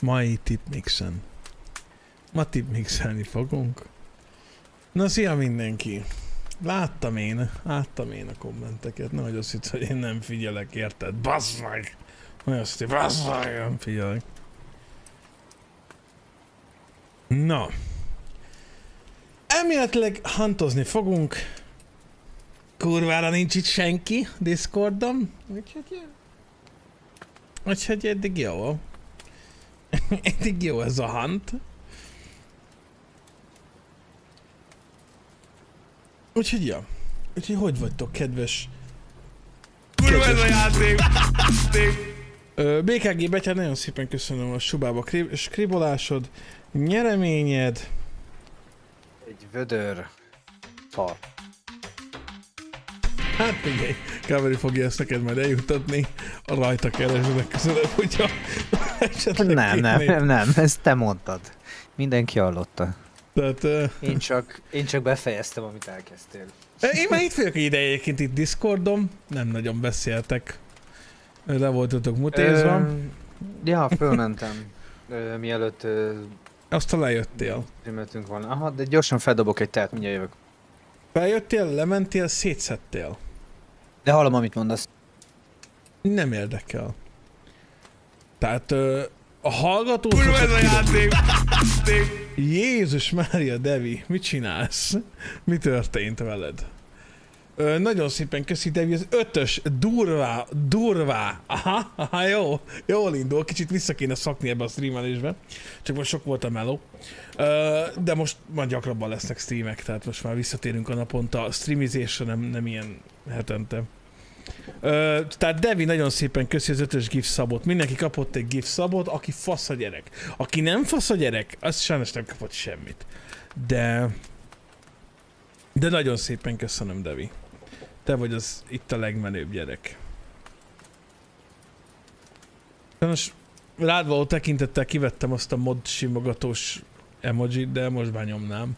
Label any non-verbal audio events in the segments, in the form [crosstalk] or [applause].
mai tipmixen. Ma tipmixelni fogunk. Na szia mindenki! Láttam én, láttam én a kommenteket, nehogy azt hitt, hogy én nem figyelek, érted? Bassz meg! Hogy azt hitt, bassz meg, nem figyelek. Na. Elméletileg hantozni fogunk. Kurvára nincs itt senki Discordon. Úgyhogy. Úgyhogy eddig jó. [laughs] eddig jó ez a hunt. Úgyhogy ja. Úgyhogy hogy vagytok, kedves... Kurva ez a játék! BKG Betyár, nagyon szépen köszönöm a subába kri- skribolásod, nyereményed, Egy vödör fal. Hát mindegy, Káveri fogja ezt neked majd eljutatni, a rajta kereső legközelebb, hogyha esetleg Nem, nem, nem, nem, ezt te mondtad. Mindenki hallotta. Tehát, ö, Én csak, én csak befejeztem, amit elkezdtél. Én már itt vagyok egyébként itt Discordon, nem nagyon beszéltek. Le voltatok mutézva, Ö, ja, fölmentem. Ö, mielőtt ö, aztán lejöttél. streameltünk volna. Aha, de gyorsan feldobok egy teát, mindjárt jövök. Feljöttél, lementél, szétszettél. De hallom, amit mondasz. Nem érdekel. Tehát a hallgató Kurva ez a játék! Jézus Mária, Devi, mit csinálsz? Mi történt veled? Ö, nagyon szépen köszi, Devi, az ötös, durvá, durvá, aha, aha, jó, jól indul, kicsit vissza kéne szakni ebbe a streamelésbe, csak most sok volt a meló. Ö, de most majd gyakrabban lesznek streamek, tehát most már visszatérünk a naponta streamizésre, nem, nem ilyen hetente. Ö, tehát Devi nagyon szépen köszi az ötös GIF szabot. Mindenki kapott egy GIF szabot, aki fasz a gyerek. Aki nem fasz a gyerek, az sajnos nem kapott semmit. De... De nagyon szépen köszönöm, Devi. Te vagy az itt a legmenőbb gyerek. Sajnos rád való tekintettel kivettem azt a mod simogatós emojit, de most benyomnám.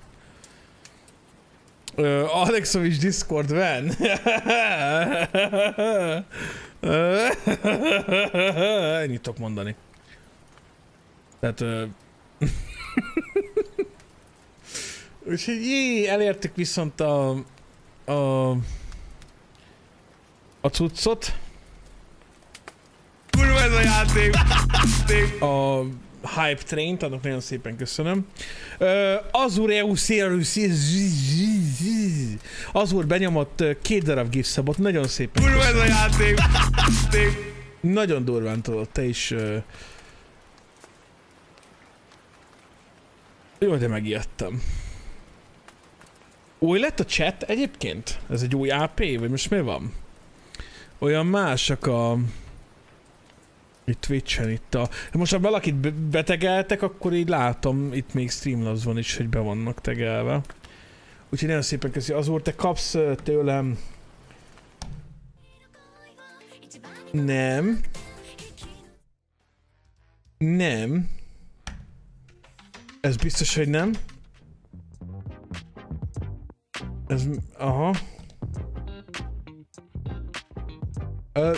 Ö, Alexovics Discord van. [laughs] Ennyit tudok mondani. Tehát... Ö... [laughs] Úgyhogy jé, elértük viszont a... A... A cuccot. Kurva ez a játék! a Hype Train-t, annak nagyon szépen köszönöm. Uh, Azureus Azur benyomott két darab gifszabot, nagyon szépen Kurva ez a játék! Nagyon durván tudod, te is... Uh... Jó, de megijedtem. Új lett a chat egyébként? Ez egy új AP, vagy most mi van? Olyan másak a... Itt Twitch-en, itt a... Most ha valakit be- betegeltek, akkor így látom, itt még Streamlabs van is, hogy be vannak tegelve. Úgyhogy nagyon szépen köszi. Az úr, te kapsz tőlem... Nem. Nem. Ez biztos, hogy nem. Ez... Aha. Ö,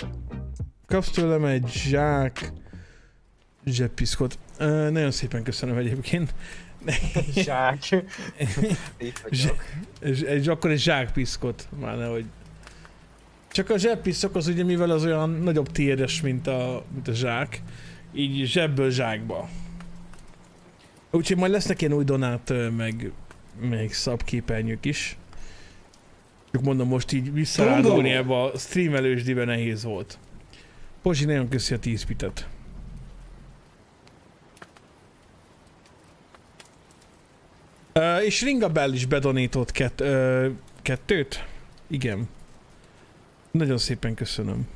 kapsz tőlem egy zsák zsebpiszkot. Ö, nagyon szépen köszönöm egyébként. Zsák. Itt akkor egy zsákpiszkot, már nehogy. Csak a zsebpiszok az ugye, mivel az olyan nagyobb téres, mint a, mint a zsák, így zsebből zsákba. Úgyhogy majd lesznek ilyen új donát, meg, meg szabképernyők is. Csak mondom, most így visszarádolni ebbe a stream elősdibe nehéz volt. Pozsi, nagyon köszi a 10 bitet. Uh, és Ringabell is bedonított kett, uh, kettőt? Igen. Nagyon szépen köszönöm.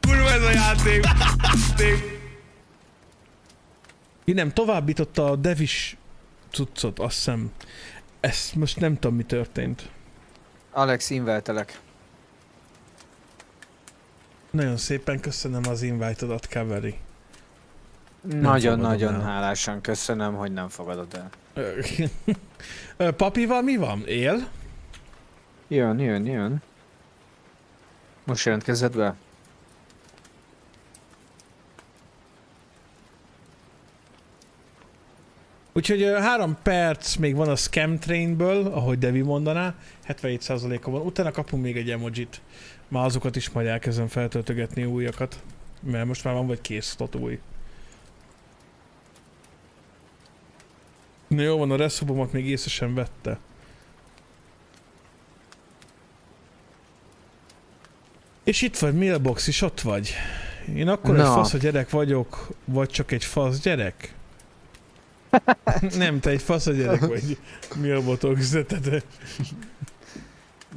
Kurva ez a játék! játék. Én nem, továbbította a Devis cuccot, azt hiszem. Ezt most nem tudom, mi történt. Alex, inveltelek. Nagyon szépen köszönöm az invite-odat, Kaveri. Nagyon-nagyon hálásan köszönöm, hogy nem fogadod el. [laughs] Papival mi van? Él? Jön, jön, jön. Most jelentkezett be? Úgyhogy három perc még van a Scam Trainből, ahogy Devi mondaná, 77%-a van. Utána kapunk még egy emojit. Már azokat is majd elkezdem feltöltögetni újakat. Mert most már van vagy kész slot új. Na jó van, a reszubomat még észre sem vette. És itt vagy, mailbox is ott vagy. Én akkor egy Na. fasz a gyerek vagyok, vagy csak egy fasz gyerek? [laughs] Nem, te egy fasz a gyerek vagy. Mi a te.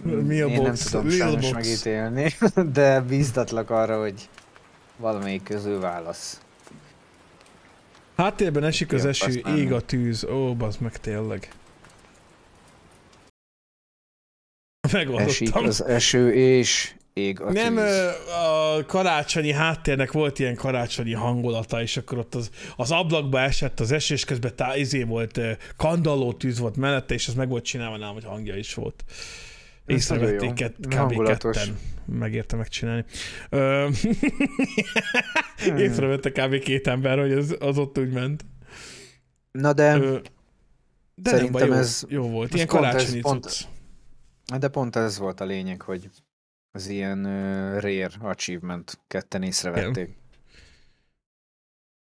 Mi a Én nem box? tudom Lil sajnos megítélni, [laughs] de bíztatlak arra, hogy valamelyik közül válasz. Háttérben esik az Jó, eső, ég nem. a tűz. Ó, bazd meg tényleg. Megoldottam. Esik az eső és ég a Nem, tűz. a karácsonyi háttérnek volt ilyen karácsonyi hangulata, és akkor ott az, az ablakba esett az esés, közben tá, izé volt, kandalló tűz volt mellette, és ez meg volt csinálva nálam, hogy hangja is volt. Észrevették jó. kb. Hangulatos. ketten. Megérte megcsinálni. Ö. [laughs] [laughs] Észrevette kb. két ember, hogy az, az ott úgy ment. Na de, Ö, de Szerintem nem baj, jó, ez- jó volt. ez Ilyen karácsonyi pont- cucc. de pont ez volt a lényeg, hogy az ilyen uh, rare achievement ketten észrevették.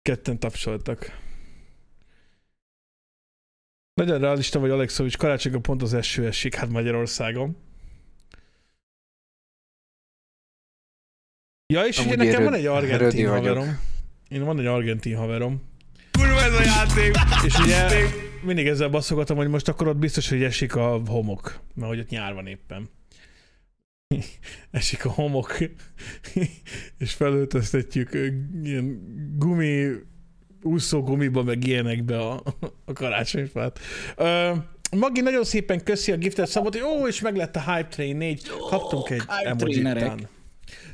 Ketten tapsoltak. Nagyon realista vagy Alexovics, karácsonykor pont az eső esik, hát Magyarországon. Ja, és ugye Amúgy nekem én van egy argentin vagyok. haverom. Én van egy argentin haverom. Kurva ez a játék! És ugye mindig ezzel baszogatom, hogy most akkor ott biztos, hogy esik a homok. Mert hogy ott nyár van éppen. [laughs] Esik a homok, [laughs] és felöltöztetjük ilyen gumi, úszó gumiba, meg ilyenekbe a, a karácsonyfát. Ö, Magi nagyon szépen köszi a giftet szabot, ó, és meg lett a Hype Train 4. Kaptunk egy emoji.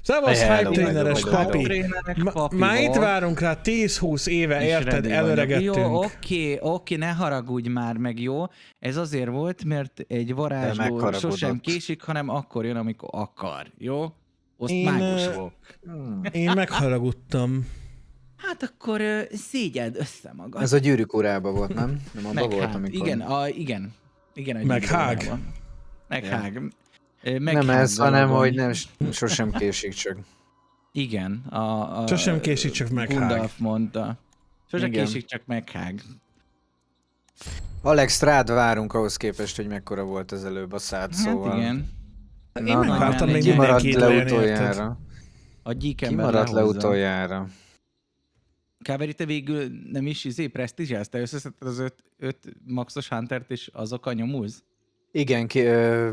Szevasz, Hype hello. papi. Már itt várunk rá 10-20 éve, érted? Előregettünk. Jó, oké, oké, ne haragudj már meg, jó? Ez azért volt, mert egy varázsló sosem késik, hanem akkor jön, amikor akar, jó? Azt Én, mágus volt. Hmm. Én megharagudtam. Hát akkor ö, szégyeld össze magad. Ez a gyűrűk urában volt, nem? Nem abban volt, Meghág. amikor... Igen, a, igen. Igen, a Meghág? gyűrűrában. Meghág. Ö, nem ez, hanem hogy nem, sosem késik csak. Igen. A, a, Sosem késik, csak meghág. Gundalf mondta. Sosem Igen. késik, csak meghág. Alex, rád várunk ahhoz képest, hogy mekkora volt az előbb a szád, Hát szóval... igen. Én megvártam még Ki Kimaradt mindenkit le utoljára. A gyík ember Kimaradt le utoljára. Káveri, te végül nem is izé presztízselsz, te összeszedted az öt, öt maxos huntert, és azok a nyomúz? Igen, ki, ö,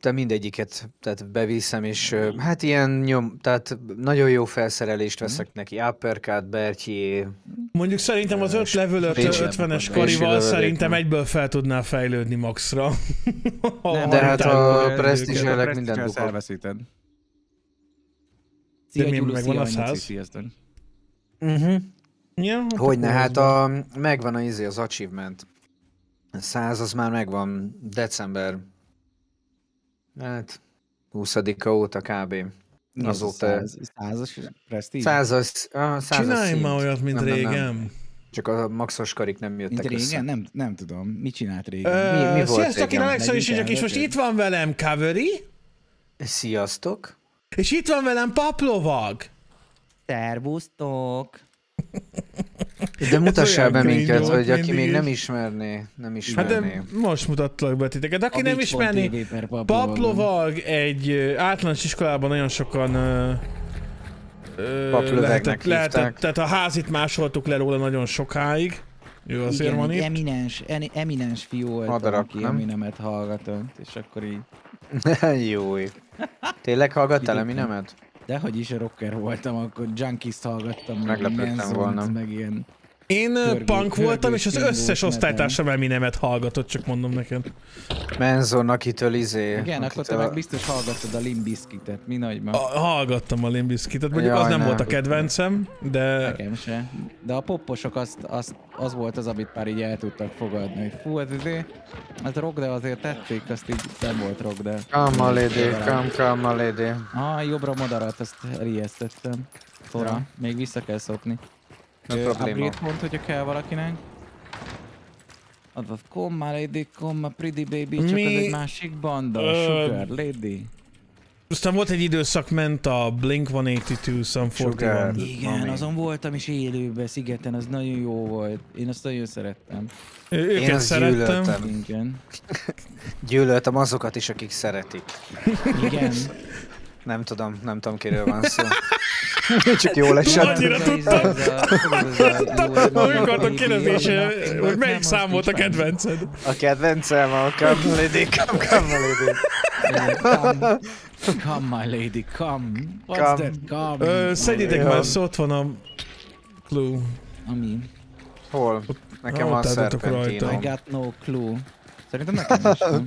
te mindegyiket tehát beviszem, és hát ilyen nyom, tehát nagyon jó felszerelést veszek neki. Uppercut, Berthier, Mondjuk szerintem az 5 És level 5 Pécsi- 50-es Pécsi karival szerintem van. egyből fel tudnál fejlődni maxra. [laughs] Nem, de hát a mindent Prestige-el bukott. elveszíted. De mi, Gyulu, megvan szia, a száz? Uh-huh. Ja, hát Hogyne, hát az a, megvan a izé, az achievement. A száz az már megvan december hát 20-a óta kb. Mi az a Azóta- száz- Százas Prestige? Százas, százas Csinálj szint. már olyat, mint Nem, nem, nem. régen. Csak a maxos karik nem Mint jöttek össze. régen? Nem, nem tudom. Mit csinált régen? Ö, mi volt Sziasztok, én régen? Alexa is vagyok, és most itt van velem Kaveri, Sziasztok! és itt van velem Paplovag. Szervusztok! De mutassál be minket, hogy aki még nem is. ismerné, nem Hát ismerné. de most mutattalak be titeket. Aki nem ismerni, Paplovag. Egy általános iskolában nagyon sokan ö, lehetett, lehetett, tehát a házit másoltuk le róla nagyon sokáig. Ő azért Igen, van itt. eminens, eminens fiú volt, Madarak, aki nem? Eminemet hallgatott, és akkor így, [laughs] Jó. Tényleg hallgattál. Eminemet? De hogy is rocker voltam, akkor Junkies hallgattam, meg Meglepődtem volna. meg ilyen Én ö, Pörgő- punk voltam, és az összes osztálytársam Eminemet hallgatott, csak mondom neked. Menzon, akitől izé... Igen, akkor te meg biztos hallgattad a Limbiskitet, mi nagyban. A, hallgattam a Limbiskitet, mondjuk Jaj, az nem ne. volt a kedvencem, de Nekem se. De a popposok azt, azt, az volt az, amit már így el tudtak fogadni, hogy fú, ez izé, ez rock, de azért tették, azt így nem volt rock, de... Lady, come my lady. Ah, jobbra madarat, azt riesztettem. Tora, Ja. még vissza kell szokni. No Ö, probléma. Upgrade pont, hogyha kell valakinek. Azaz, come my lady, come my pretty baby, csak Mi- az egy másik banda, Ö, Sugar Lady. aztán volt egy időszak, ment a Blink-182, Sum 41. Sugar. Igen, Mami. azon voltam is élőben, szigeten, az nagyon jó volt. Én azt nagyon szerettem. Ő- Én Őket azt szerettem. gyűlöltem. Igen. [laughs] Gyűlöltem azokat is, akik szeretik. Igen. Nem tudom, nem tudom kiről van szó. [laughs] Csak jól esett. Annyira tudtam. Úgy akartam kérdezni, és, ö, hogy melyik szám volt a kedvenced? A kedvencem a Come lady, come, come my lady. Come, come, my lady, come. What's Come. that? Come. Ö, Szedjétek már, ott van a clue. Ami? Hol? Nekem Ah, a rajta. I got no clue. Szerintem nekem is nem.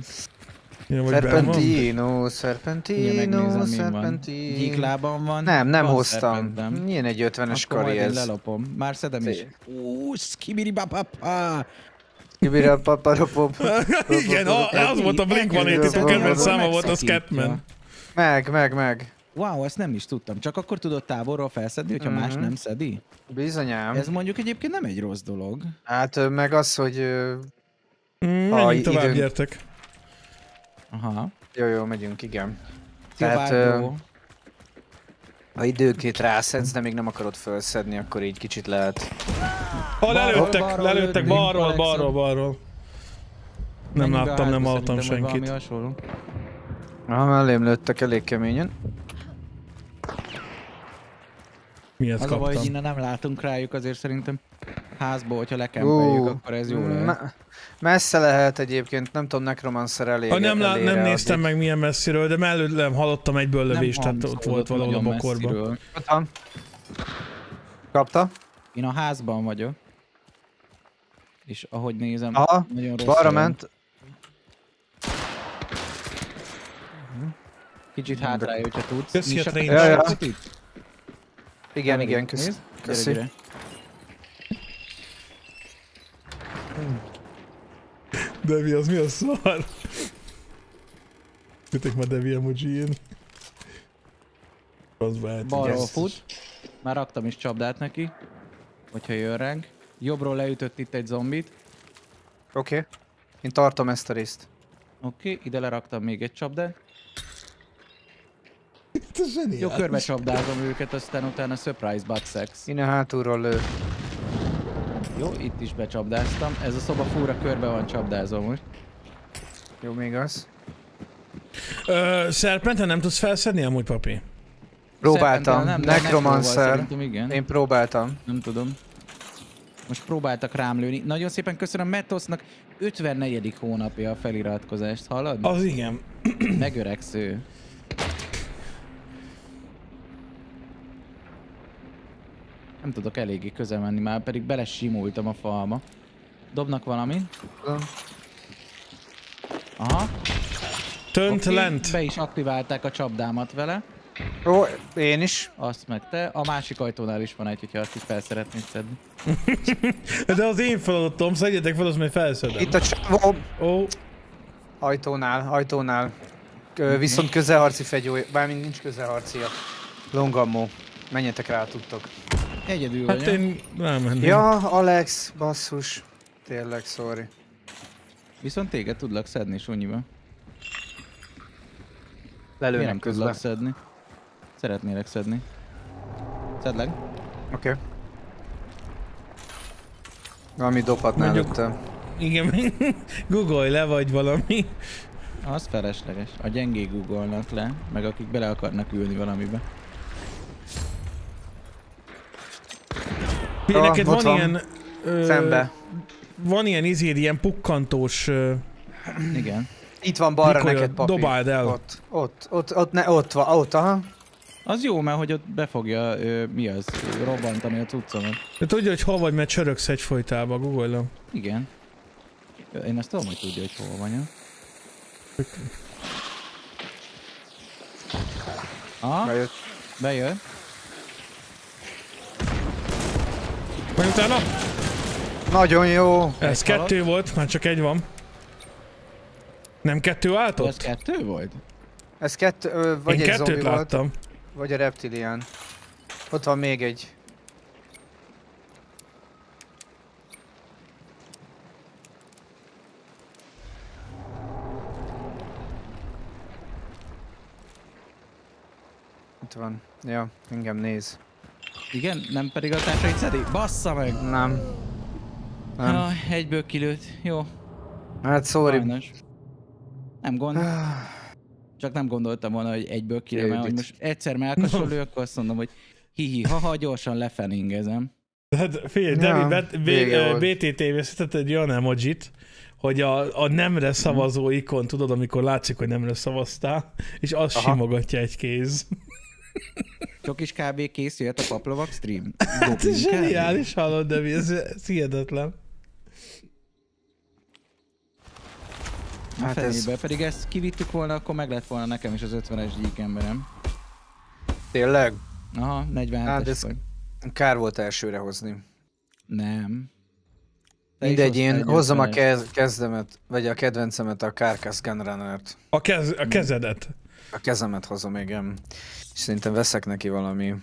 Ja? Serpentino, Serpentino. Serpentino. Gyíklában van. Nem, nem van hoztam. Milyen egy 50-es Akkor majd kari ez? lelopom. Már szedem is. Szép. Ú, skibidi papapa. Kibira paparapop. [laughs] Igen, a, az volt a Blink-182 kedvenc száma volt, az Catman. Meg, meg, meg. Wow, ezt nem is tudtam. Csak akkor tudod távolról felszedni, hogyha más Mhm. nem szedi? Bizonyám. Ez mondjuk egyébként nem egy rossz dolog. Hát meg az, hogy... Mm, Ha Menjünk tovább, időn- gyertek. Aha. Jó, jó, megyünk, igen. Tehát, Szilvárgó. Ha időnként rászedsz, de még nem akarod felszedni, akkor így kicsit lehet. Ha lelőttek, balról lelőttek balról, balról, balról. Nem láttam, nem hallottam senkit. Ha mellém lőttek elég keményen. Miért Az a baj, hogy kaptam? innen nem látunk rájuk, azért szerintem házból, hogyha lekempeljük, Ú, akkor ez jó lehet. me- messze lehet egyébként, nem tudom, Necromancer elég. Ha nem, lá- elére nem néztem addig. meg milyen messziről, de mellőlem hallottam egyből lövést, tehát ott volt valahol a bokorban. Kapta? Én a házban vagyok. És ahogy nézem, Aha, nagyon rossz balra ment. Kicsit hátráj, hogyha tudsz. Köszi a itt? Igen, igen, köszi. Köszi. gyere. Devi, az mi a szar? Kötek már Devi emoji-én. Az bát. Balról Yes. fut. Már raktam is csapdát neki. Hogyha jön ránk. Jobbról leütött itt egy zombit. Oké. Okay. Én tartom ezt a részt. Oké, okay, ide leraktam még egy csapdát. [laughs] Te zseniális. Jó, körbe csapdázom őket, aztán utána surprise butt sex. Innen hátulról lő. Jó, itt is becsapdáztam. Ez a szoba fúra körbe van csapdázva most. Jó, még az. Ö, nem tudsz felszedni amúgy, papi? Próbáltam. Nem, de Necromancer. Igen. Én próbáltam. Nem tudom. Most próbáltak rám lőni. Nagyon szépen köszönöm Metosnak 54. hónapja a feliratkozást, hallod? Az igen. Megöregsző. Nem tudok eléggé közel menni már, pedig belesimultam a falba. Dobnak valami. Tudom. Aha. Tönt oké, lent. Be is aktiválták a csapdámat vele. Ó, én is. Azt meg te. A másik ajtónál is van egy, hogyha azt is fel szeretnéd szedni. [laughs] De az én feladatom, szedjetek fel, az majd felszedem. Itt a csávó. Ó, Ajtónál, ajtónál. Ö, viszont közelharci fegyó, bármint nincs közelharci. Longammo. Menjetek rá, tudtok. Egyedül hát vagyok. én rámennék. Ja, Alex, basszus. Tényleg, sorry. Viszont téged tudlak szedni sunyiba. Miért Lelőnek nem közben. tudlak szedni? Szeretnélek szedni. Szedleg? Oké. Okay. Valami dobhatnál Mondjuk- előtte. Igen, [laughs] googolj le, vagy valami. Az felesleges. A gyengék googolnak le, meg akik bele akarnak ülni valamibe. Ah, neked van, van. ilyen... Ö, Szembe. Van ilyen izéd, ilyen pukkantós... Ö, Igen. Itt van balra Mikor neked, papi. dobáld el. Ott, ott, ott, ott, ne, ott van, ott, aha. Az jó, mert hogy ott be fogja, ö, mi az, robbantani a cuccomat. de tudja, hogy hol vagy, mert csörögsz egyfolytában, googolj le. Igen. Én azt tudom, hogy tudja, hogy hol vagyok. Aha, Bejött. bejön. Majd utána? Nagyon jó. Ez Egy kettő volt, már csak egy van. Nem kettő állt ott? kettő volt? Ez kettő, ö, vagy Én egy zombi kettőt volt, láttam. vagy a reptilián. Ott van még egy. Ott van. Ja, engem néz. Igen? Nem pedig a társait szedi? Bassza meg! Nem. Nem. Ja, egyből kilőtt. Jó, Hát sorry. sajnos. Nem gond. Csak nem gondoltam volna, hogy egyből kilő, mert hogy most egyszer melkasról lő, [laughs] akkor azt mondom, hogy hihi, haha, gyorsan lefeningezem. Hát figyelj, Ja, Devi. BTT veszített egy olyan emojit, hogy a, a nemre szavazó ikon, tudod, amikor látszik, hogy nemre szavaztál, és azt Aha. simogatja egy kéz. Csak is kb. kész jöhet a paplovak stream. Hát ez zseniális, hallod, Devi, ez, ez hihetetlen. A Hát ez pedig ezt kivittük volna, akkor meg lett volna nekem is az 50-es gyík emberem. tényleg Aha, 47-es Hát ez- vagy. kár volt elsőre hozni. Nem. Te Mindegy, én hozzam a 50-est. kez, kezdemet, vagy a kedvencemet, a Carcass Gunrunner-t. A, kez, a kezedet. A kezemet hozom, igen. És szerintem veszek neki valami...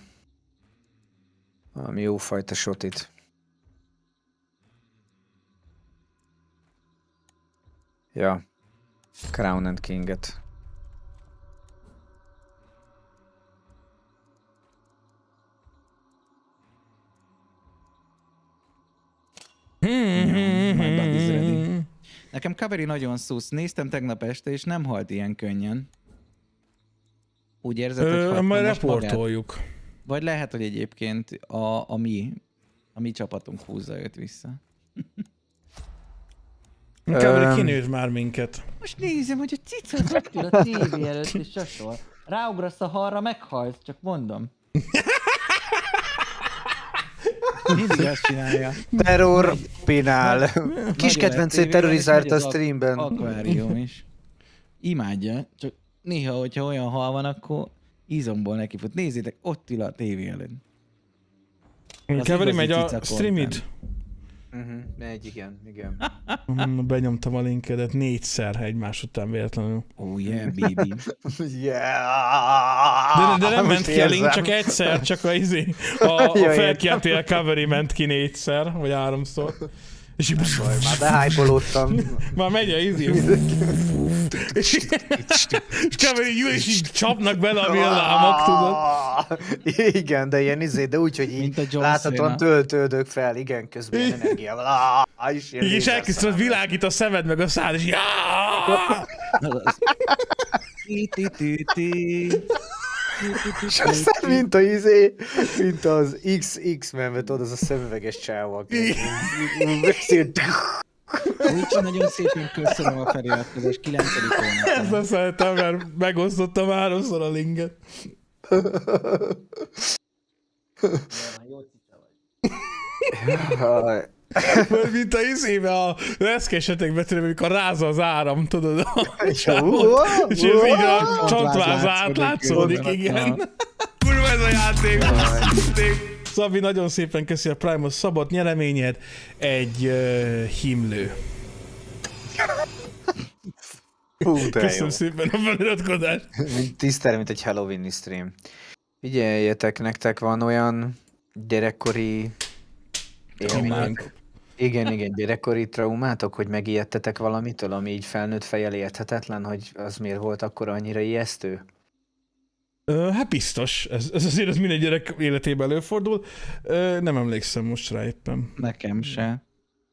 Valami jófajta sotit. Ja. Crown and King-et. My body's ready. Nekem Kaveri nagyon szusz. Néztem tegnap este, és nem halt ilyen könnyen. Úgy érzed, hogy Ö, hagyta majd most magát? reportoljuk. Vagy lehet, hogy egyébként a, a mi, a mi csapatunk húzza őt vissza. [laughs] Öm. kinőtt már minket. Most nézem, hogy a cica ott ül a tévé előtt, és csasol. Ráugrasz a halra, meghalsz, csak mondom. Mindig azt csinálja. Terror Pinál. Kis kedvencét terrorizált a streamben. Akvárium is. Imádja, csak néha, hogyha olyan hal van, akkor izomból neki fut. Nézzétek, ott ül a tévé előtt. Keveri megy a streamid. Uh-huh. Megy, igen, igen. Mm, Benyomtam a linkedet négyszer egymás után véletlenül. Oh yeah, baby. [laughs] Yeah. De, de nem Most ment ki a link, csak egyszer, csak a, izé, [laughs] a, a Ja, felkiáltójel covery ment ki négyszer, vagy háromszor. És így Már [laughs] behypolódtam. már megy a izé. és, covery ül, és így csapnak bele a villámok, tudod. [laughs] Igen, de ilyen izé, de úgy, hogy így láthatóan töltődök fel, igen, közben ilyen energiával. És Így és elkezdted világít a szemed meg a szád, és já! [laughs] És aztán mint a izé, mint az XX-men, mert tudod, az a szemüveges csáva, aki beszél. Úgyhogy nagyon szépen köszönöm a feliratkozást 9. hónapban. Ezt a szeretem, mert megosztottam háromszor a linket. Jaj. Vagy mint a izébe a leszkesetekbe, tudod, amikor rázza az áram, tudod, a És ez így a csontváz átlátszódik, igen. Kurva ez a játék. Szabi, nagyon szépen köszi a Primus szabad nyereményed, egy uh, himlő. Hú, de jó. Köszönöm szépen a feliratkozást. Tisztelem, mint egy Halloween stream. Figyeljetek, nektek van olyan gyerekkori élmények. Igen, igen, gyerekkori traumátok, hogy megijedtetek valamitől, ami így felnőtt fejjel érthetetlen, hogy az miért volt akkor annyira ijesztő? Ö, hát biztos, ez, ez azért az minden gyerek életében előfordul. Ö, nem emlékszem most rá éppen. Nekem se.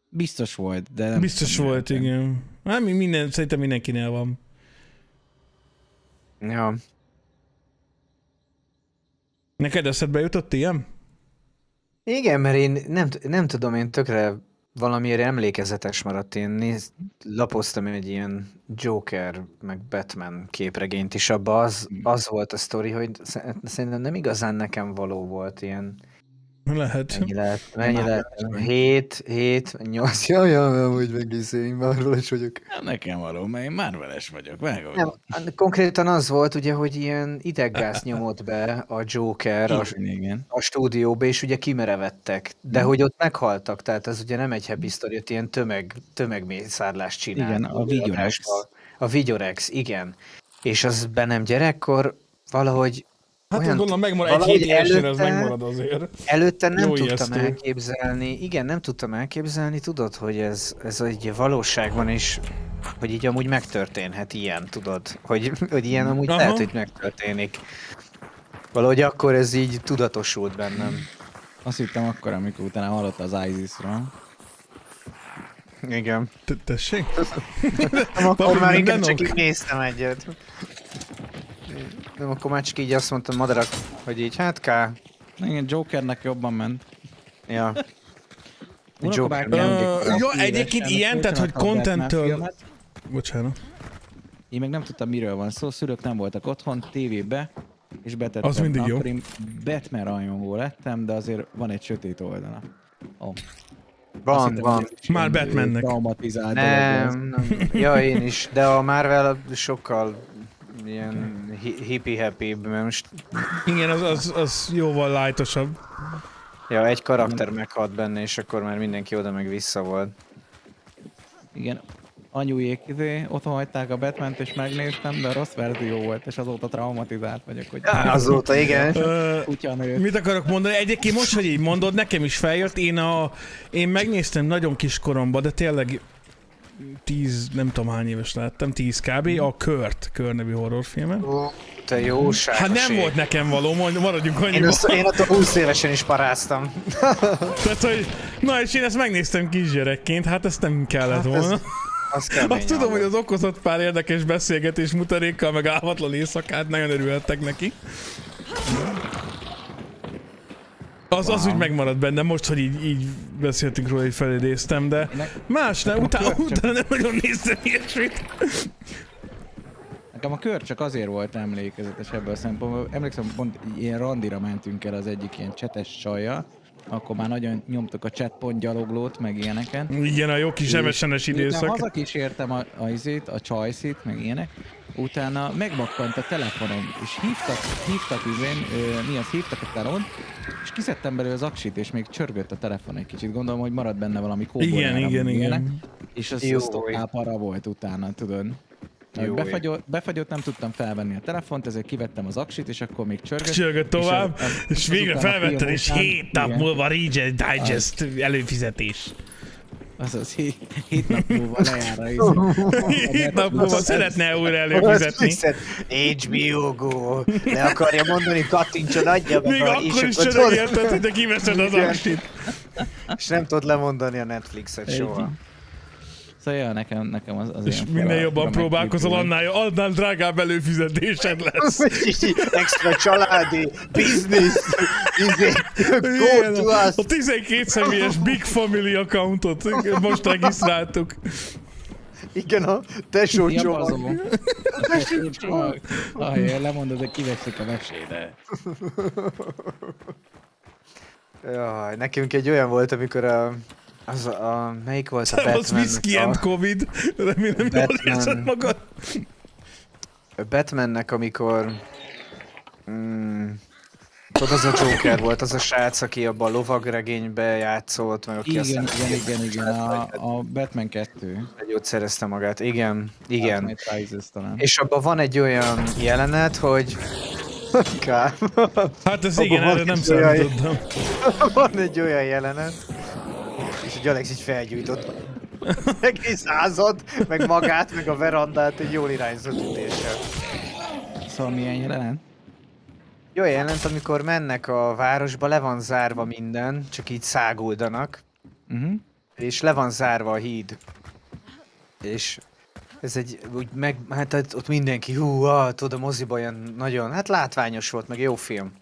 Biztos volt, de nem Biztos volt, igen. Hát mi- minden, szerintem mindenkinél van. Ja. Neked eszedbe jutott ilyen? Igen, mert én nem, nem tudom, én tökre valamiért emlékezetes maradt. Én néz, lapoztam egy ilyen Joker, meg Batman képregényt is, abba az, az volt a sztori, hogy sze- szerintem nem igazán nekem való volt ilyen, Lehet. mennyi lehet, mennyi Már lehet, vagy. 7, 7, 8, jaj, jaj, jaj, hogy megnézzék, már is vagyok. Hát Nekem való, mert én Marveles vagyok, vágod. Nem, konkrétan az volt ugye, hogy ilyen ideggáz [laughs] nyomott be a Joker a, Igen, a stúdióba, és ugye kimerevettek, de Mhm. hogy ott meghaltak, tehát ez ugye nem egy happy story, ott ilyen tömeg, tömegmészárlást csinál. Igen, a Vigyorex. A Vigyorex, igen. És az bennem gyerekkor valahogy Hát olyan, gondolom megmarad, egy valahogy hét évesen az előtte- megmarad azért. előtte nem Jó tudtam ijesztő. elképzelni, igen, nem tudtam elképzelni, tudod, hogy ez, ez egy valóságban is, hogy így amúgy megtörténhet ilyen, tudod, hogy, hogy ilyen amúgy Aha. lehet, hogy megtörténik. Valahogy akkor ez így tudatosult bennem. Azt hittem akkor, amikor utána hallott az ISIS-ról. Igen. Te- Tessék? [laughs] Akkor már inkább csak így néztem egyet. Nem, akkor már csak így azt mondtam madarak, hogy így hát ká. Igen, Jokernek jobban ment. Ja. Joker, gyakran jó, egyébként ilyen, tehát, hogy contenttől-. Bocsánat. Én meg nem tudtam, miről van szó, szülők nem voltak otthon, tévébe, és betettem. Az mindig jó. Akkor én Batman rajongó lettem, de azért van egy sötét oldala. Oh. Van, hittem, van. Már Batmannek. Traumatizált. Nem, nem. Ja, én is. De a Marvel sokkal ilyen hi- hippie-happy, mert most Igen, az, az, az jóval lájtosabb. ja, egy karakter meghalt benne, és akkor már mindenki oda meg vissza volt. Igen, anyujék izé, otthon hagyták a batman és megnéztem, de rossz verzió volt, és azóta traumatizált vagyok, hogy Azóta igen. Ö, kutya nőtt. Mit akarok mondani? Egyébként most, hogy így mondod, nekem is feljött. Én, a, én megnéztem nagyon kis koromban, de tényleg 10, nem tudom hány éves lettem, 10 kb. a Kört, Kör nevű horrorfilmet. Ó, Te jóság. Hát nem volt nekem való, maradjunk Én, annyiban. azt, én ott a 20 évesen is paráztam. [laughs] Tehát, hogy, na és én ezt megnéztem kisgyerekként, hát ezt nem kellett Hát ez volna. Az kemény. Azt tudom, hogy az okozott pár érdekes beszélgetés mutarékkal, meg álmatlan éjszakát, nagyon örülhettek neki. Az, az úgy megmaradt bennem, most, hogy így, így beszéltünk róla, hogy felidéztem, de más nem, utána, utána nem nagyon néztem ilyesmit. Nekem a kör csak azért volt emlékezetes ebből a szempontból. Emlékszem, pont ilyen randira mentünk el az egyik ilyen csetes csajjal, akkor már nagyon nyomtuk a chatpont gyaloglót, meg ilyeneken. Igen, a jó kis Miután időszak. hazakísértem a, a izét, a csajszit, meg ilyenek, utána megmakkant a telefonom, és hívtak, hívtak izén, ö, mi az, hívtak a telon, és kiszedtem belőle az aksit, és még csörgött a telefon egy kicsit. Gondolom, hogy maradt benne valami kóbolyára, Igen, igen, igen. És az, Jó, az para volt utána, tudod. Jó, befagyott, befagyott, nem tudtam felvenni a telefont, ezért kivettem az aksit, és akkor még csörgött. Csörgött tovább, És a- a- és végre felvetted, és 7 nap múlva Region Digest előfizetés. Azaz, hét, hét nap múlva lejár a izé. [laughs] 7 nap múlva szeretne újra előfizetni. HBO Go, le akarja mondani, kattintson, adja meg, Még a- akkor is érted, hogy te kiveszed az aksit. És nem tudod lemondani a Netflixet soha. Szóval ja, nekem, nekem az, az És ilyen minél jobban próbálkozol, annál, annál drágább előfizetésed lesz. [laughs] Extra családi, business, izé, go a, us. a 12 személyes Big Family accountot most regisztráltuk. Igen, a tesó csomag. [laughs] A tesó csomag. Ahelyett lemondod, hogy kiveszik a meséde. Jaj, nekünk egy olyan volt, amikor a, az a, melyik volt a Az Batman? whisky and a, Covid. Remélem, jól Batman. érzed magad. a Batmannek, amikor mm, tudod, az a Joker volt, az a srác, aki abban a lovagregénybe játszott, meg aki Igen, aztán igen, igen, igen, a, a Batman 2. gyógyszerezte magát. Igen, igen. Rises talán. És abban van egy olyan jelenet, hogy Kár. Hát ez igen, erre nem számítottam. Van egy olyan jelenet, és hogy Alex így felgyújtott egész házat, meg magát, meg a verandát egy jól irányzott ütéssel. Szóval milyen jelenet? Jó jelent, amikor mennek a városba, le van zárva minden, csak így száguldanak, Uh-huh. és le van zárva a híd. És ez egy, úgy meg, hát ott- ott mindenki, hú, ah, tudod, a moziban olyan nagyon, hát látványos volt, meg jó film.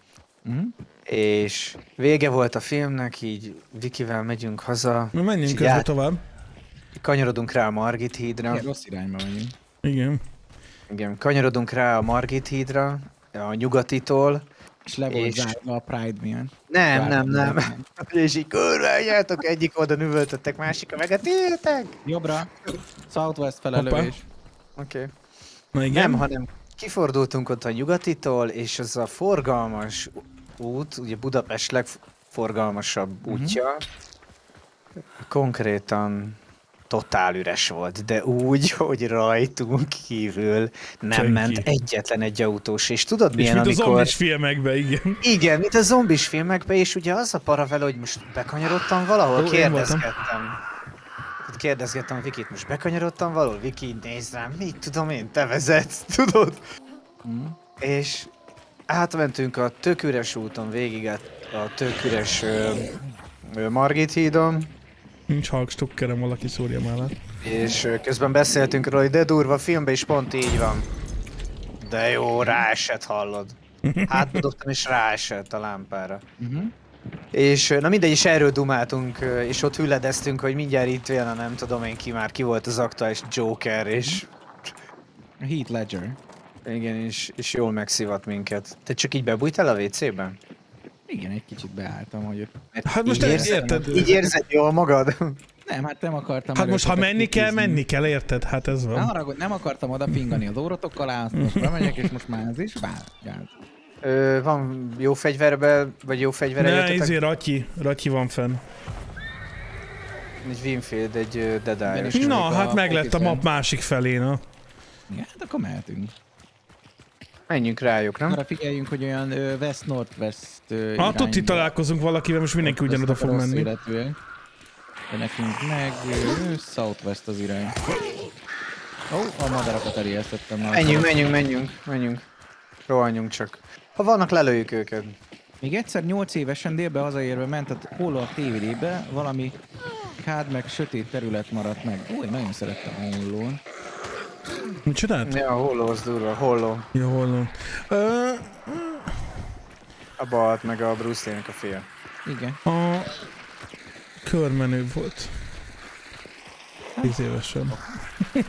Mhm. És vége volt a filmnek, így Vikivel megyünk haza, Na menjünk És közben át- tovább. kanyarodunk rá a Margit hídra. Igen, rossz irányba megyünk. Igen. Igen, kanyarodunk rá a Margit hídra, a nyugatitól. És le volt És- a Pride miatt. Nem, nem, nem. Pride [laughs] És így kurva, anyátok, egyik oda nüvöltöttek, másik a meget, éltek! Jobbra. Southwest felelővés. Oké. Okay. Na igen. Nem, hanem kifordultunk ott a nyugatitól, és az a forgalmas út, ugye Budapest legforgalmasabb Mhm. útja, konkrétan totál üres volt, de úgy, [laughs] hogy rajtunk kívül nem Senki. ment egyetlen egy autós, és tudod És milyen, mint az amikor... zombis filmekben, igen. Igen, mint a zombis filmekben, és ugye az a para vele, hogy most bekanyarodtam valahol, Ó, kérdezgettem. Hát Kérdezgettem a Vikit, most bekanyarodtam valahol? Viki így néz rám, mit tudom én, te vezetsz, [laughs] tudod? Mhm. És átmentünk a tök üres úton végig a, a tök üres ö, ö, Margit hídon, Nincs halkstokkerem, valaki szórja mellett. és ö, közben beszéltünk róla, hogy de durva, a filmben is pont így van. De jó, ráesett, hallod. [laughs] Hátadottam és ráesett a lámpára. Mhm. És na mindegy, is erről dumáltunk, és ott hüledeztünk, hogy mindjárt itt jön a nem tudom én ki már, ki volt az aktuális Joker, és A Heath Ledger. Igen, és, és jól megszivat minket. Te csak így bebújtál a WC-ben? Igen, egy kicsit beálltam, hogy... Mert Hát most így érzed, érted? Így érzed jól magad? Nem, hát nem akartam Hát most ha menni kell, kikizni. menni kell, érted? Hát ez Ne van. haragudj, nem akartam oda fingani az óratok alá, azt most bemegyek, és most már ez is vár. Ö, van jó fegyverbe, vagy jó fegyvere Ne, jöttetek? izé, Ratyi, Ratyi van fenn. Egy Winfield, egy ö, Dead Eye. Igen, és- Na, hát meg lett a map másik felén, na. Igen, hát akkor mehetünk. Menjünk rájuk, nem? Arra figyeljünk, hogy olyan ö, west-northwest Hát ott itt találkozunk valakivel, most mindenki ugyanoda fog menni. életűek. De nekünk meg ö, southwest az irány. Ó, oh, a madarakat elijesztettem már. Menjünk, menjünk, menjünk, menjünk. Rohanjunk csak. Ha vannak, lelőjük őket. Még egyszer 8 évesen délbe hazaérve ment a hol a tévédébe, valami kád meg sötét terület maradt meg. Én nagyon szerettem a hollón. Mit csinált? Ja, a holló az durva, holló. Jó, hol van? Ö, A Balt, meg a Bruce Lee-nek a fia. Igen. A körmenő volt. Tíz évesen.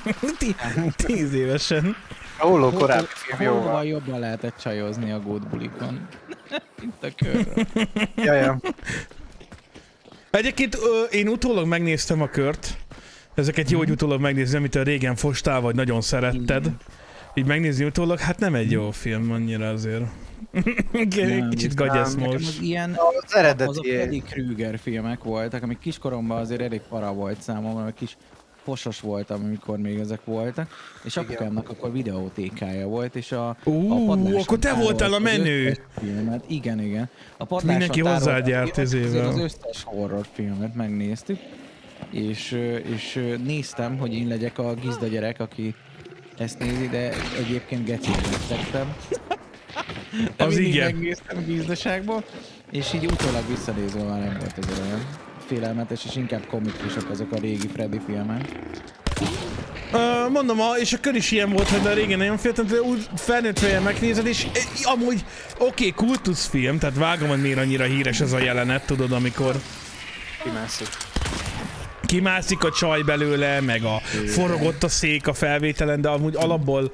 [laughs] Tíz évesen. A holló korábbi film jó Hol van. jobban lehetett csajozni a gót bulikon? Mint [laughs] a körről. Ja, ja. Egyébként ö, én utólag megnéztem a kört. Ezeket jó, hogy utólag megnézni, amit a régen fostál, vagy nagyon szeretted. Így megnézni utólag, hát nem egy jó film annyira azért. [laughs] Nem, kicsit az ilyen Az az a eredeti... Freddy Krueger filmek voltak, amik kiskoromban azért elég para volt számomra, mert kis fosos voltam, amikor még ezek voltak, és apukámnak akkor videótékája volt, és a, Ú, a padláson akkor te voltál a az menő. Filmet. Igen, igen. A padláson Mindenki hozzád a járt azért Az összes horror filmet megnéztük, és, és néztem, hogy én legyek a gizda gyerek, aki ezt nézi, de egyébként gecire lettem. De Az igen. megnéztem a gizdaságból, és így utólag visszanézve már nem volt ez olyan félelmetes, és inkább komikusak azok a régi Freddy filmek. Ö, mondom, a, és a kör is ilyen volt, hogy a régen nagyon féltem, de úgy felnőtt fejjel megnézed, és e, amúgy oké, okay, kultuszfilm, tehát vágom, hogy miért annyira híres ez a jelenet, tudod, amikor Kimászik. Kimászik a csaj belőle, meg a forogott a szék a felvételen, de amúgy alapból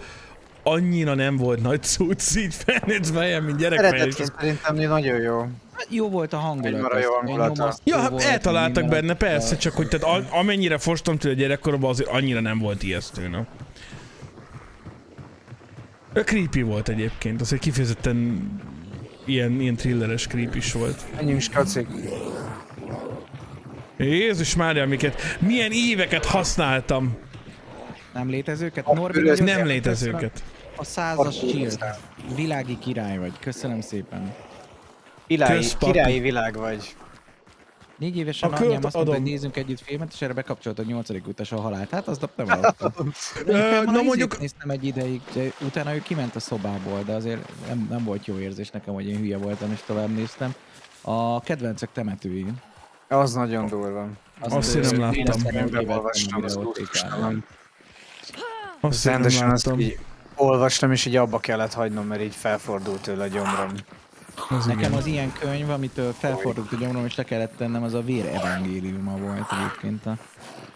annyira nem volt nagy cucc így felnőtt fejem, mint gyerekfejem. Eredeti szerintem nagyon jó. Hát jó volt a hangulat. Egy jó az, hangulata. Ja, hát volt, eltaláltak minden, benne, persze, a- csak hogy tehát a, amennyire fostam tőle gyerekkoromban, azért annyira nem volt ijesztő, na. Ö, Creepy volt egyébként, azért kifejezetten ilyen, ilyen thrilleres creep is volt. Menjünk, skacik. Jézus Mária, amiket, milyen éveket használtam, Nem létezőket? Norbi, nem létezőket. A százas shield. Világi király vagy. Köszönöm szépen. Királyi, Közpapi. királyi világ vagy. Négy évesen A anyám azt mondta, hogy nézzünk együtt filmet, és erre bekapcsolt a nyolcadik utas a halált. Hát azt nem [laughs] hallottam. Na mondjuk... mondjuk- Néztem egy ideig, de utána ő kiment a szobából, de azért nem, nem volt jó érzés nekem, hogy én hülye voltam, és tovább néztem. A kedvencek temetői. Az nagyon durva. Azt én nem láttam. azt nem olvastam, az úristen. Azt én nem láttam. olvastam, és így abba kellett hagynom, mert így felfordult tőle a gyomrom. Az Nekem igen. az ilyen könyv, amitől felfordult a gyomrom, és le kellett tennem, az a Vér evangéliuma volt egyébként a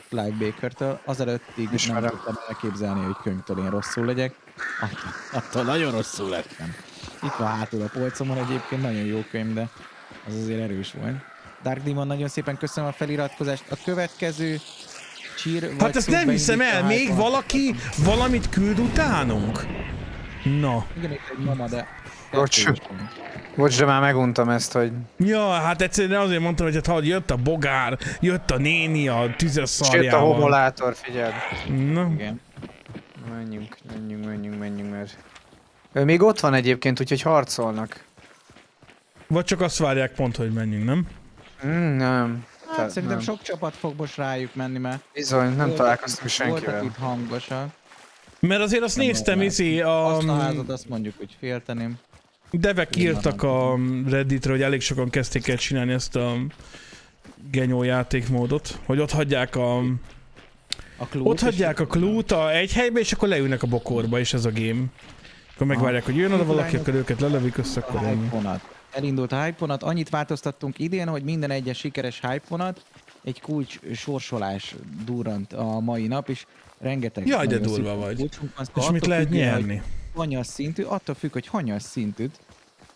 Clive Baker-től. Azelőttig nem Ismerem. tudtam elképzelni, hogy könyvtől én rosszul legyek. Attól, attól nagyon rosszul lettem. Itt van hátul a polcomon egyébként, nagyon jó könyv, de az azért erős volt. Dark Demon, nagyon szépen köszönöm a feliratkozást. A következő csír... Hát ezt nem hiszem el, még valaki valamit küld utánunk? Na. Igen, itt egy mama, de... Bocs. Bocs, de már meguntam ezt, hogy Ja, hát egyszerűen azért mondtam, hogy hát ha jött a bogár, jött a néni a tüzes és jött a szarjával. homolátor, figyeld. Na, Igen. Menjünk, menjünk, menjünk, menjünk, mert... Ő még ott van egyébként, úgyhogy harcolnak. vagy csak azt várják pont, hogy menjünk, nem? Mm, nem. Hát, Tehát szerintem nem. sok csapat fog most rájuk menni, mert Bizony, nem voltak- találkoztam Voltak senkivel. itt hangosak. Mert azért azt Nem néztem, lehet. izé, a Azt a házat azt mondjuk, hogy félteném. devek írtak a Redditre, hogy elég sokan kezdték el csinálni ezt a genyó játékmódot, hogy ott hagyják a, A klút ott hagyják a klút a egy helybe, és akkor leülnek a bokorba, és ez a game. Akkor megvárják, hogy jön oda valaki, akkor őket lelövik össze, akkor ennyi. Elindult a hype vonat, annyit változtattunk idén, hogy minden egyes sikeres hype vonat egy kulcs sorsolás durrant a mai nap, és rengeteg... Jaj, de durva vagy. van, És attól mit lehet hogy nyerni? Hanyas szintű, attól függ, hogy hanyas szintűt,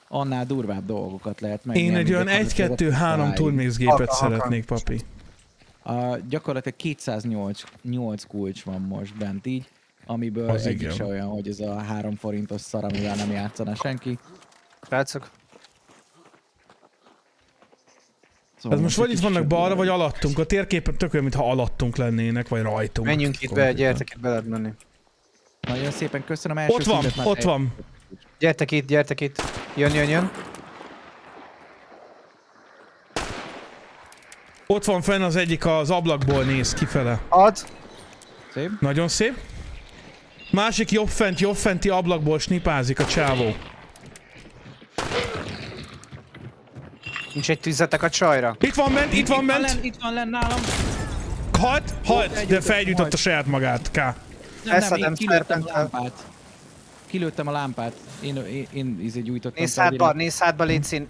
annál durvább dolgokat lehet megnyerni. Én egy olyan gyakorlatilag 1-2-3 halálig. turmixgépet Alkalmak. szeretnék, papi. A, gyakorlatilag 208 8 kulcs van most bent így, amiből Az egyik igen. se olyan, hogy ez a 3 forintos szar, amivel nem játszana senki. Srácok, Szóval Ez most vagy itt vannak balra, vagy alattunk. A térképen tök olyan, mintha alattunk lennének, vagy rajtunk. menjünk itt be, gyertek itt be lehet menni. Nagyon szépen köszönöm első Ott van, ott van. Gyertek itt, gyertek itt. Jön, jön, jön. Ott van fenn az egyik, az ablakból néz kifele. Ad. Szép. Nagyon szép. Másik jobb fent, jobb fenti ablakból snipázik a csávó. Nincs egy tüzetek a csajra. Itt van bent, itt van Itt van bent. itt van lenn nálam. Halt, halt, de Együtt, felgyújtotta halt. saját magát. K. Nem, nem, Elszedem én kilőttem a lámpát. Kilőttem a lámpát. Én, én, én izé gyújtottam. Nézz hátba, nézz hátba, légy szín.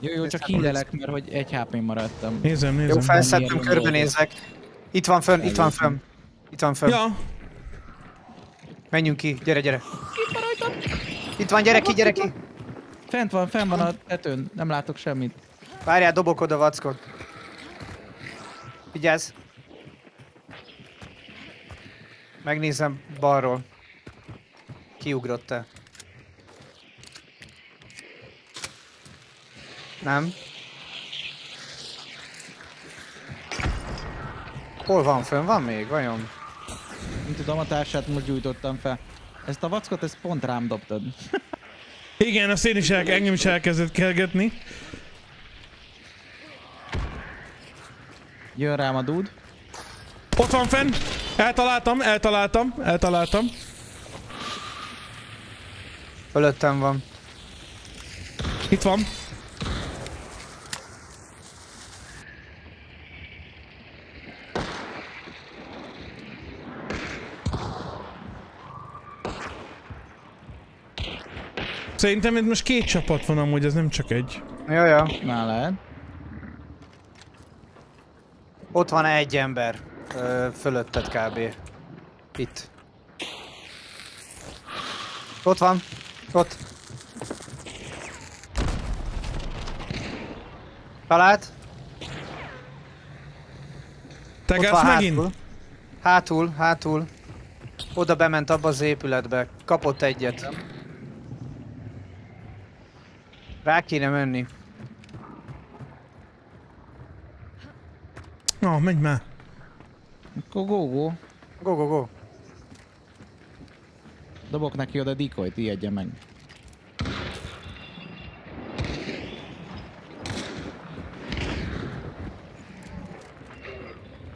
Jó, jó, csak hílelek, mert hogy egy hp maradtam. Nézem, Jó, nézem. felszedtem, Milyen körbenézek. Itt van fönn, itt van fönn. Itt van fönn. Ja, Menjünk ki, gyere, gyere. Itt van, gyere ki, gyere ki. Fent van, fent van a tetőn, nem látok semmit. Várjál, dobok oda vackot. Vigyázz. Megnézem balról. Kiugrott-e? Nem. Hol van fönn? Van még? Vajon? Nem tudom, a társát most gyújtottam fel. Ezt a vackot, ezt pont rám dobtad. [laughs] igen, azt én is el, engem is elkezdett kergetni. Jön rám a dúd. Ott van fenn. Eltaláltam, eltaláltam, eltaláltam. Fölöttem van. Itt van. Szerintem itt most két csapat van amúgy, ez nem csak egy. Jó, jó. Már lehet. Ott van egy ember. Ö, fölötted kb. Itt. Ott van. Ott. Talált. Tegelsz megint? hátul. Hátul, hátul. Oda bement abba az épületbe. Kapott egyet. Rá kéne menni. Na, menj már. Go, go, go. Go, go, go. Dobok neki oda dikolyt, ijedjen meg.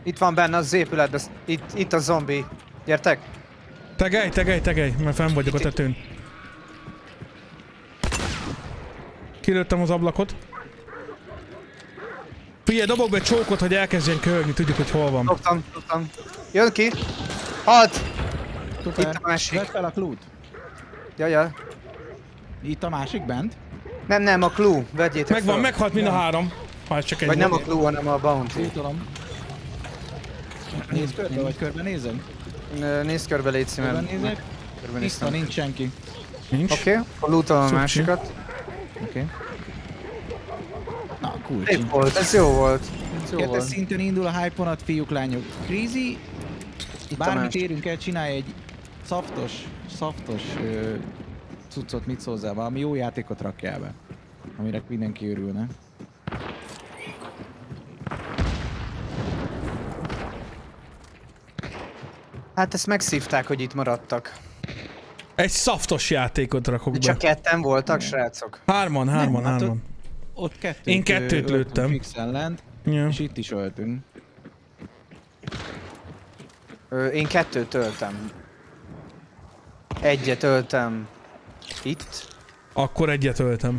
Itt van benne az épületben. Itt, itt a zombi. Gyertek. Tegelj, tegelj, tegelj, mert fenn vagyok a tetőn. Kilőttem az ablakot. Figyelj, dobok be csókot, hogy elkezdjen kölni, tudjuk, hogy hol van. Dobtam, dobtam. Jön ki. Halt! Szuper. Itt a másik. Vedd fel a klút. Jaja. Itt a másik bent. Nem, nem, a clue. Vegyétek Megvan, fel. meghalt mind a három. Ha ez csak egy Vagy nem a clue, hanem a bounty. Klútolom. Nézd körbe, vagy körbe nézed? Ö, Nézd körbe, légy Körbe szíven. nézek? Körbe Tiszta, nincs senki. Nincs. Oké, okay. akkor lootolom a másikat. Oké. Na, cool. Szép volt, ez jó volt. Ez jó Kettes volt. szinten indul a hype vonat, fiúk, lányok. Crazy, Itt bármit érünk el, csinálj egy szaftos, szaftos ö, cuccot, mit hozzá, valami jó játékot rakjál be. Amire mindenki örülne. Hát ezt megszívták, hogy itt maradtak. Egy szaftos játékot rakok be. Csak ketten voltak, srácok? Hárman, hárman, hát hárman. Ott kettőt, Én kettőt lőttem. Fixen lent, Ja. és itt is öltünk. Ö, Én kettőt öltem. Egyet öltem itt. Akkor egyet öltem.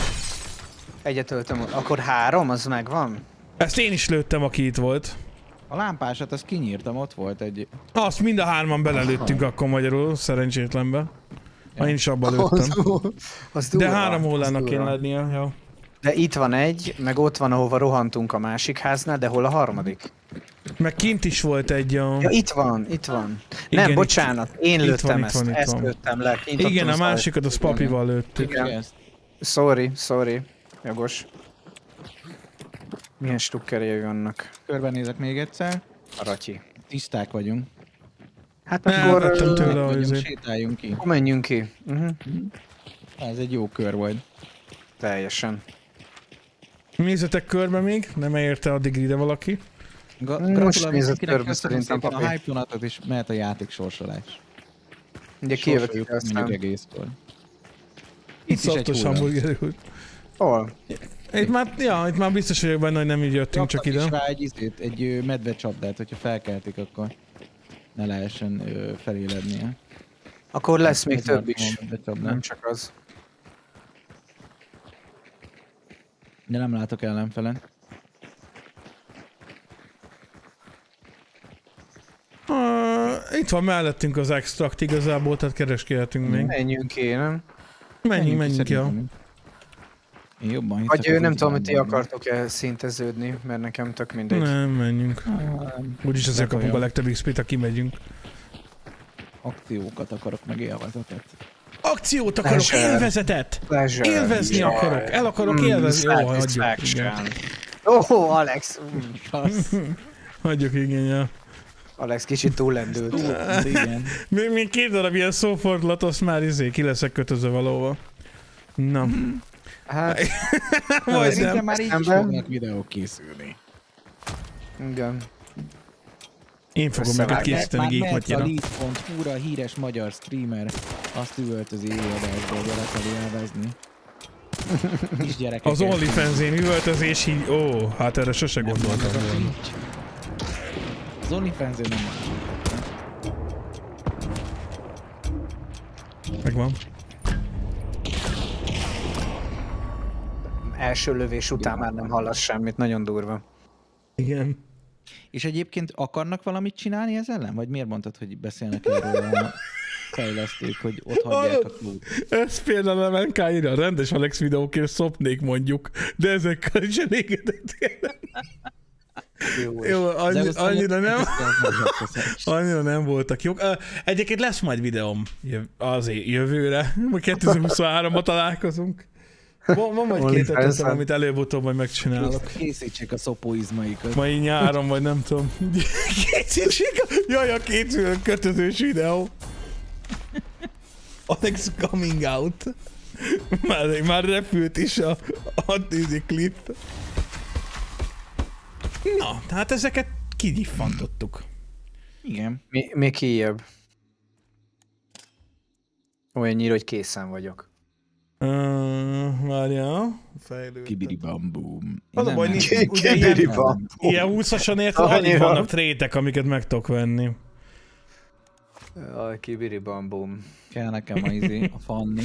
Egyet öltem, akkor három, az megvan? Ezt én is lőttem, aki itt volt. A lámpásat azt kinyírtam, ott volt egy... Azt mind a hárman belelőttünk akkor magyarul, szerencsétlenbe. Ha én is abba lőttem. az De három durva. kéne lennie, ja. De itt van egy, meg ott van, ahova rohantunk a másik háznál, de hol a harmadik? Meg kint is volt egy a... Ja, itt van, itt van. Igen, nem, itt- bocsánat, én itt lőttem van, itt ezt, van, itt ezt van. lőttem le. Kint Igen, a másikat az papival lőttük. Igen. Ezt. Sorry, sorry. Jogos. Milyen stukkerjei vannak? Körbenézek még egyszer. A ratyi. Tiszták vagyunk. Hát Ne, akkor, vettem tőle. a izét. sétáljunk ki. akkor menjünk ki. Uh-huh. Ez egy jó kör volt. Teljesen. Nézzetek körbe még, nem érte addig ide valaki. Ga- Most nézett körbe szerintem, szépen a papi. hype vonatot, és mehet a játék sorsolás. Ugye kijövök ide mondjuk aztán. egészkor. Itt is egy Szaftos hamburger út. Hol? Itt már, ja, itt már biztos vagyok benne, hogy nem így jöttünk csak Raktak is ide. rá egy, izét, egy medvecsapdát, hogyha felkeltik, akkor ne lehessen ö, felélednie. Akkor lesz még több is. medvecsapda. Nem csak az. De nem látok ellenfelen. Uh, itt van mellettünk az extrakt igazából, tehát kereskedhetünk még. Menjünk ki, nem? Menjünk, menjünk, ja. Én jobban hiszek Vagy ő nem tudom, hogy ti akartok-e szinteződni, mert nekem tök mindegy. Nem, menjünk. Úgyis azért Nem kapunk a legtöbb XP-t, ha kimegyünk. Akciókat akarok, meg élvezetet. Akciót akarok, Pleasure. élvezetet! Pleasure. Élvezni Joy. akarok, el akarok Mm, élvezni. Jó, hagyjuk. Ó, oh, Alex. Mm. [laughs] Hagyjuk, ja. Alex kicsit túllendült. Igen. [laughs] Még, még két darab ilyen szófordulatot, azt már izé, ki leszek kötözve valóva. Na, Hát, majd Szerintem nem. már így fognak videók készülni. igen. Én fogom őket készíteni Már Geek mehet a híres magyar streamer azt üvöltözi éjadásból, hogy el akar élvezni. Kis gyerekek. Az OnlyFans-én üvöltözés így, ó, hát erre sose gondoltam volna. Az OnlyFans-én nem van. Megvan. Első lövés után már nem hallasz semmit, nagyon durva. Igen. És egyébként akarnak valamit csinálni ez ellen? Vagy miért mondtad, hogy beszélnek erről a fejlesztők, hogy ott hagyják a klút? Ez például a MNK írja, rendes Alex videókért szopnék mondjuk, de ezekkel is elégedett. Jó, Jó, annyi, annyira nem, annyira nem voltak jók. Egyébként lesz majd videóm azért jövőre, majd [laughs] 2023-ban találkozunk. Van, van majd két ötletem, amit előbb-utóbb majd megcsinálok. Készítsék a szopóizmaikat. Mai nyáron, vagy nem tudom. Készítsék a... Jaj, a két kötözős videó. Alex coming out. Már, már repült is a, a klip. Na, tehát ezeket kigyifantottuk. Igen. Mi, még kijebb. Olyannyira, hogy készen vagyok. Uh, várja, fejlődtem. Kibiri bambum. Az a baj, nincs- Kibiri ilyen, bam. ilyen 20-asan érted, alig vannak trétek, amiket meg tudok venni. A kibiri bambum. Kell nekem a izé, a Fanni.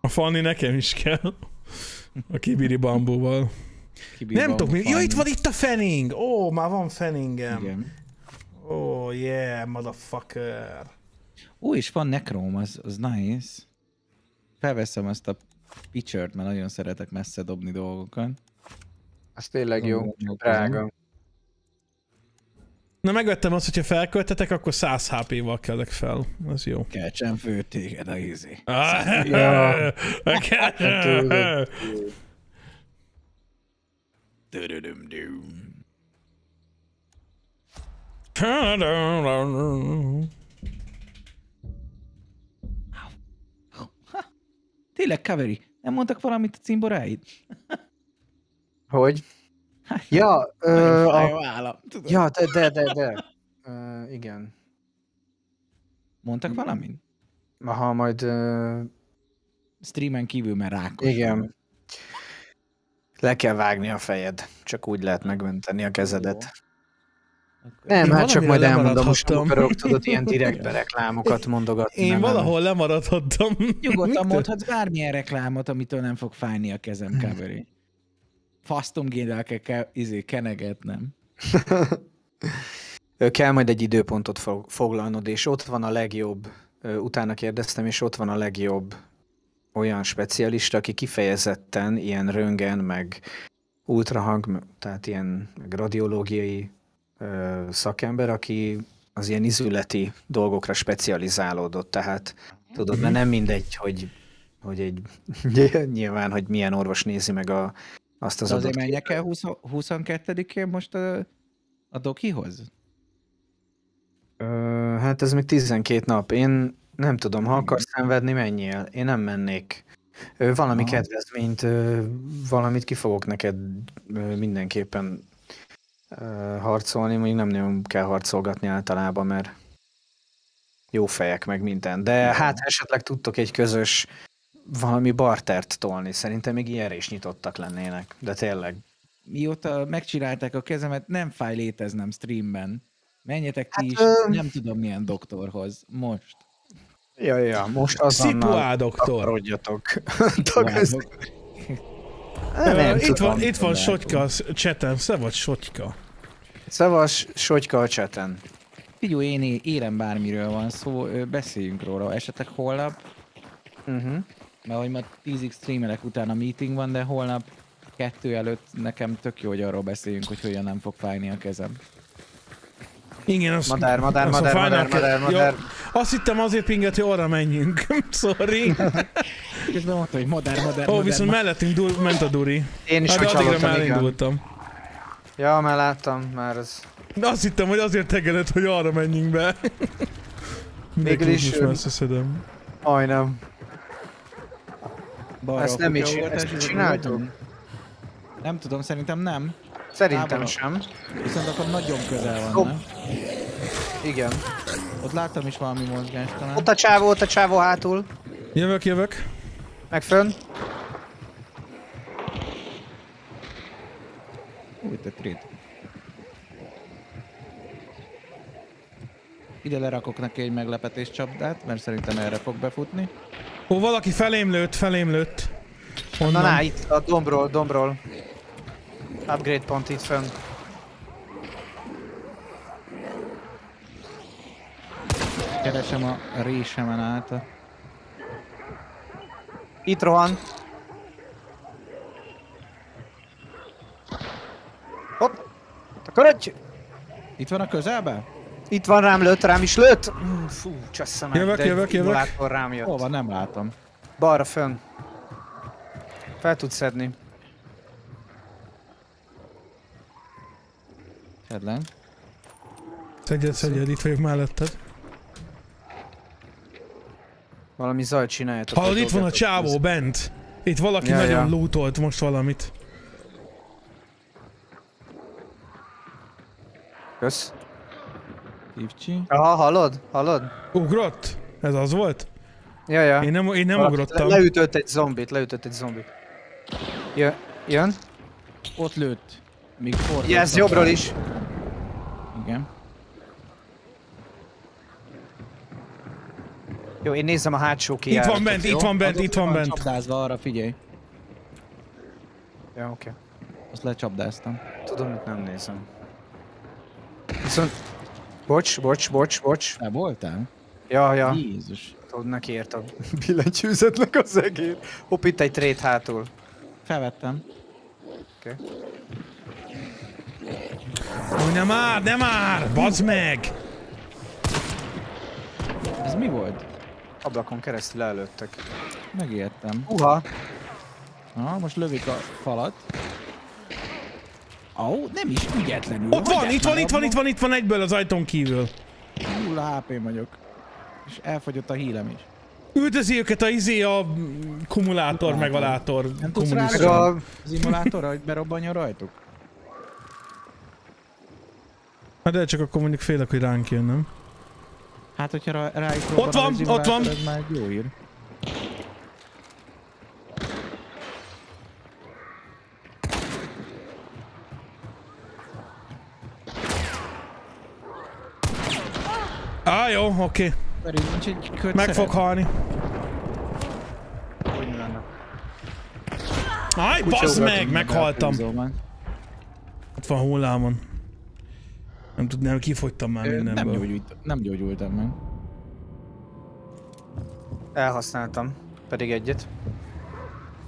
A Fanni nekem is kell. A kibiri bambúval. Kibírva Nem tudok mi. Ja, itt van itt a fening! Ó, már van feningem. Igen. Ó, oh, yeah, motherfucker. Ó, és van Necrom, az, az nice. Felveszem ezt a pitchert, mert nagyon szeretek messze dobni dolgokat. Az tényleg jó. Gondolkozom. Drága. Na megvettem azt, hogyha felköltetek, akkor 100 HP-val kellek fel. Ez jó. Keltsen fő téged a izé. Ah, Ja. [laughs] Tényleg, Kaveri, nem mondtak valamit a cimboráid? Hogy? Ja, ö, a vállam, tudod? ja, de, de, de, de. Ö, igen. Mondtak valamit? Ha majd, ö, Streamen kívül, mert rákos. igen. Le kell vágni a fejed. Csak úgy lehet megmenteni a kezedet. Nem, hát csak majd elmondom, most akarok, tudod, ilyen direktbe reklámokat mondogatni. Én nem, nem. valahol lemaradhattam. Nyugodtan [laughs] mondhatsz bármilyen reklámot, amitől nem fog fájni a kezem, Kaveri. Fasztomgéddel kell, kell izé, kenegetnem. Kell majd egy időpontot fog- foglalnod, és ott van a legjobb, utána kérdeztem, és ott van a legjobb olyan specialista, aki kifejezetten ilyen röntgen, meg ultrahang, tehát ilyen meg radiológiai szakember, aki az ilyen izületi dolgokra specializálódott, tehát tudod, mert nem mindegy, hogy, hogy egy, [laughs] nyilván, hogy milyen orvos nézi meg a, azt az Az azért adott menjek el 20, 22-én most a, a dokihoz? Ö, hát ez még 12 nap. Én nem tudom, ha akarsz szenvedni, menjél. Én nem mennék. Ö, valami Aha. kedvezményt, ö, valamit ki fogok neked ö, mindenképpen harcolni. Még nem nagyon kell harcolgatni általában, mert jó fejek meg minden. De hát esetleg tudtok egy közös valami bartert tolni. Szerintem még ilyenre is nyitottak lennének. De tényleg. Mióta megcsinálták a kezemet, nem fáj léteznem streamben. Menjetek ti Hát, is, ö- nem tudom milyen doktorhoz. Most. Ja, ja, most azonnal Szipuá, doktor. takarodjatok. [laughs] Takarodjatok. Nem itt van, itt van Sotyka a cseten. Szevad Sotyka. Szavas Sotyka a cseten. Figyelj, én érem bármiről van szó, beszéljünk róla. Esetleg holnap, Uh-huh. mert hogy ma 10x streamelek után a meeting van, de holnap kettő előtt nekem tök jó, hogy arról beszéljünk, hogy hogyan nem fog fájni a kezem. Igen, az, Madár, madár, az a madár, madár, madár, madár. Azt hittem azért pinget, hogy arra menjünk. [laughs] Sorry. Közben mondta, hogy modern, modern, Ó, modern. viszont mellettünk dur- ment a duri. Én is Hát addigra már igen. indultam. Ja, már láttam, már az... De azt hittem, hogy azért tegeled, hogy arra menjünk be. [laughs] Végül is, most már összeszedem. Majdnem. Balra Ezt nem is- kutyaugatás, ezt csináltuk? Nem tudom, szerintem nem. Szerintem Távol- sem. Viszont akkor nagyon közel van, Hopp. nem? Igen. Ott láttam is valami mozgást talán. Ott a csávó, ott a csávó hátul. Jövök, jövök. Meg fönn. Új, te trid. Ide lerakok neki egy meglepetés csapdát, mert szerintem erre fog befutni. Ó, valaki felém lőtt, felém lőtt. Na, Onnan. na, itt a dombról, dombról. Upgrade pont itt fönn. Keresem a résemen át. Itt rohan. Hopp. Takarodj! Itt van a közelben? Itt van rám lőtt, rám is lőtt. Fú, csessze meg. Jövök, de egy jövök, jövök. rám jött. Hol van? Nem látom. Balra fönn. Fel tudsz szedni. Szedlen. Szedjed, szedjed, itt vagyok melletted. Valami zajt csináljatok. Hallod, itt van a csávó bent. Itt valaki Ja, nagyon ja. lootolt most valamit. Kösz. Ivcsi. Aha, hallod? Hallod? Ugrott? Ez az volt? Ja, ja. Én nem, én nem Valaki ugrottam. Le, leütött egy zombit, leütött egy zombit. Jön. Jön. Ott lőtt. Míg fordult. Yes, jobbról is. Igen. Jó, én nézem a hátsó Itt kijáratot. van bent, jó? itt van bent, itt van bent. Csapdázva arra, figyelj. Ja, oké. Azt lecsapdáztam. Tudom, hogy nem nézem. Viszont... Bocs, bocs, bocs, bocs. Te voltál? Ja, ja. Jézus. Tudod, neki ért a [laughs] billentyűzetnek az egér. Hopp, itt egy trét hátul. Felvettem. Oké. Okay. Mondja már, de már! Bazd meg! Ez mi volt? Ablakon keresztül előttek. Megijedtem. Uha! Na, most lövik a falat. Ó, oh, nem is ügyetlenül. Ott van, itt van, már itt van, itt van, itt van egyből az ajtón kívül. Nulla HP vagyok. És elfogyott a hílem is. Üldözi őket a izé a kumulátor, Látom. megalátor. Nem tudsz. Meg rálőni a... az immulátorra, hogy berobbanjon rajtuk? Hát de csak akkor mondjuk félek, hogy ránk jön, nem? Hát, hogyha rá, rájuk robban van, ott van. Ez már jó hír. Á, jó, oké. Köt Meg fog halni. Aj, bazd meg, meghaltam. Húzóban. Ott van hullámon. Nem tudnám, kifogytam már Ö, Nem, mindenből. gyógyult, nem gyógyultam meg. Elhasználtam. Pedig egyet.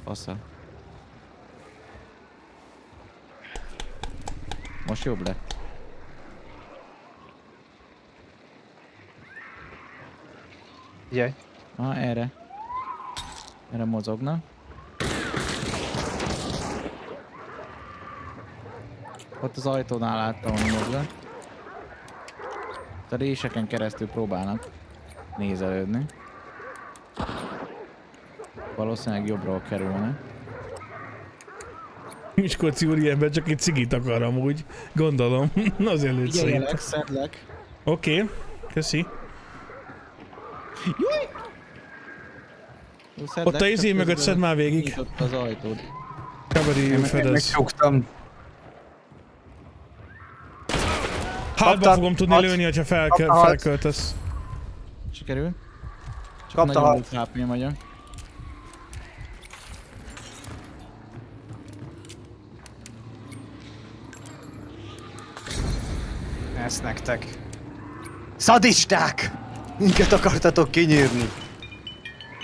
Fasza. Most jobb lett. Figyelj. Ha, erre. Erre mozogna. Ott az ajtónál láttam, hogy mozog. A réseken keresztül próbálnak nézelődni. Valószínűleg jobbról kerülne. Miskolci úr ilyenben csak egy cigit akar amúgy. Gondolom. [laughs] Azért lőtt szét. szedlek. Oké, okay. köszi. Jó, Ott a izé mögött szed már végig. Az ajtót. Kabari Én fedez. megcsuktam. Hátba fogom tudni hat. lőni, hogyha felke- Kapta, felköltesz. Sikerül? Csak Kapta nagyon hat. hp vagyok. Ezt nektek. Szadisták! Minket akartatok kinyírni.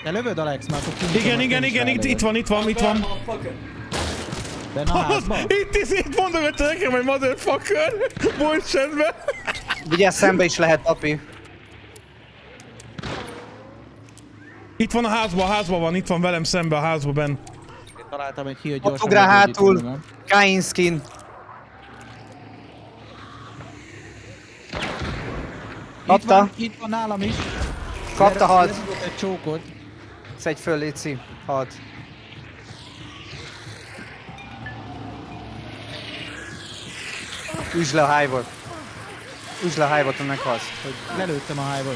Te lövöd Alex, már akkor kinyitom, Igen, igen, igen, itt, itt van, itt van, itt van. Benne a házban? Itt is, itt mondogatja nekem, hogy motherfucker. Volt csendben. Vigyázz, szembe is lehet, api. Itt van a házban, a házban van, itt van velem szembe a házban benn. Én találtam egy hír, hogy Ott gyorsan ugrál hátul. magam. Skin. Itt Kapta. van, itt van nálam is. Kapta hat. egy csókot. Szedj föl, Léci. Hat. Üsd le a hive-ot. Üsd le a hive-ot, ha meghalsz. Hogy- Lelőttem a hive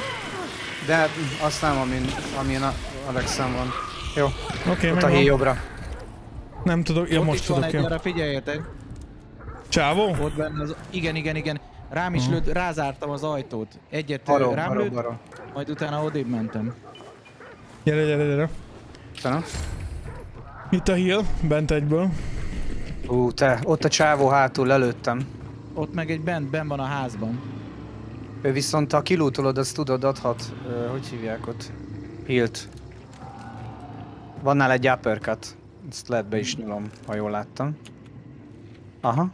De azt nem, amin, amin a Alexem van. Jó, Oké, ott a híj okay, jobbra. Nem tudok, ja Ott most is van tudok, egy, arra figyeljetek. Csávó? Ott benne az... Igen, igen, igen. Rám is lőtt, rázártam az ajtót. Egyet ö, Baró, rám baró, lőtt, baró. majd utána odébb mentem. Gyere, gyere, gyere. Köszönöm. Itt a heal, bent egyből. Ú, te, ott a csávó hátul előttem. Ott meg egy bent, ben van a házban. Ő viszont ha kilútolod, azt tudod, adhat, ö, hogy hívják ott? Hilt. Van nála egy uppercut. Ezt lehet be is nyúlom, ha jól láttam. Aha.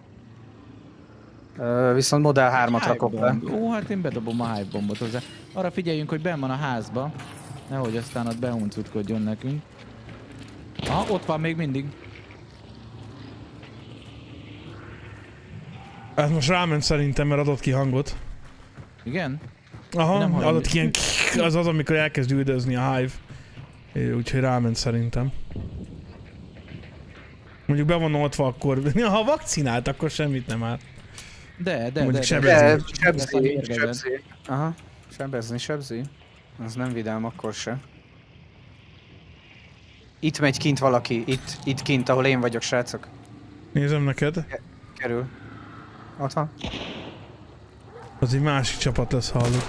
Ö, viszont Model 3-at rakok le. Ó, hát én bedobom a hive bombot hozzá. Arra figyeljünk, hogy ben van a házba. Nehogy aztán ott behuncutkodjon nekünk. Aha, ott van még mindig. Ez most ráment szerintem, mert adott ki hangot. Igen? Aha, Nem adott ki ilyen az az, amikor elkezd üldözni a hive. É, Úgyhogy ráment szerintem. Mondjuk be van oltva, akkor... [laughs] Ha vakcinált, akkor semmit nem árt. De, de, de. Mondjuk de, sebezni. De, a sebzi, sebzi. Aha, sebezni, sebzi. Az nem vidám akkor se. Itt megy kint valaki, itt, itt kint, ahol én vagyok, srácok. Nézem neked. Kerül. Ott van. Az egy másik csapat lesz, hallod.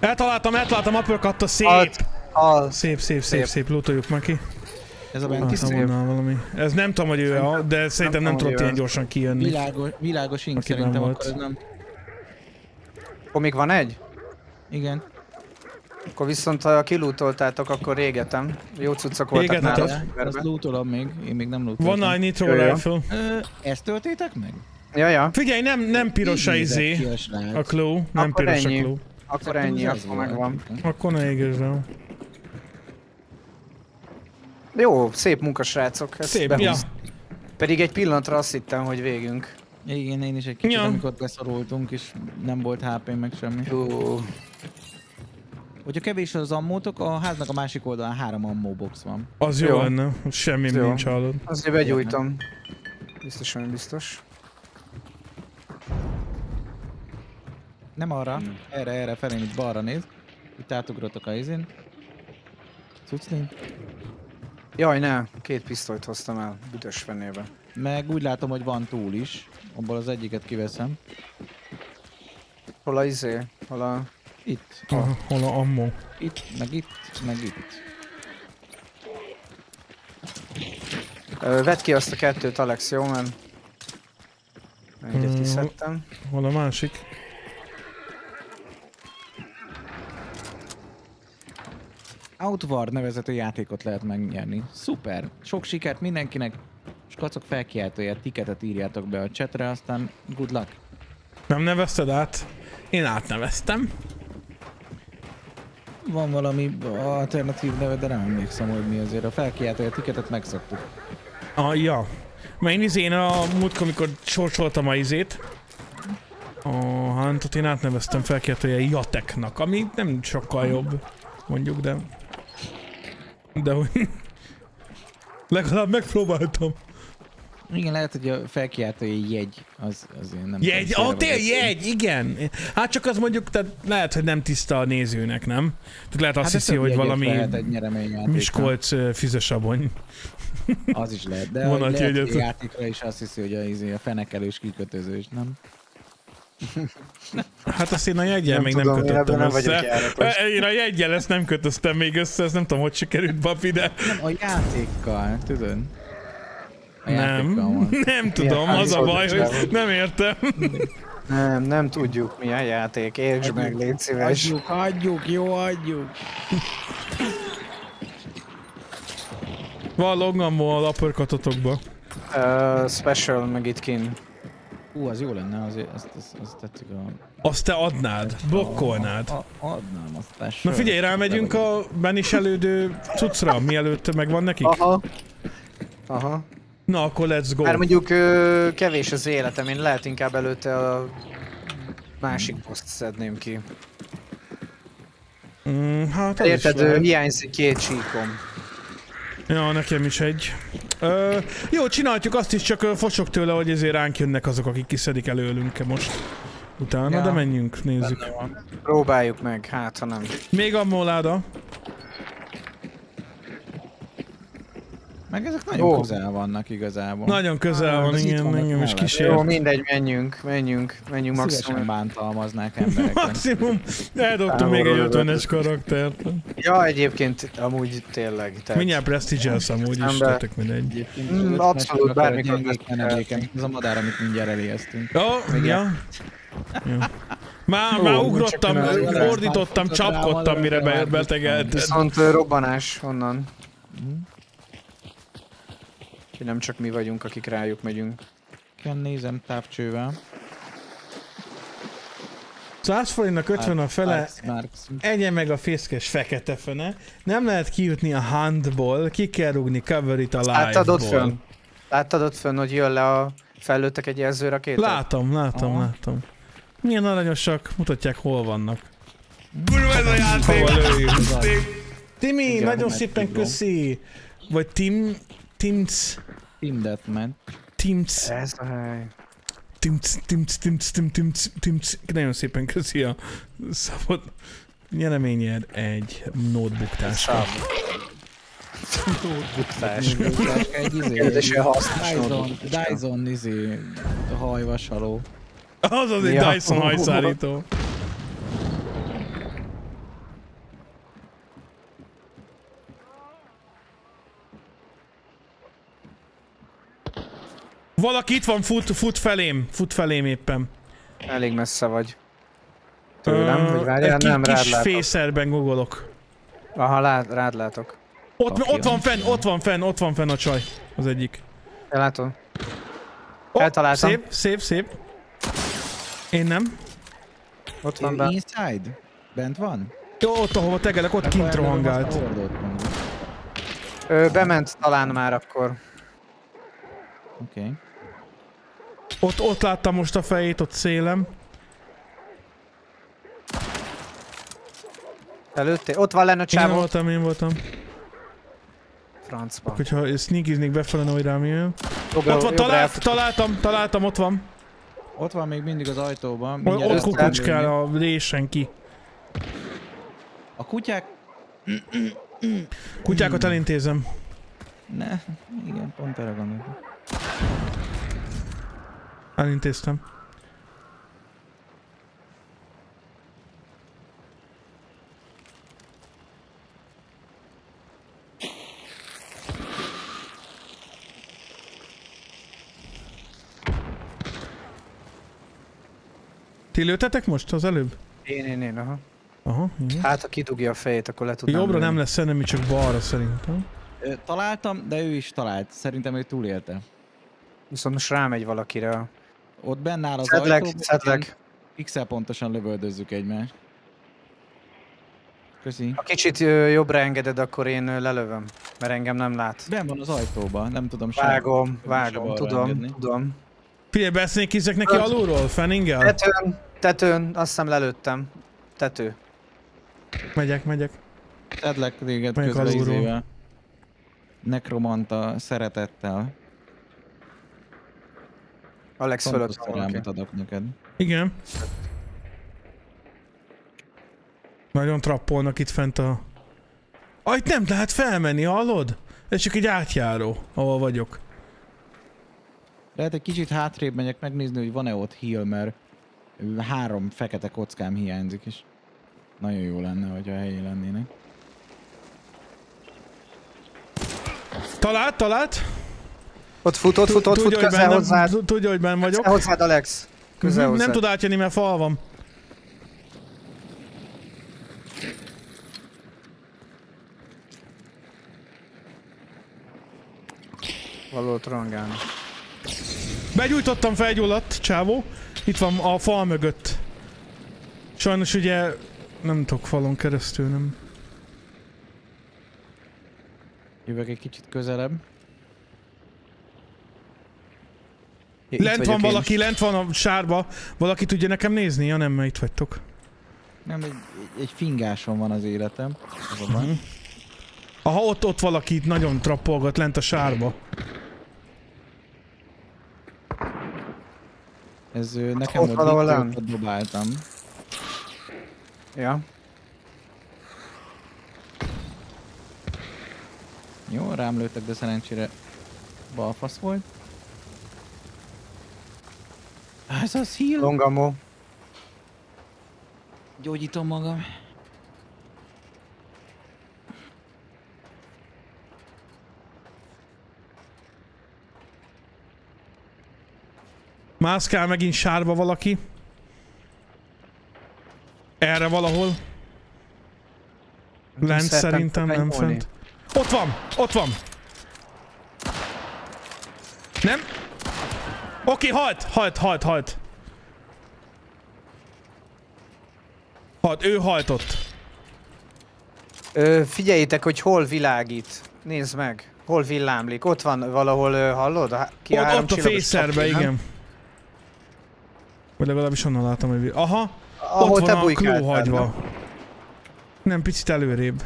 Eltaláltam, eltaláltam, uppercut szép! Halt, hal. Szép, szép, szép, Szép. szép, lootoljuk meg ki. Ez a volna valami. Ez nem tudom, hogy ő a, de szerintem nem tudom, tudott ilyen gyorsan kijönni. Világos, világos ink Aki nem szerintem, volt. akkor ez nem... Akkor még van egy? Igen. Akkor viszont ha kilútoltátok, akkor régetem. Jó cuccok voltak Égetetek? nála. Az szuperbe. lootolom még, én még nem lootoltam. Van a nitro rifle. Ezt töltétek meg? Ja, ja. Figyelj, nem, nem piros a izé. a. A clue, nem Akkor piros a ennyi. clue. Akkor ennyi, akkor megvan. Akkor ne égesd el. Jó, szép munka, srácok. Ezt Szép, ja. behúz- Pedig egy pillanatra azt hittem, hogy végünk. Igen, én is egy kicsit, Ja. amikor beszorultunk, és nem volt HP meg semmi. Jó. Hogyha kevés az ammótok, a háznak a másik oldalán három ammó box van. Az jó Jó. lenne, semmi Jó. nincs hallod. Azért begyújtom. Biztos, hogy biztos. Nem arra, Hmm. erre, erre, felé, itt balra néz. Itt átugrotok a izén. Cuclin. Jaj, ne. Két pisztolyt hoztam el. Büdös fenébe. Meg úgy látom, hogy van túl is. Abból az egyiket kiveszem. Hol a izé? Hol a... Itt, Aha, hol a ammo? itt, meg itt, meg itt. Ö, vedd ki azt a kettőt, Alex, jó? Mert... Egyet Mm. kiszedtem. Hol a másik? Outward nevezető játékot lehet megnyerni. Szuper! Sok sikert mindenkinek! És kacok felkiáltóját, tiketet írjátok be a chatre, aztán good luck! Nem nevezted át? Én átneveztem. Van valami alternatív neve, de nem emlékszem, hogy mi azért. A felkiáltóját, tiketet megszoktuk. Ah, ja. Mert én izén a múltkor, amikor sorsoltam a izét, a Huntot én átneveztem felkiáltója Jateknak, ami nem sokkal jobb, mondjuk, de... De hogy... Legalább megpróbáltam. Igen, lehet, hogy a felkiáltói jegy, az, az én nem Jegy, ó, tényleg vezető. jegy, igen. Hát csak az mondjuk, tehát lehet, hogy nem tiszta a nézőnek, nem? Tehát lehet azt Hát hiszi, hogy valami egy. Miskolc füzesabony. Az is lehet, de lehet, hogy a játékra is azt hiszi, hogy a, izé, a fenekelős kikötözős, nem? Hát azt én a jeggyel Nem még tudom, nem én kötöttem nem vagyok össze. járatos. Én a jeggyel ezt nem kötöztem még össze, ezt nem tudom, hogy sikerült, papi, de Nem, a játékkal, tudod? A nem, van. nem tudom, az a baj, hogy nem értem. Nem, nem tudjuk mi a játék. Értsd meg, légy szíves. Adjuk, adjuk, jó, adjuk. Van longammo a lapörkatotokba. Uh, special, meg itt kin. Ú, az jó lenne, azért, azt, azt, azt tetszik a... Azt te adnád, blokkolnád. A, a, adnám azt Na figyelj, rámegyünk a ben is elődő cuccra, mielőtt megvan nekik? Aha. Aha. Na akkor let's go. Már mondjuk ö, kevés az életem, én lehet inkább előtte a másik poszt szedném ki. Mm, hát az Érted, hiányzik két csíkom. Ja, nekem is egy. Ö, jó, csináljuk azt is, csak fosok tőle, hogy ezért ránk jönnek azok, akik kiszedik előlünk most. Utána, Ja. de menjünk, nézzük. Próbáljuk meg, hát ha nem. Még a moláda. Meg ezek nagyon Ó. közel vannak igazából. Nagyon közel Ah, van, igen, engem is kísér. Jó, mindegy, menjünk, menjünk, menjünk maximum. bántalmaznák embereket. Maximum eldobtunk még egy 50-es karaktert. Ja, egyébként amúgy tényleg. Tehát Mindjárt prestigelsz amúgy is, tehetek mindegy. Mm, az abszolút, bármikor gyengék meg- menedéken. Ez a madár, amit mindjárt eléheztünk. Ó, oh, ja. ja. Már, Ó, már ugrottam, nem- ordítottam, csapkodtam, mire be, betegelted. Viszont robbanás onnan. Úgyhogy Nem csak mi vagyunk, akik rájuk megyünk. Kell nézem távcsővel. 100 forintnak 50 a fele, Marx, Marx. egye meg a fészkes fekete fene. Nem lehet kijutni a handból, ki kell rúgni cover it a Láttad ott live-ból. fönn? Láttad ott fönn, hogy jön le a... Fellőttek egy jelzőrakétát? Látom, látom, Aha. látom. Milyen aranyosak, mutatják hol vannak. Kurva ez a játék! Timi, Igen, nagyon szépen köszi. Vagy Tim, Timc, Team Deathmatch. Timc, Ez a hely. Timc, Timc, Timc, Timc, Timc, Timc. Nagyon szépen köszi a szabad. Nyereményed egy notebook táska. Sáv. Buktás. Egy izé, Dyson, notebook. Dyson izé, hajvasaló. Az az egy. Dyson hajszárító. Valaki itt van, fut, fut felém. Fut felém éppen. Elég messze vagy. Tőlem, vagy várjál, nem, kis rád látok. fészerben googolok. Aha, lát, rád látok. Ott, ott van fenn, ott van fenn, ott van fenn a csaj. Az egyik. Te látod? Oh, Eltaláltam. Szép, szép, szép. Én nem. Ott van Ő be. Inside? Bent van? Jó, ott ahova tegelek, ott kint rohangált. Ő bement talán már akkor. Oké. Okay. Ott, ott láttam most a fejét, ott szélem. Előttél? Ott van lenne a Én csávó. voltam, én voltam. Francba. Hogyha sneakiznék befele, hogy rám jön. Ott van, talált, találtam, találtam, ott van. Ott van még mindig az ajtóban. Ott, mindjárt ott kukucskál a résen ki. A kutyák... Kutyákat elintézem. Ne, igen, pont erre gondoltam. Elintéztem. Ti lőtetek most az előbb? Én, én, én, aha. Aha, jó. Hát, ha kidugja a fejét, akkor le tudnám Jobbra lőni. nem lesz semmi, csak balra szerintem. Ö, Találtam, de ő is talált. Szerintem ő túlélte. Viszont most rámegy valakire. Ott benne áll az Szedlek, ajtóban. szedlek. Pixel pontosan lövöldözzük egymást. Köszi. Ha kicsit jobbra engeded, akkor én lelövöm. Mert engem nem lát. Ben van az ajtóban, nem tudom sem. Vágom, sem vágom, tudom, engedni. tudom. Figyelj, besznékizek neki Öt. alulról, Fenningel? Tetőn, tetőn, azt hiszem lelőttem. Tető. Megyek, megyek. Szedlek téged Melyik közben alulról? izével. Nekromanta szeretettel. Alex fölött szerelmet adok neked. Igen. Nagyon trappolnak itt fent a... Itt nem lehet felmenni, hallod? Ez csak egy átjáró, ahol vagyok. Lehet egy kicsit hátrébb megyek megnézni, hogy van-e ott heal, mert három fekete kockám hiányzik, és nagyon jó lenne, hogyha a helyén lennének. Talált, talált? Ott fut, ott fut, ott fut, Tudja, hogy közel hozzád. tud- Tudja, hogy benn vagyok. Közel hozzád, Alex. Közel hozzád. Nem tud átjönni, mert fal van. Való rangálni. Begyújtottam, felgyulladt, csávó. Itt van a fal mögött. Sajnos ugye nem tudok falon keresztül, nem. Jövök egy kicsit közelebb. Lent van én. valaki, lent van a sárba. Valaki tudja nekem nézni? Ja nem, mert itt vagytok. Nem, egy, egy fingáson van az életem. Az a baj. Mhm. Aha, ott, ott valaki itt nagyon trappolgat lent a sárba. Ez nekem Ott volt valahol dobáltam. Ja. Jó, rám lőttek, de szerencsére balfasz volt. Ez az heal. Longamo. Gyógyítom magam. Mászkál megint sárba valaki. Erre valahol. Lent szerintem, nem fent. Ott van! Ott van! Nem? Oké, halt! Halt, halt, halt! Halt, ő halt ott. Ö, figyeljétek, hogy hol világít. Nézd meg. Hol villámlik. Ott van valahol, ö, hallod? A, ki Ott, három ott a fészerbe, igen. Vagy legalábbis onnan látom, hogy... Aha! Ahol ott te van a kló hagyva. Nem, picit előrébb.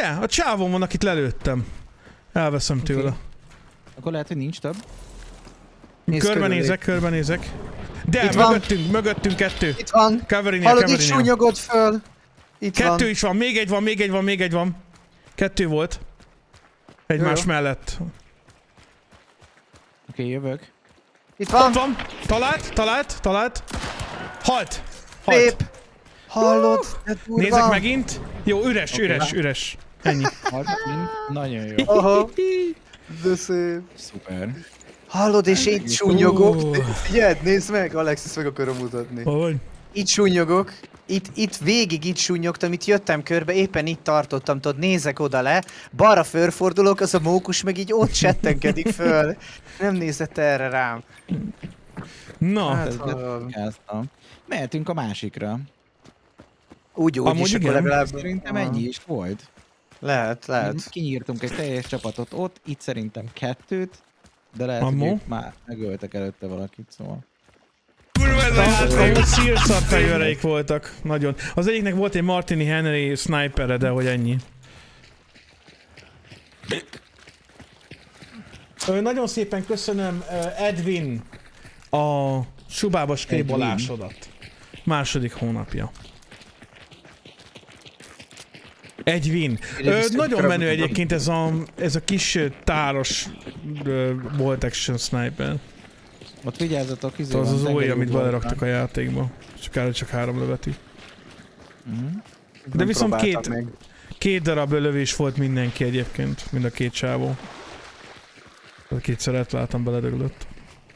De, a csávon van, akit lelőttem. Elveszem Oké. tőle. Akkor lehet, hogy nincs több. Nézd Körbenézek, körbenézek. De, Itt van. mögöttünk, mögöttünk kettő. Itt van. Caverinél, Hallod, itt súnyogod föl. Itt Kettő van. is van, még egy van, még egy van, még egy van. Kettő volt. Egymás Jó, jó. mellett. Oké, okay, jövök. Itt Ott van. van. Talált, talált, talált. Halt. Halt. Szép! Hallod? Durva. Nézek megint. Jó, üres, üres, üres. Ennyi. Nagyon jó. Aha. De szép. Szuper. Hallod, és itt Ó. súnyogok. Figyeld, nézd meg, Alexis meg akarom mutatni. Hol vagy? Itt súnyogok, itt, itt végig itt súnyogtam, itt jöttem körbe, éppen itt tartottam, tudod, nézek oda le, balra fölfordulok, az a mókus meg így ott settenkedik föl. Nem nézett erre rám. Na, Hát, Ez ha- Kezdtem. Mehetünk a másikra. úgy, úgy, Amúgy akkor igen. legalább... Szerintem ennyi is volt. Lehet, lehet. Kinyírtunk egy teljes csapatot ott, itt szerintem kettőt, de lehet, Ammo? hogy már megöltek előtte valakit, szóval. Kurva ez fegyvereik voltak, nagyon. Az egyiknek volt egy Martini Henry snipere, de hogy ennyi. Ö, nagyon szépen köszönöm Edwin a subábas krébolásodat. Második hónapja. Egy win. Ö, nagyon menő egyébként ez a, ez a kis táros ö, Bolt Action Sniper. Ott vigyázzatok, izé Az az új, amit beleraktak a játékba. Csak hogy csak három löveti. Mhm. De Nem viszont két, még. két darab lövés volt mindenki egyébként, mind a két sávó. Kétszer átláttam beledöglött.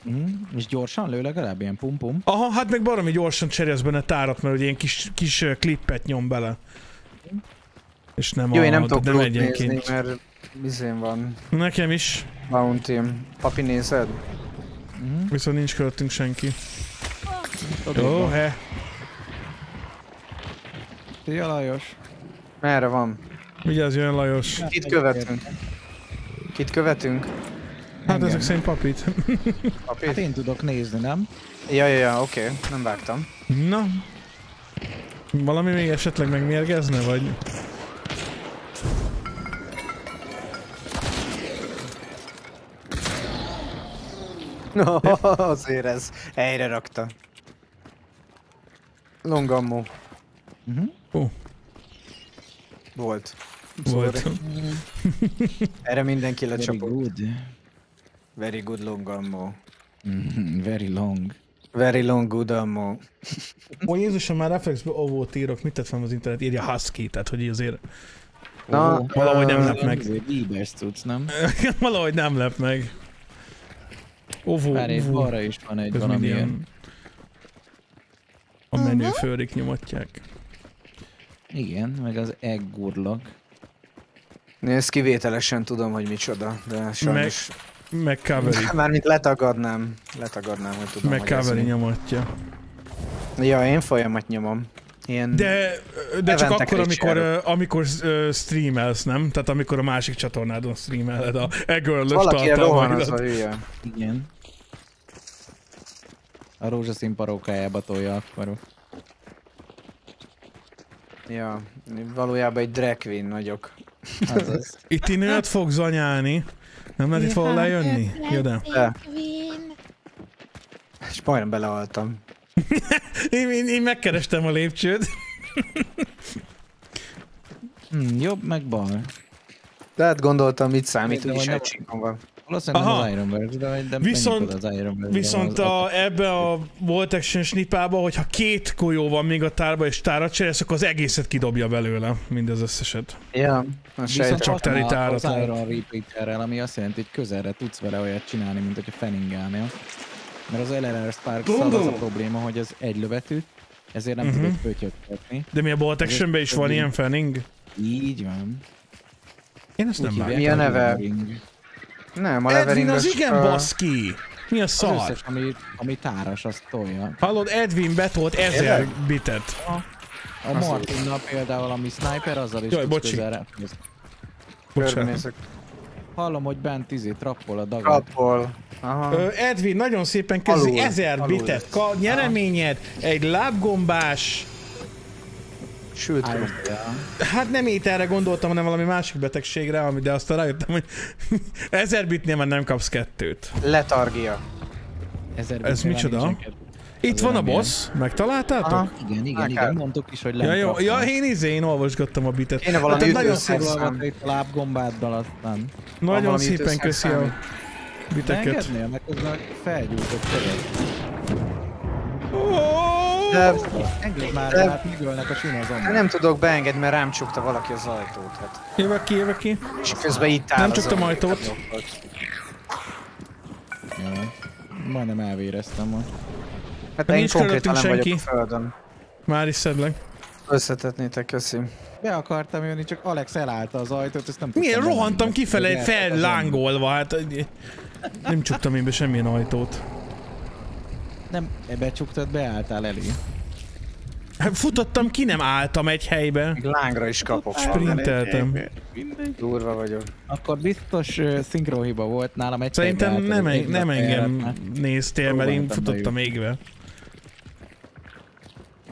Mhm. És gyorsan lő legalább ilyen pum-pum. Aha, hát meg baromi gyorsan cserélsz benne tárat, mert ugye ilyen kis, kis klippet nyom bele. És nem Jó, a, én nem tudok nem lót nézni, egyenként. mert bizén van Nekem is, bounty Papi nézed? Mhm. viszont nincs körülöttünk senki. Jó, van. he. Szia Lajos. Merre van? Vigyázz, jön Lajos. Kit követünk? Kit követünk? Hát Engem. ezek szerint papit. [laughs] Hát Papit? én tudok nézni, nem? Ja, ja, ja, oké, okay. nem vágtam. Na. Valami még esetleg megmérgezne, vagy? [laughs] No, azért ez. Helyre rakta. Longammo. Mhm. Volt. Volt. Sorry. Erre mindenki Very lecsapott. good. Very good long ammo. Mhm, Very long. Very long good ammo. [laughs] Ó, Jézusom, már reflexből óvót írok, mit tett fel az internet? Írja Husky, tehát hogy azért Na, valahogy nem lep meg. Bíbes tudsz, nem? [laughs] valahogy nem lep meg. Óvó, Várj, óvó. balra is van egy valamilyen. ilyen... A menő főrik nyomatják. Igen, meg az eggurlak. Nézd, kivételesen tudom, hogy micsoda, de sajnos... McCavery. [laughs] Mármint letagadnám. Letagadnám, hogy tudom, hogy ez McCavery mi. nyomatja. Ja, én folyamat nyomom. Ilyen... De, de csak akkor, amikor, amikor ö, streamelsz, nem? Tehát amikor a másik csatornádon streameled a egörlös a tartalmaidat. Igen. A rózsaszín parókájába tolja akkor. Ja, valójában egy drag queen vagyok. Azaz. [laughs] Itt én nőt fogsz anyálni. Nem lehet itt valahol lejönni? Jó, de. De. És majdnem belehaltam. [laughs] Én, én, én megkerestem a lépcsőt. [laughs] Hm, jobb meg bal. De hát gondoltam, mit számít, úgyis nem- egy van. Valószínűleg Aha. az Ironverse, de, de Viszont- az Ironverse. Viszont a, ebbe a Volt Action snipába, hogyha két golyó van még a tárba és tárat cserélsz, akkor az egészet kidobja belőle, mindez összeset. Ja, Viszont csak teli tárat az. Iron Repeaterrel, ami azt jelenti, hogy közelre tudsz vele olyat csinálni, mint hogyha Fenningelnél. Mert az LRR sparks az a probléma, hogy az egy lövetű, ezért nem Mhm. tudod pötyöt kapni. De mi a Bolt is van ilyen fanning? Így van. Én ezt nem hívják, Mi a neve? Nem, a Edwin, az igen baszki! Mi a Az szar? összes, ami, ami táras, azt tolja. Hallod, Edwin betolt ezer bitet. A Martinnal például, ami sniper, azzal is Jaj, tudsz bocsi. közelre. Bocsánat. Hallom, hogy bent izé trappol a dagat. Kapol. Aha. Ö, Edwin, nagyon szépen köszi, ezer alul. bitet. Ka- nyereményed, egy lábgombás. Bell. hát nem ételre gondoltam, hanem valami másik betegségre, ami, de aztán rájöttem, hogy [laughs] ezer bitnél már nem kapsz kettőt. Letargia. Ezer Ez micsoda? nincsen Itt van a boss, megtaláltátok? Aha. Igen, igen, Akár. igen, mondtuk is, hogy Ja, lent jó, trappol. ja, én izé, én olvasgattam a bitet. Kéne valami Hát, nagyon, ütőszeg. szép, Foglalgatva itt a lábgombáddal aztán. nagyon szépen köszi a biteket. Engednél, mert közben felgyújtott De Engedd már, De- hát megölnek a sinazomban. Hát nem tudok beengedni, mert rám csukta valaki az ajtót. Hát. Jövök ki, jövök ki. És közben itt áll Nem csuktam ajtó. ajtót. Jó. Majdnem elvéreztem most. Hát Hát én nincs konkrétan nem körülöttünk vagyok a senki. földön. Már is szedlek. Összetetnétek, köszi. Be akartam jönni, csak Alex elállta az ajtót, ezt nem. Milyen rohantam kifele, fellángolva, hát nem csuktam én be semmilyen ajtót. Nem, becsuktad, beálltál elé. Hát futottam ki, nem álltam egy helybe. Még lángra is kapok. Sprinteltem. Durva vagyok. Akkor biztos uh, szinkronhiba volt nálam egy Szerintem nem, en- nem engem néztél, mert én futottam égve.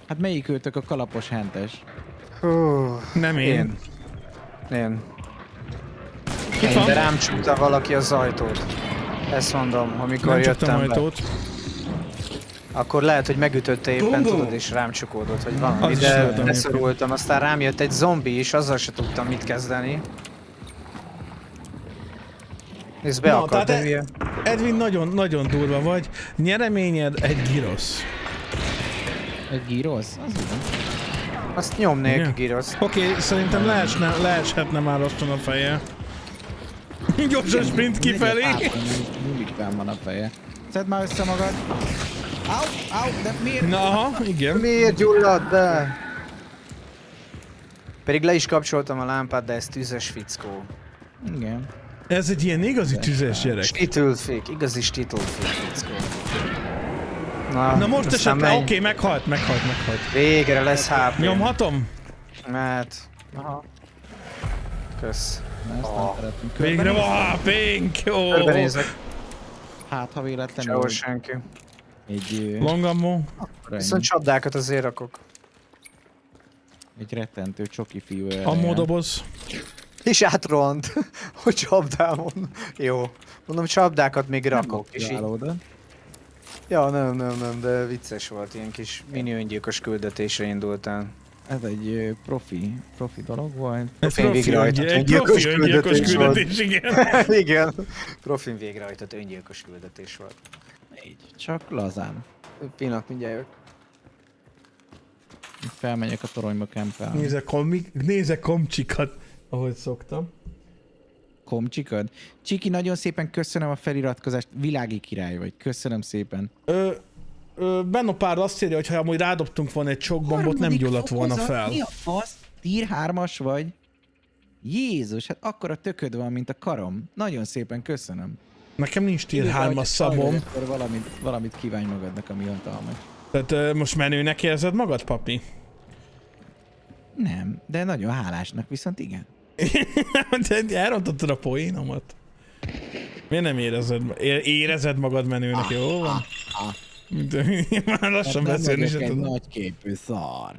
Hát melyik őtök a kalapos hentes? Hú, Nem én. én. Én. Itt van. de rám csukta valaki az ajtót. Ezt mondom, amikor Nem jöttem be. ajtót. Akkor lehet, hogy megütötte éppen, Gongo! tudod, és rám csukódott, vagy valami. Az is De lehet, beszorultam, aztán rám jött egy zombi is, azzal se tudtam mit kezdeni. Ez be Na, akart, tehát. Edwin, nagyon, nagyon durva vagy. Nyereményed egy girosz. Az igen. Azt nyomnék, Igen? Girosz. Oké, szerintem leesne, leeshetne már lassan a feje. [laughs] Gyorsan sprint kifelé. Mindig fenn van a feje. Szedd már össze magad. Au, au, de miért? Na, aha, igen. Miért gyulladt be? Pedig le is kapcsoltam a lámpát, de ez tüzes fickó. Igen. Ez egy ilyen igazi tüzes gyerek. Stitülfék, igazi stitülfék fickó. Na, Na most esetleg, oké, meghalt, meghalt, meghalt. Végre lesz HP. Nyomhatom? Mert... Aha. Kösz. Na, ezt nem szeretném. Végre van, pink! Ó, Körbenézek, Hát, ha véletlenül sehol senki. egy, Long ammo. Viszont csapdákat azért rakok. egy rettentő csoki fiú. Ammo doboz. És átrohant, [laughs] hogy csapdámon. Jó. Mondom, csapdákat még rakok. És így... Ja, nem, nem, nem, de vicces volt. Ilyen kis mini öngyilkos küldetésre indultál. Ez egy profi, profi dolog volt. Ez Profin profi végrehajtott öngyilkos öngyilkos küldetés küldetés, igen. [laughs] Igen. Profin végrehajtott öngyilkos küldetés volt. Így, csak lazán. Pillanat, mindjárt jövök. Felmegyek a toronyba kempel. Nézek, komik, nézek komcsikat, ahogy szoktam. Komcsikad? Csiki, nagyon szépen köszönöm a feliratkozást. Világi király vagy. Köszönöm szépen. Ö, ö, Benopár azt írja, hogy ha amúgy rádobtunk volna egy sok bombot, nem gyulladt volna fel. Mi a fasz? Tier 3-as vagy? Jézus, hát akkora tököd van, mint a karom. Nagyon szépen köszönöm. Nekem nincs 3-as hogyha szabom. Akkor valamit, valamit kívánj magadnak, ami hatalmas. Tehát ö, most menőnek érzed magad, papi? Nem, de nagyon hálásnak viszont igen. [laughs] Elrontottad a poénomat. Miért nem érezed, érezed magad menőnek, jó van? [laughs] Már lassan Hát beszélni se tudom. nagy képű szar.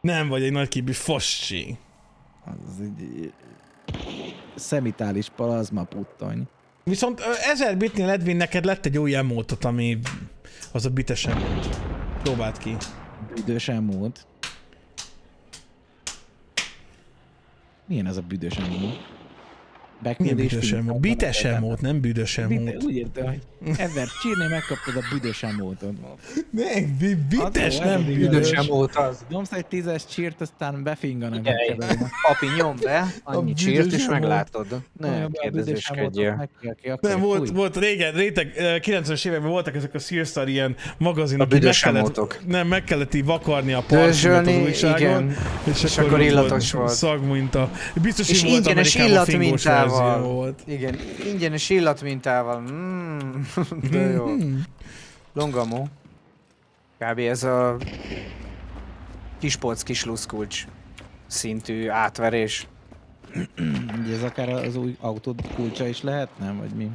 Nem vagy egy nagyképű fossi. Az egy szemitális plazma puttony. Viszont ö, 1000 bitnél Edwin neked lett egy új emótot, ami az a bites emót. Próbáld ki. Büdös emót. Milyen az a büdös emót? És büdös emót? Bites emót, nem büdös emót. Úgy írta, hogy Ever, csírné megkaptad a büdös emótot. Nem, bi- bites, nem büdös. Üdösem volt az. Nyomsz egy tízes csírt, aztán befinganak papi, nyom be, annyi csírt, és emót. meglátod. Ne akarja. Nem, volt, volt régen, réteg, eh, 90-es években voltak ezek a Searstar ilyen magazinok, A büdös emótok. nem, meg kellett így vakarni a parfümöt az újságon, igen. és, akkor illatos volt. Szagminta. Biztos, És hogy volt ingyenes Amerikában fingós verzió illatmintával. volt. Igen, ingyenes illatmintával. Mm, [laughs] de jó. Longamo. Kb. ez a kispolc kis luszkulcs szintű átverés. Ugye ez akár az új autó kulcsa is lehet, nem? Vagy mi?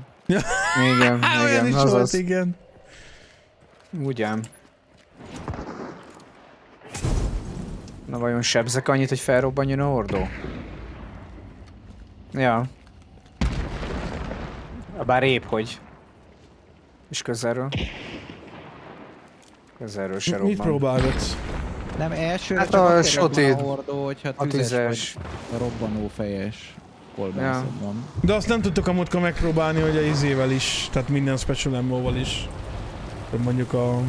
Igen, [laughs] Á, olyan is igen, volt, igen. Ugyan. Na vajon sebzek annyit, hogy felrobbanjon a hordó? Ja. Bár épp hogy. És közelről. Közelről se Mit robban. próbálgatsz? Nem, elsőre Hát csak a a hordó, hogyha A tízes. vagy robbanó fejes van. De azt nem tudtuk a múltkor megpróbálni, hogy a izével is, tehát minden special ammo-val is. Mondjuk a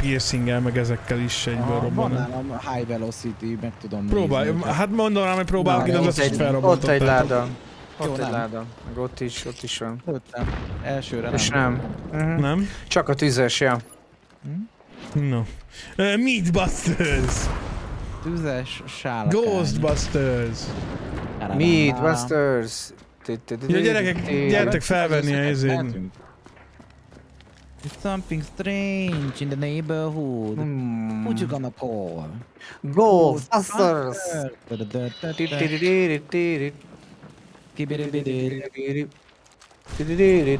piercinggel, meg ezekkel is egyből Ah, Van robban. nálam high velocity, meg tudom Próbálj, nézni hát mondom rám, hogy próbálok, én az összes egy, felrobbantottam. ott egy láda. Jó, Ott egy nem. láda. Meg ott is, ott is van. Lőttem. Elsőre És nem. nem. Mhm. Nem? Csak a tüzes, ja. No. Uh, Meatbusters! Tüzes sálakány. Ghostbusters! Meatbusters. Ja, gyerekek, gyertek felvenni a izét. There's something strange in the neighborhood. Hmm. Who you gonna call? Ghostbusters.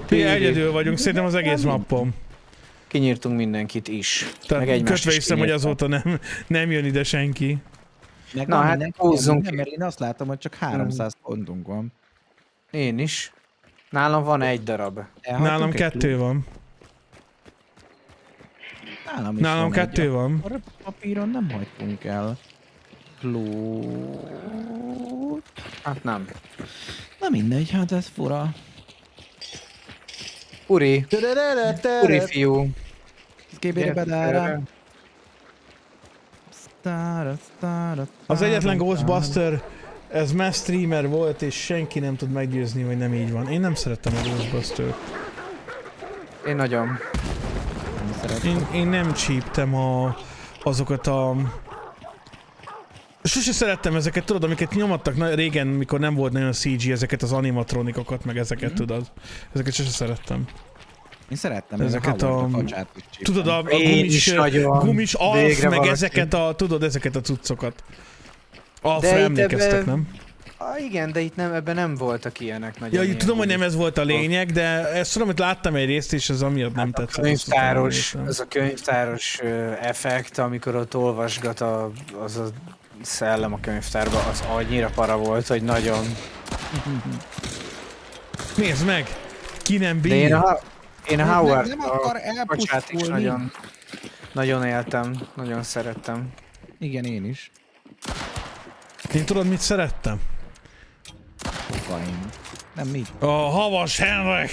Mi egyedül vagyunk, szerintem az egész mappon. Kinyírtunk mindenkit is. Meg Tehát egymást kötve is hiszem, hogy azóta nem, nem jön ide senki. Meg Na, hát húzzunk nem, ki. mert én azt látom, hogy csak 300 pontunk van. Én is. Nálam van egy darab. Elhagytunk Nálam kettő van. Nálam is Nálam van kettő egy. van. A papíron nem hagytunk el. Klót. Hát nem. Na mindegy, hát ez fura. Uri. Uri fiú. Az egyetlen. Ghostbuster, ez más streamer volt, és senki nem tud meggyőzni, hogy nem így van. Én nem szerettem a ghostbuster Én nagyon. Nem. Én, én nem csíptem a, azokat a... Sose szerettem ezeket, tudod, amiket nyomattak na, régen, mikor nem volt nagyon CG, ezeket az animatronikokat, meg ezeket, tudod. Ezeket sose szerettem. Én szerettem Ezeket a... a-. Tudod, a, a gumis, gumis alf, meg valaki. ezeket a, tudod, ezeket a cuccokat. Alfra emlékeztek, ebbe- nem? Ah, igen, de itt nem, ebben nem voltak ilyenek nagyon. Ja, ilyen tudom, hogy nem ez volt a lényeg, de ezt tudom, hogy láttam egy részt, és ez amiatt nem Hát a tetszett. könyvtáros, azt utána az a könyvtáros effekt, amikor ott olvasgat a, az a szellem a könyvtárba, az annyira para volt, hogy nagyon... Nézd meg! Ki nem De én bír. a, én a Nem- Howard, nem akar a is nagyon, nagyon éltem, nagyon szerettem. Igen, én is. Én tudod, mit szerettem? Fogaim. Nem mit? A havas Henrik!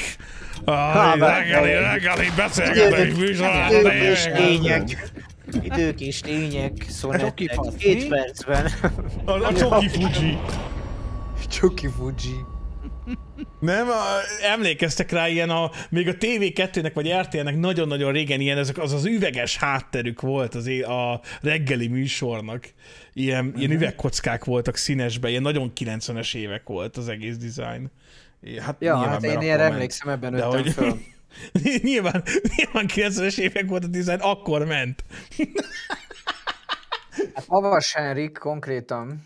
A reggeli, reggeli beszélgetés műsor. Idők és lények. Idők és lények, szonettek, fasz, két percben. A, a Csoki Fuji. Csoki Fuji. Nem, a, emlékeztek rá ilyen a, még a TV2-nek vagy RTL-nek nagyon-nagyon régen ilyen, ezek az az üveges hátterük volt az é- a reggeli műsornak. Ilyen, ilyen üvegkockák voltak színesben, ilyen nagyon 90-es évek volt az egész design. Hát Ja, hát én ilyenre emlékszem, ebben De nőttem hogy- föl. [laughs] [laughs] nyilván, nyilván 90-es évek volt a design, akkor ment. [laughs] Hát Havas Henrik konkrétan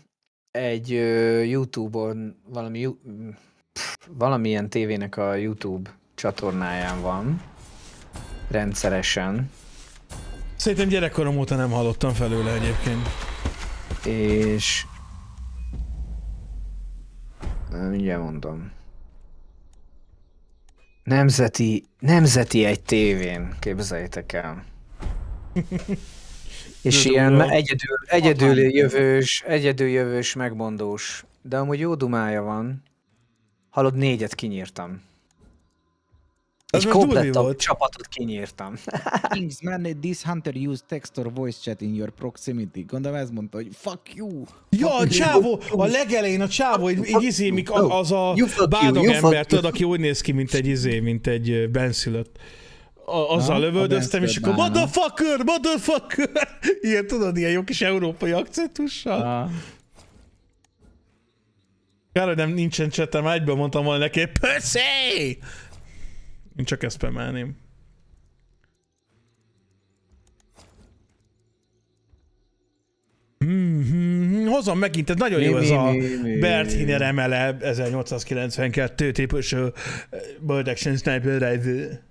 egy YouTube-on, valami, pff, valamilyen tévének a YouTube csatornáján van, rendszeresen, Szerintem gyerekkorom óta nem hallottam felőle egyébként. és mindjárt mondom. Nemzeti, nemzeti egy tévén, képzeljétek el. És ilyen egyedül, egyedül jövős, egyedül jövős, megmondós. De amúgy jó dumája van. Hallod, négyet kinyírtam. Ez Egy komplettabb volt. csapatot kinyírtam. [laughs] Kingsman, this hunter used text or voice chat in your proximity. Gondolom ez mondta, hogy fuck you. Ja, a csávó, a legelején a csávó, egy, egy izé, mik a- az a bádog ember, tudod, aki úgy néz ki, mint egy izé, mint egy benszülött. A, azzal Na, a lövöldöztem, és akkor motherfucker, motherfucker! [laughs] Ilyen, tudod, ilyen jó kis európai akcentussal. Kár, hogy nem nincsen csetem, egyből mondtam volna neki, Pussy! Én csak ezt bemelném. Mm-hmm. Hozom megint, ez nagyon jó Mi, ez mi, a mi, mi, Bert mi. Hiner emele 1892 típusú Bolt Action Sniper Rifle.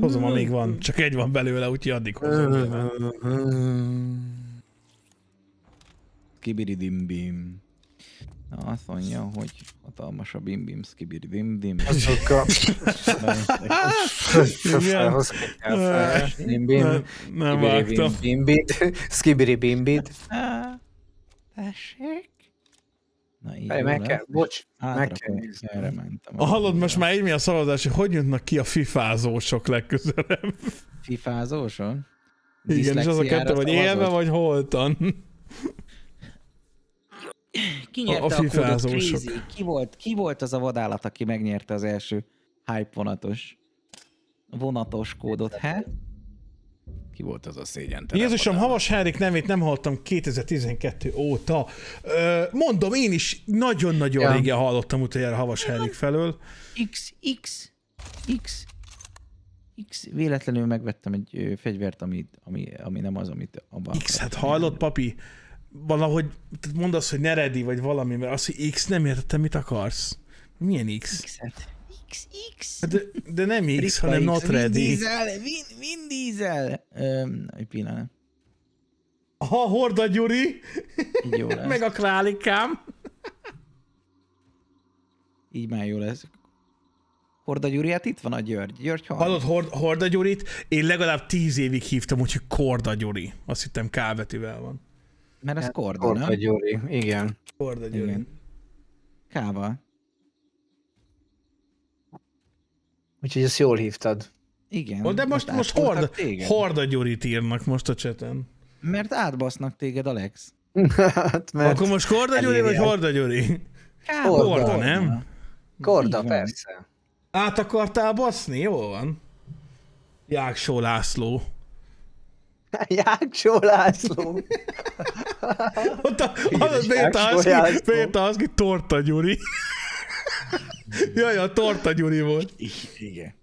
Hozom, amíg van. Csak egy van belőle, úgyhogy addig hozom. Skibidi-dim-bim. Na, azt mondja, hogy hatalmas a bim-bim, skibidi-dim-dim. Azok a... Igen. Felhoz kell fel. Bim, bim. Nem, vágtam. Bimbit. Skibidi bimbit. Á, Tessék? Na így meg kell, bocs, meg kell erre mentem. Hallod, most már mi a szavazás, hogy hogy jutnak ki a fifázósok legközelebb? Fifázóson? Igen, és az a kettő, vagy élve, vagy holtan. Ki a- nyerte a a, a kódot? Crazy. Ki volt, ki volt az a vadállat, aki megnyerte az első hype vonatos vonatos kódot, he? Ki volt az a szégyen? Jézusom, Havas Henrik nevét nem hallottam 2012 óta. Ö, mondom, én is nagyon-nagyon Ja. régen hallottam utoljára Havas Henrik felől. X, X, X, X, véletlenül megvettem egy fegyvert, ami, ami, ami nem az, amit abban X, hát hallott, papi? Valahogy tehát mondd azt, hogy ne ready, vagy valami, mert az, hogy X, nem értettem, mit akarsz. Milyen X? X-et. X, X. Hát De, de nem X, Ritka hanem X, not Vin ready. Diesel, Vin, Vin Diesel. Öm, egy pillanat. Aha, Horda Gyuri, Így jó lesz. meg a králikám. Így már jó lesz. Horda Gyuri, hát itt van a György. György hall. Hallod Hord, Horda Gyurit? Én legalább tíz évig hívtam, úgyhogy Korda Gyuri. Azt hittem K betűvel van. Mert ez Korda, Korda nem? Gyuri, igen. Korda Gyuri. Igen. Kával. Úgyhogy ezt jól hívtad. Igen. De most, most átfoltak Horda. Horda Gyurit írnak most a cseten. Mert átbasznak téged, Alex. hát, mert Akkor most Korda Gyuri vagy. Horda Gyuri? Kával. Horda, nem? Korda, persze. Át akartál baszni? Jó van. Jáksó László. [laughs] Jáksó László. [laughs] [laughs] Ott a, az ki, László. beírta az ki, Torta Gyuri. [laughs] Jaj, a Torta Gyuri volt. Igen.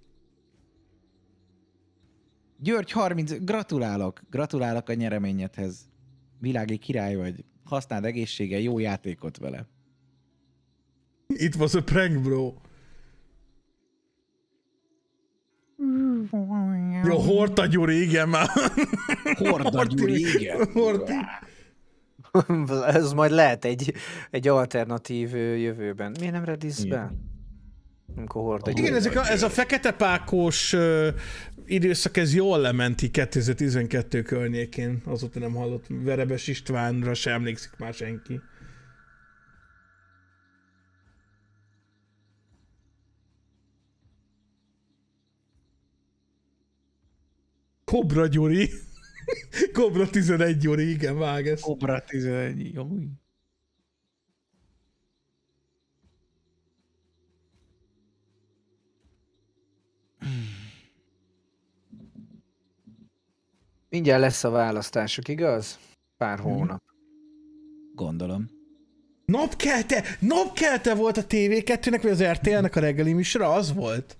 György 30, gratulálok, gratulálok a nyereményedhez. Világi király vagy. Használd egészsége, jó játékot vele. It was a prank, bro. Jó, Horta Gyuri, igen már. Horda Gyuri, igen. Horti. [laughs] Ez majd lehet egy, egy alternatív ö, jövőben. Miért nem redisz be? Amikor Horda Igen, ezek a, ez a fekete pákos uh, időszak, ez jól lementi 2012 környékén. Azóta nem hallott Verebes Istvánra se emlékszik már senki. Kobra Gyuri. [laughs] Kobra 11 Gyuri, igen, vág ezt. Cobra 11, jó. Mindjárt lesz a választások, igaz? Pár hónap. Gondolom. Napkelte, napkelte volt a TV2-nek, vagy az RTL-nek a reggeli műsora, az volt?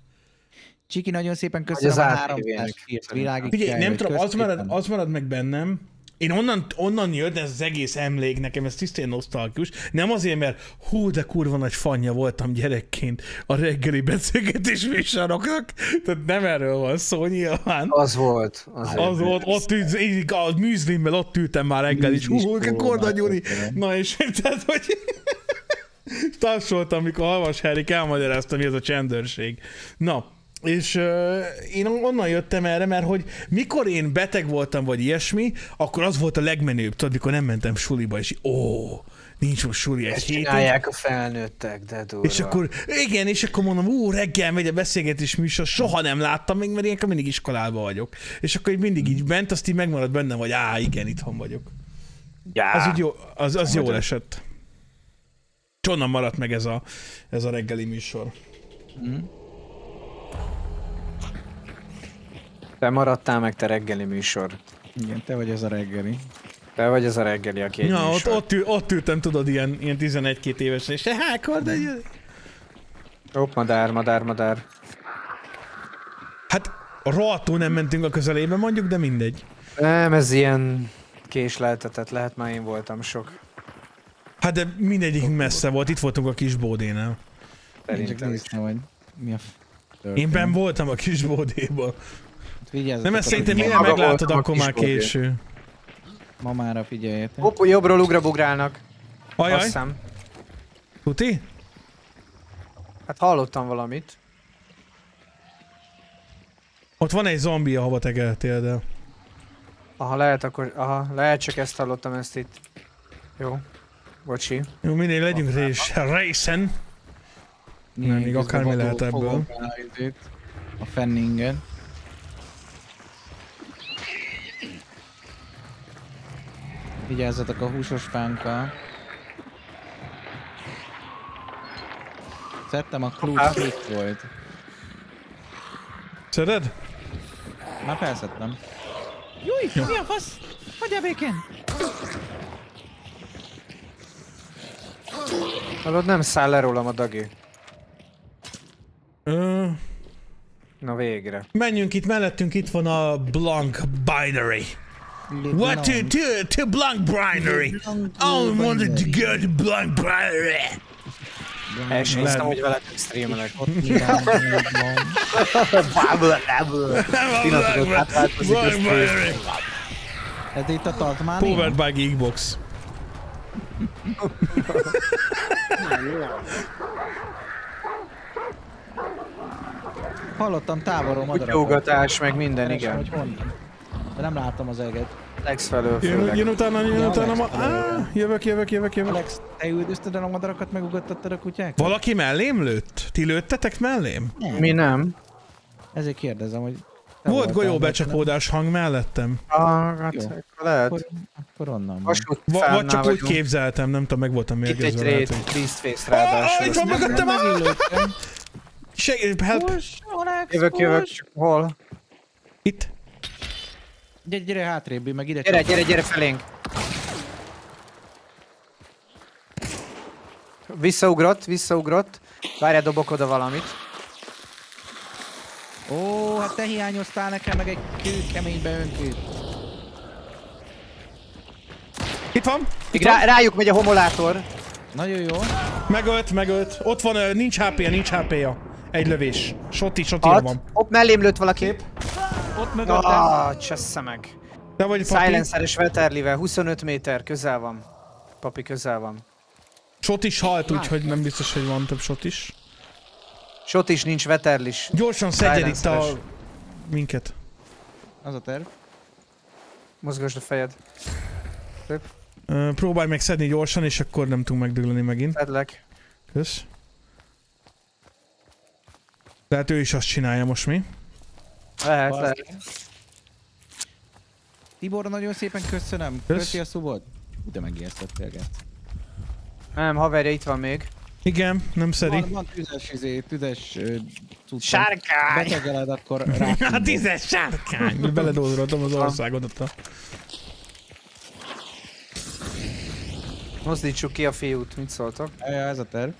Csiki, nagyon szépen köszönöm az a ATV-nek. 300 írt világi Figyelj, nem tudom, az marad, az marad meg bennem, én onnan, onnan jött ez az egész emlék, nekem ez tisztén nosztalgikus. Nem azért, mert hú, de kurva nagy fanya voltam gyerekként a reggeli beszélgetés műsoroknak. Tehát nem erről van szó nyilván. Az volt. Az, Az volt, ott ült, így a műzlimmel ott ültem már reggel is. Hú, Korda Gyuri. Na és [laughs] tehát, hogy [laughs] tapsoltam, amikor Halmas Herik elmagyarázta, mi ez a csendőrség. Na, és én onnan jöttem erre, mert hogy mikor én beteg voltam, vagy ilyesmi, akkor az volt a legmenőbb, tudod, mikor nem mentem suliba, és ó, nincs most suli egy hétig. csinálják a felnőttek, de durva. És akkor, igen, és akkor mondom, ú, reggel megy a beszélgetés műsor, soha nem láttam még, mert ilyenkor mindig iskolában vagyok. És akkor így mindig így bent, azt így megmarad bennem, hogy á, igen, itthon vagyok. Já. Az, úgy jó, az, az jól esett. És onnan maradt meg ez a, ez a reggeli műsor. Te maradtál meg, te reggeli műsor. Igen, te vagy az a reggeli. Te vagy az a reggeli, aki egy Ja, ott, műsor. ott, ül, ott ültem, tudod, ilyen, ilyen 11-2 évesen, és hát, Korda, gyere. Hopp, madár, madár, madár. Hát rohadtul nem mentünk a közelébe mondjuk, de mindegy. Nem, ez ilyen késleltetett, lehet már én voltam sok. Hát de mindegyik messze volt, itt voltunk a kis bódénál. Én csak néztem, hogy mi a. Én ben voltam a kis bódéban. Vigyázzatok, Nem, ezt szerintem mire meglátod, a akkor már késő. Ma mára figyeljetek. Hopp, jobbról ugrabugrálnak. Azt Ajaj, hiszem. tuti? Hát hallottam valamit. Ott van egy zombi, ahova tegeltél, de... Aha, lehet akkor, aha, lehet csak ezt hallottam ezt itt. Jó. Bocsi. Jó, minél legyünk rés, részen. Nem, még akármi lehet ebből. A Fenningen. Vigyázzatok a húsos fánkkal. Szedtem a klút, itt volt. Szeded? Már felszedtem. Júj, mi a fasz? Hagyjál békén! Hallod, nem száll le rólam a dagi. Ö, Na végre. menjünk itt, mellettünk itt van a Blank Binary. What to, to, to Blank Binary? I wanted to go to Blank Binary. El sem hiszem, hogy veletek streamelek. Blank Binary. Ez itt a tartmány? Powered by Geekbox. Hallottam távolról madarakat. Kutyógatás, meg minden, igen. hogy honnan. De nem látom az eget. Lex felől Jön, főleg. jön utána, jön Ja, utána ma... Jövök, jövök, jövök, jövök. Alex, te üldözted el a madarakat, megugattattad a kutyákat? Valaki mellém lőtt? Ti lőttetek mellém? Mi nem? Ezért kérdezem, hogy... Volt golyóbecsapódás hang mellettem. Ah, hát lehet. Akkor, akkor onnan van. Vagy csak úgy képzeltem, nem tudom, meg voltam Itt egy mérgezve. rét, Face ráadásul. itt van mögöttem! ah! Megillődtem. Seg- help! Jövök, jövök, hol? Itt? Gyere, gyere hátrébb, meg ide Gyere, csap. gyere, gyere felénk. Visszaugrott, visszaugrott. Várjál, dobok oda valamit. Ó, hát te hiányoztál nekem meg egy kőkeménybe önkét. Itt van? Még rá, rájuk megy a homolátor. Nagyon jó. Megölt, megölt. Ott van, nincs HP-ja, nincs HP-ja. Egy lövés. Soti, soti Hat. van. Hopp, mellém lőtt valaki. Ott mögöttem. Ah, csessze meg. Te vagy papi. Silenceres Veterlivel, 25 méter, közel van. Papi, közel van. Shot is halt, úgyhogy nem biztos, hogy van több shot is. Shot is nincs, Veterlis. Gyorsan szedjed itt a... Minket. Az a terv. Mozgasd a fejed. Ö, próbálj meg szedni gyorsan, és akkor nem tudunk megdögleni megint. Szedlek. Kösz. Tehát ő is azt csinálja most mi. Lehet, lehet. Tibor, nagyon szépen köszönöm. Kösz. Köszi a szubot. De megijesztettél, Gett. Nem, haverja, itt van még. Igen, nem szeri. Van, van tüzes, izé, tüzes cuccok. Sárkány! Betegeled, akkor [laughs] rá. A tízes sárkány! Beledózoltam az országodat. a- Mozdítsuk ki a fiút, mit szóltok? Ja, ez a terv.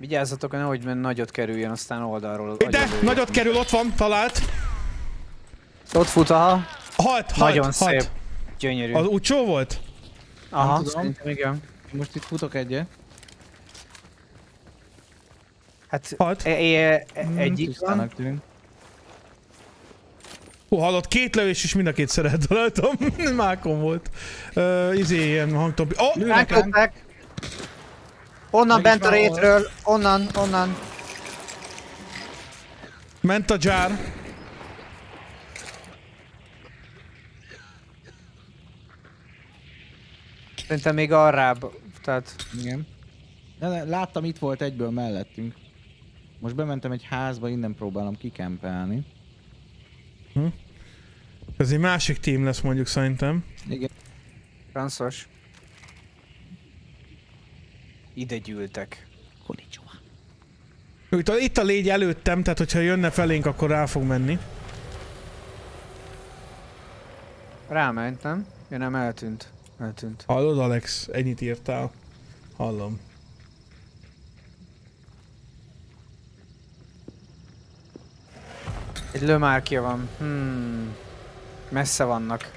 Vigyázzatok, nehogy nagyot kerüljön, aztán oldalról De, agyalőjön. nagyot kerül, ott van, talált. Ott fut, aha. Halt, halt, Nagyon halt. szép. Gyönyörű. Az úcsó volt? Aha, tudom. igen. Most itt futok egyet. Hát Halt. e, e, e, Hmm, egyik van. Hú, hallott, két lövés és mind a két szeret találtam. [laughs] Mákon volt. Uh, izé, ilyen hangtopi. Oh, Lőnek. Onnan bent a rétről, onnan, onnan. ment a gyár. Szerintem még arrább, tehát Igen. Láttam, itt volt egyből mellettünk. Most bementem egy házba, innen próbálom kikempelni. Ez egy másik team lesz mondjuk szerintem. Igen. francos. Ide gyűltek. Konnichiwa. Itt a, itt a légy előttem, tehát hogyha jönne felénk, akkor rá fog menni. Ráment, nem? Ja nem, eltűnt. Eltűnt. Hallod, Alex? Ennyit írtál. Hallom. Egy lömárkja van. Hmm. Messze vannak.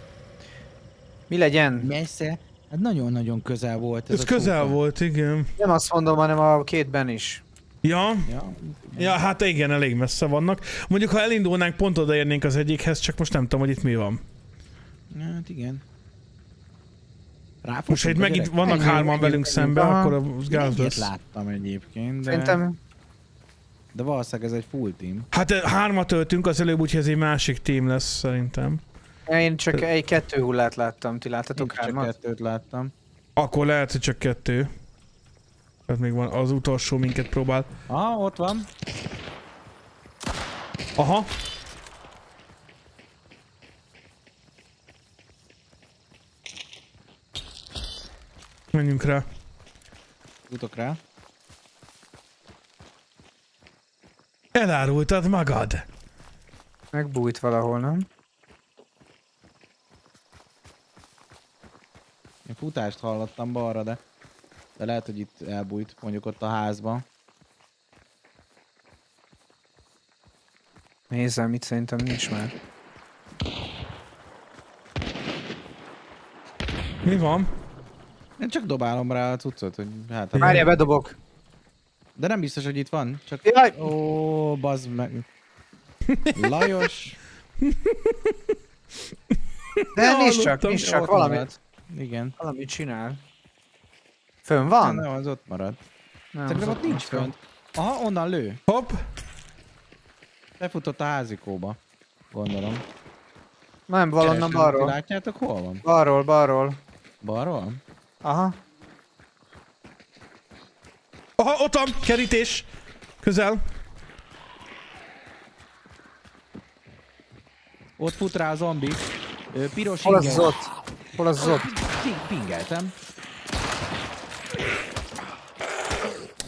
Mi legyen? Messze? Hát nagyon-nagyon közel volt ez Ez a közel csóka. volt, igen. Nem azt mondom, hanem a kétben is. Ja, Ja, ja, hát igen, elég messze vannak. Mondjuk, ha elindulnánk, pont odaérnénk az egyikhez, csak most nem tudom, hogy itt mi van. hát igen. Ráfutunk Most, ha itt megint gyerek- vannak Menjünk, hárman velünk menjünk. szembe, Aha. akkor az gáz lesz. láttam egyébként, de, Szerintem de valószínűleg ez egy full team. Hát eh, hármat öltünk az előbb, úgyhogy ez egy másik team lesz szerintem. Én csak egy kettő hullát láttam, ti Én láttatok csak hármat? kettőt láttam. Akkor lehet, hogy csak kettő. Tehát még van, az utolsó minket próbál. Ah, ott van. Aha. Menjünk rá. Jutok rá. Elárultad magad. Megbújt valahol, nem? Én futást hallottam balra, de... De lehet, hogy itt elbújt, mondjuk ott a házban. Nézzem, mit szerintem nincs már. Mi van? Én csak dobálom rá a cuccot, hogy hát... Várjál, bedobok. De nem biztos, hogy itt van. Csak... Jaj! Ó, bazd meg. Lajos. De nincs csak, nincs csak, valamit, maradt. Igen. valamit csinál. Fönn van? Nem, az ott marad. Nem, Szerintem az ott nincs fönt. Aha, onnan lő. Hopp. Befutott a házikóba. Gondolom. Nem, valonnan balról. Látjátok, hol van? Balról, balról. Balról? Aha. Aha, ott van, kerítés. Közel. Ott fut rá a zombi. Ö, piros Hol az ott? Hol az az ott? Ping- Pingeltem.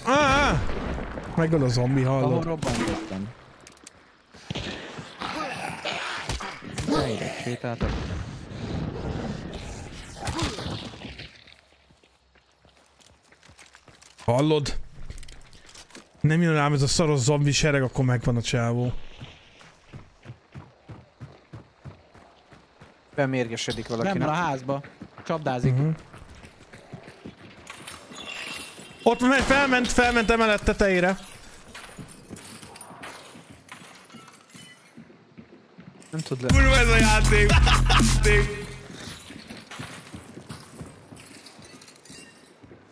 Á. Megöl a zombi, Ahol hallod? robbantottam. Egyre sétáltak. Hallod? Nem jön rám ez a szaros zombi sereg, akkor megvan a csávó. Bemérgesedik valaki. Nem a házba. Csapdázik. Uh-huh. Ott megy, felment, felment emelet tetejére. Nem tud le. Kurva ez a játék.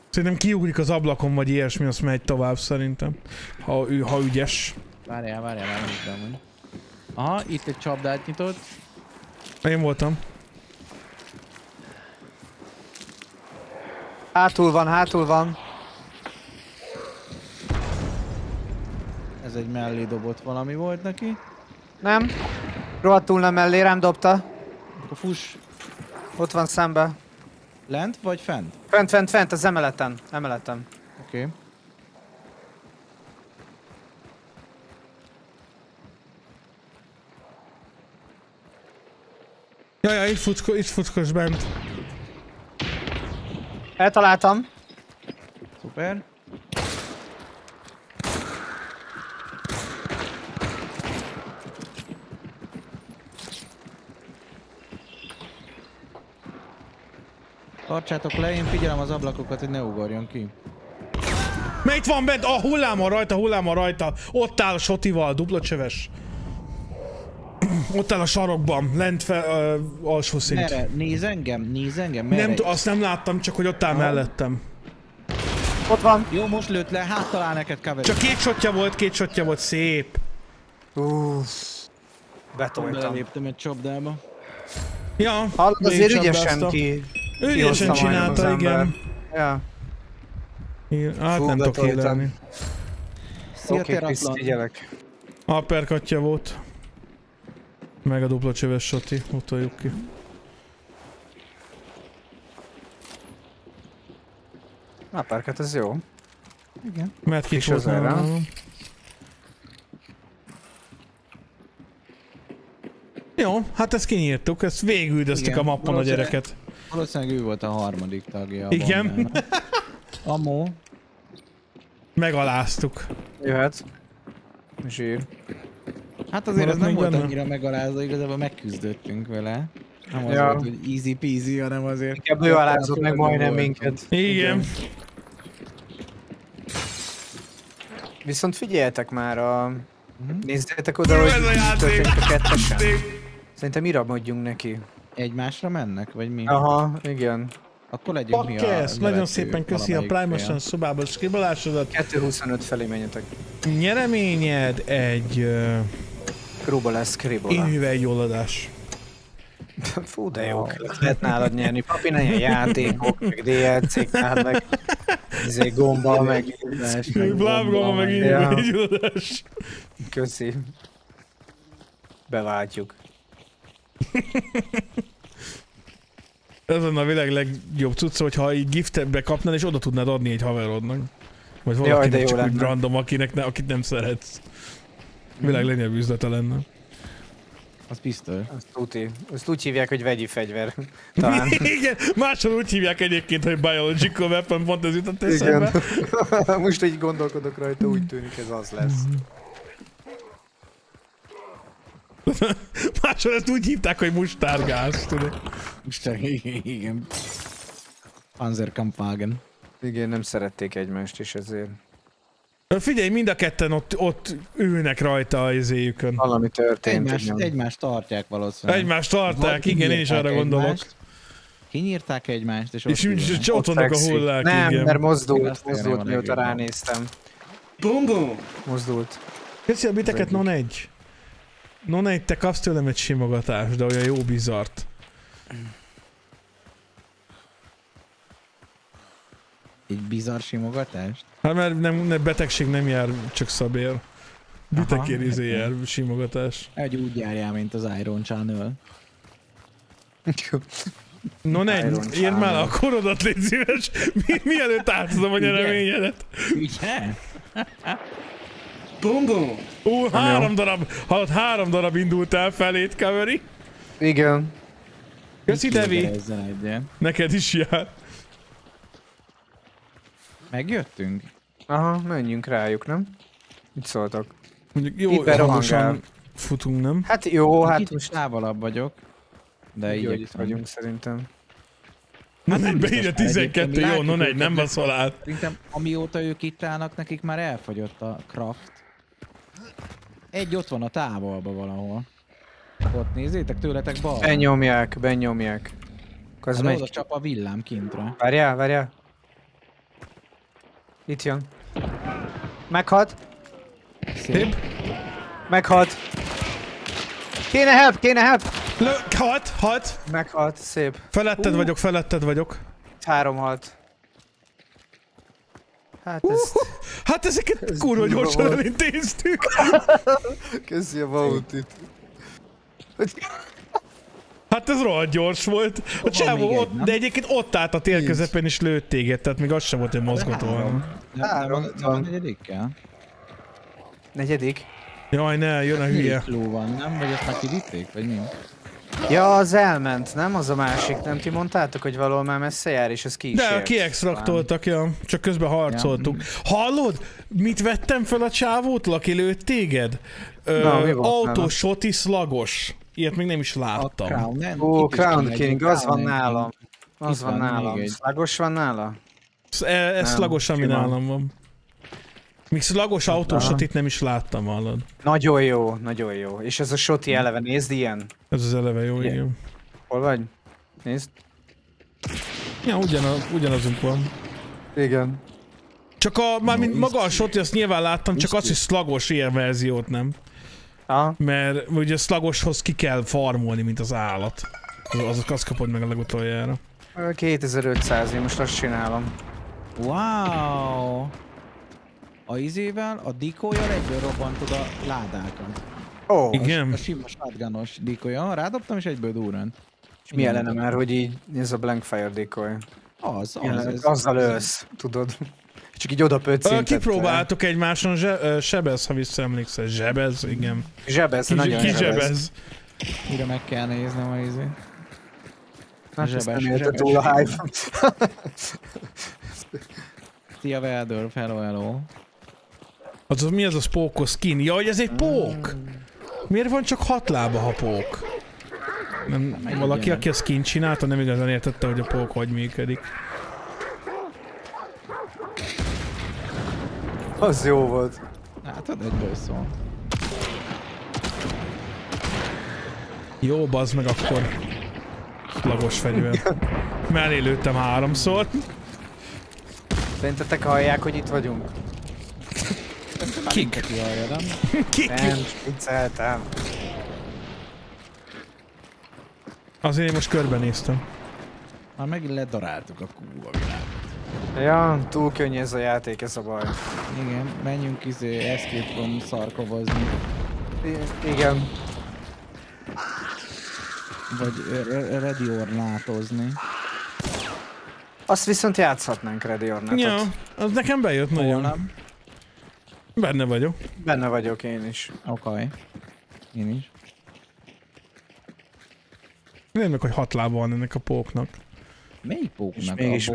Szerintem kiugrik az ablakon, vagy ilyesmi, azt megy tovább szerintem. Ha, ő, ha ügyes. Várjál, várjál, várjál, mondj. Aha, itt egy csapdát nyitott. Én voltam. Hátul van, hátul van. Ez egy mellé dobott valami volt neki. Nem. Rohadtul nem mellé, rám dobta. Akkor fuss Ott van szembe. lent vagy fent? Fent, fent, fent, az emeleten. Emeleten. Oké. Okay. Jajjaj, itt futko, itt futkos bent. Eltaláltam. Szuper. Tartsátok le, én figyelem az ablakokat, hogy ne ugorjon ki. Mert itt van bent, a hullám van rajta, hullám van rajta. Ott áll a sotival, dupla csöves. Ott áll a sarokban, lent fel, uh, alsó szint. Merre? Néz engem? Néz engem? Merre? Nem, azt nem láttam, csak hogy ott áll mellettem. Ott van. Jó, most lőtt le, hát talál neked cover. Csak két shotja volt, két shotja volt, szép. Uff. Betoltam. Beléptem egy csapdába. Ja, Hallod, azért ügyesen ki. Ő ügyesen csinálta, igen. Ja. igen. Hát Fú, nem tudok élelni. Szia, okay, Teratlan. figyelek. Volt. Meg a dupla csöves soti, utoljuk ki. Naparkat, ez jó. Igen. Mert kis volt nálam. Jó, hát ezt kinyírtuk, ezt végüldöztük Igen, a mappon a gyereket. Valószínűleg ő volt a harmadik tagja. Igen. Amó. Megaláztuk. Jöhet. Zsír. Hát azért ez nem volt benne? annyira megalázó, igazából megküzdöttünk vele. Nem az Ja. volt, hogy easy peasy, hanem azért... Inkább ő alázott meg majdnem minket. Igen. Viszont figyeljetek már a... Mhm. Nézzétek oda, hogy ez a mi játék. történik a kettesen. Szerintem iramodjunk neki. Egymásra mennek, vagy mi? Aha, igen. Akkor legyünk mi a Podcast, nagyon szépen köszi a Primosan fél. szobába skribolásodat. 2.25 felé menjetek. Nyereményed egy uh, Kruba lesz, kribola. inhüvely gyulladás. Fú, de jó. Lehet nálad nyerni. Papi, ne ilyen játékok, meg DLC-k, nálad meg izé, gomba, meg Blávgomba meg így, Ja. így udás. köszi. Beváltjuk. Ez lenne a világ legjobb cucca, hogyha így giftbe kapnál, és oda tudnád adni egy haverodnak. Vagy Jaj, de valakinek jó csak úgy lenne. random, akinek ne, akit nem szeretsz. Világ legnagyobb üzlete lenne. Az biztos. Azt tuti. Azt úgy hívják, hogy vegyi fegyver. [laughs] Talán. Igen, máshol úgy hívják egyébként, hogy biological weapon, pont ez jutott eszembe. [laughs] Most így gondolkodok rajta, úgy tűnik ez az lesz. [laughs] Máshol ezt úgy hívták, hogy mustárgáz, tudod. Most igen. Panzerkampfwagen. Igen, nem szerették egymást is ezért. Figyelj, mind a ketten ott, ott ülnek rajta az izéjükön. Valami történt. Egymást, igen. egymást tartják valószínűleg. Egymást tarták, Vagy igen, én is arra gondolok. egymást, Kinyírták egymást, és, És ott úgy, ülnek. és ott vannak a hullák, Nem, igen. mert mozdult, mozdult mióta ránéztem. Boom boom. Mozdult. Köszi a biteket, non egy. Non egy, te kapsz tőlem egy simogatást, de olyan jó bizart. Egy bizarr simogatást? Hát mert nem, nem, betegség nem jár, csak szabér. Bitekér Aha, izé hát jár, simogatás. Egy úgy járjál, mint az Iron Channel. Egy, Iron írd már a korodat, légy szíves, mi, mielőtt átadom a nyereményedet. Ugye? Boom boom. Ó, három darab, hallod, három darab indult el felét, Kaveri. Igen. Köszi, Devi. Neked is jár. Megjöttünk? Aha, menjünk rájuk, nem? Mit szóltak? Mondjuk jó, hangosan futunk, nem? Hát jó, Hát hát Kicsit most távolabb vagyok. De így, itt igyekszem. vagyunk szerintem. Non nem beírja mert egyébként 12, jó, non egy, nem baszol át. Szerintem amióta ők itt állnak, nekik már elfogyott a craft. Egy ott van a távolba valahol. Ott nézzétek, tőletek bal. Benyomják, benyomják. Az Az oda megy. csap a villám kintre. Várjál, várjál. Itt jön. Meghalt. Szép. Meghalt. Kéne help, kéne help. Lö, halt, halt. Meghalt, szép. Feletted vagyok, feletted vagyok. Három halt. Hát ez... Hát ezeket Ez kurva gyorsan elintéztük. [laughs] Köszi a bounty-t. Hát ez rohadt gyors volt. A csávó egy, ott, nem? de egyébként ott állt a tér közepén és lőtt téged, tehát még az sem volt, hogy mozgató Három. van. Három, van. negyedikkel? Negyedik. Jaj, ne, jön a hülye. Négy ló van, nem? Vagy ezt már kivitték? Vagy mi? Ja, az elment, nem? Az a másik, nem? Ti mondtátok, hogy valahol már messze jár, és ez ki is De ért. kiextraktoltak, ja. Csak közben harcoltunk. Hallod? Mit vettem fel a csávótól, aki lőtt téged? Ö, Na, mi volt Autosoti szlagos. Ilyet még nem is A láttam. Crown, nem? Ó, Itt is Crown King, az van nálam. Az van nálam. egy. Szlagos van nála? Ez, Nem, szlagos, ami nálam van. Még szlagos autósot itt nem is láttam, hallod. Nagyon jó, nagyon jó. És ez a Shoti eleve, nézd ilyen. Ez az eleve jó, Igen. igen. Hol vagy? Nézd. Ja, ugyanaz, ugyanazunk van. Igen. Csak a, már mint No, maga a shot, azt nyilván láttam, csak az, hogy szlagos ilyen verziót nem. Aha. Mert ugye a szlagoshoz ki kell farmolni, mint az állat. Az, az, azt kapod meg a legutoljára. 2500, én most azt csinálom. Wow! A izével, a dikójal egyből robbantod a ládákat. Ó, Igen. A sima shotgunos dikója, rádobtam és egyből durrant. és mi ellene már, hogy így, ez a Blank Fire decoy. Az, az. Ellen- ez- Azzal ez- ölsz, tudod. Csak így oda Ö, pöccintettel. Kipróbáltok egymáson, zse, sebez, ha visszaemlékszel. Zsebez, igen. Zsebez, Ki, nagyon ki zsebez. zsebez. Mire meg kell néznem a izé. Hát Zsebes, nem érte túl a hype. Szia Veldorf, hello, hello. Az, az mi az a spókos skin? Ja, hogy ez egy pók! Miért van csak hat lába, ha pók? Nem, egy valaki, ilyen. aki a skin csinálta, nem igazán értette, hogy a pók hogy működik. Az jó volt. Ad egyből szól. Jó, bazd meg akkor. Lagos fegyver. Mellé lőttem háromszor. Szerintetek hallják, hogy itt vagyunk? Kik? Ki hallja, nem? Kik? Nem, vicceltem. Azért én most körbenéztem. Már megint ledaráltuk a kurva. Ja, túl könnyű ez a játék, ez a baj. Igen, menjünk izé Escape from szarkovozni. I- igen. Vagy re- re- ready or nátozni. Azt viszont játszhatnánk Ready or Not-ot. Ja, az nekem bejött nagyon. Holnap. Benne vagyok. Benne vagyok én is. Oké. Okay. Én is. Nézd meg, hogy hat lába van ennek a póknak. Melyik póknak? És mégis?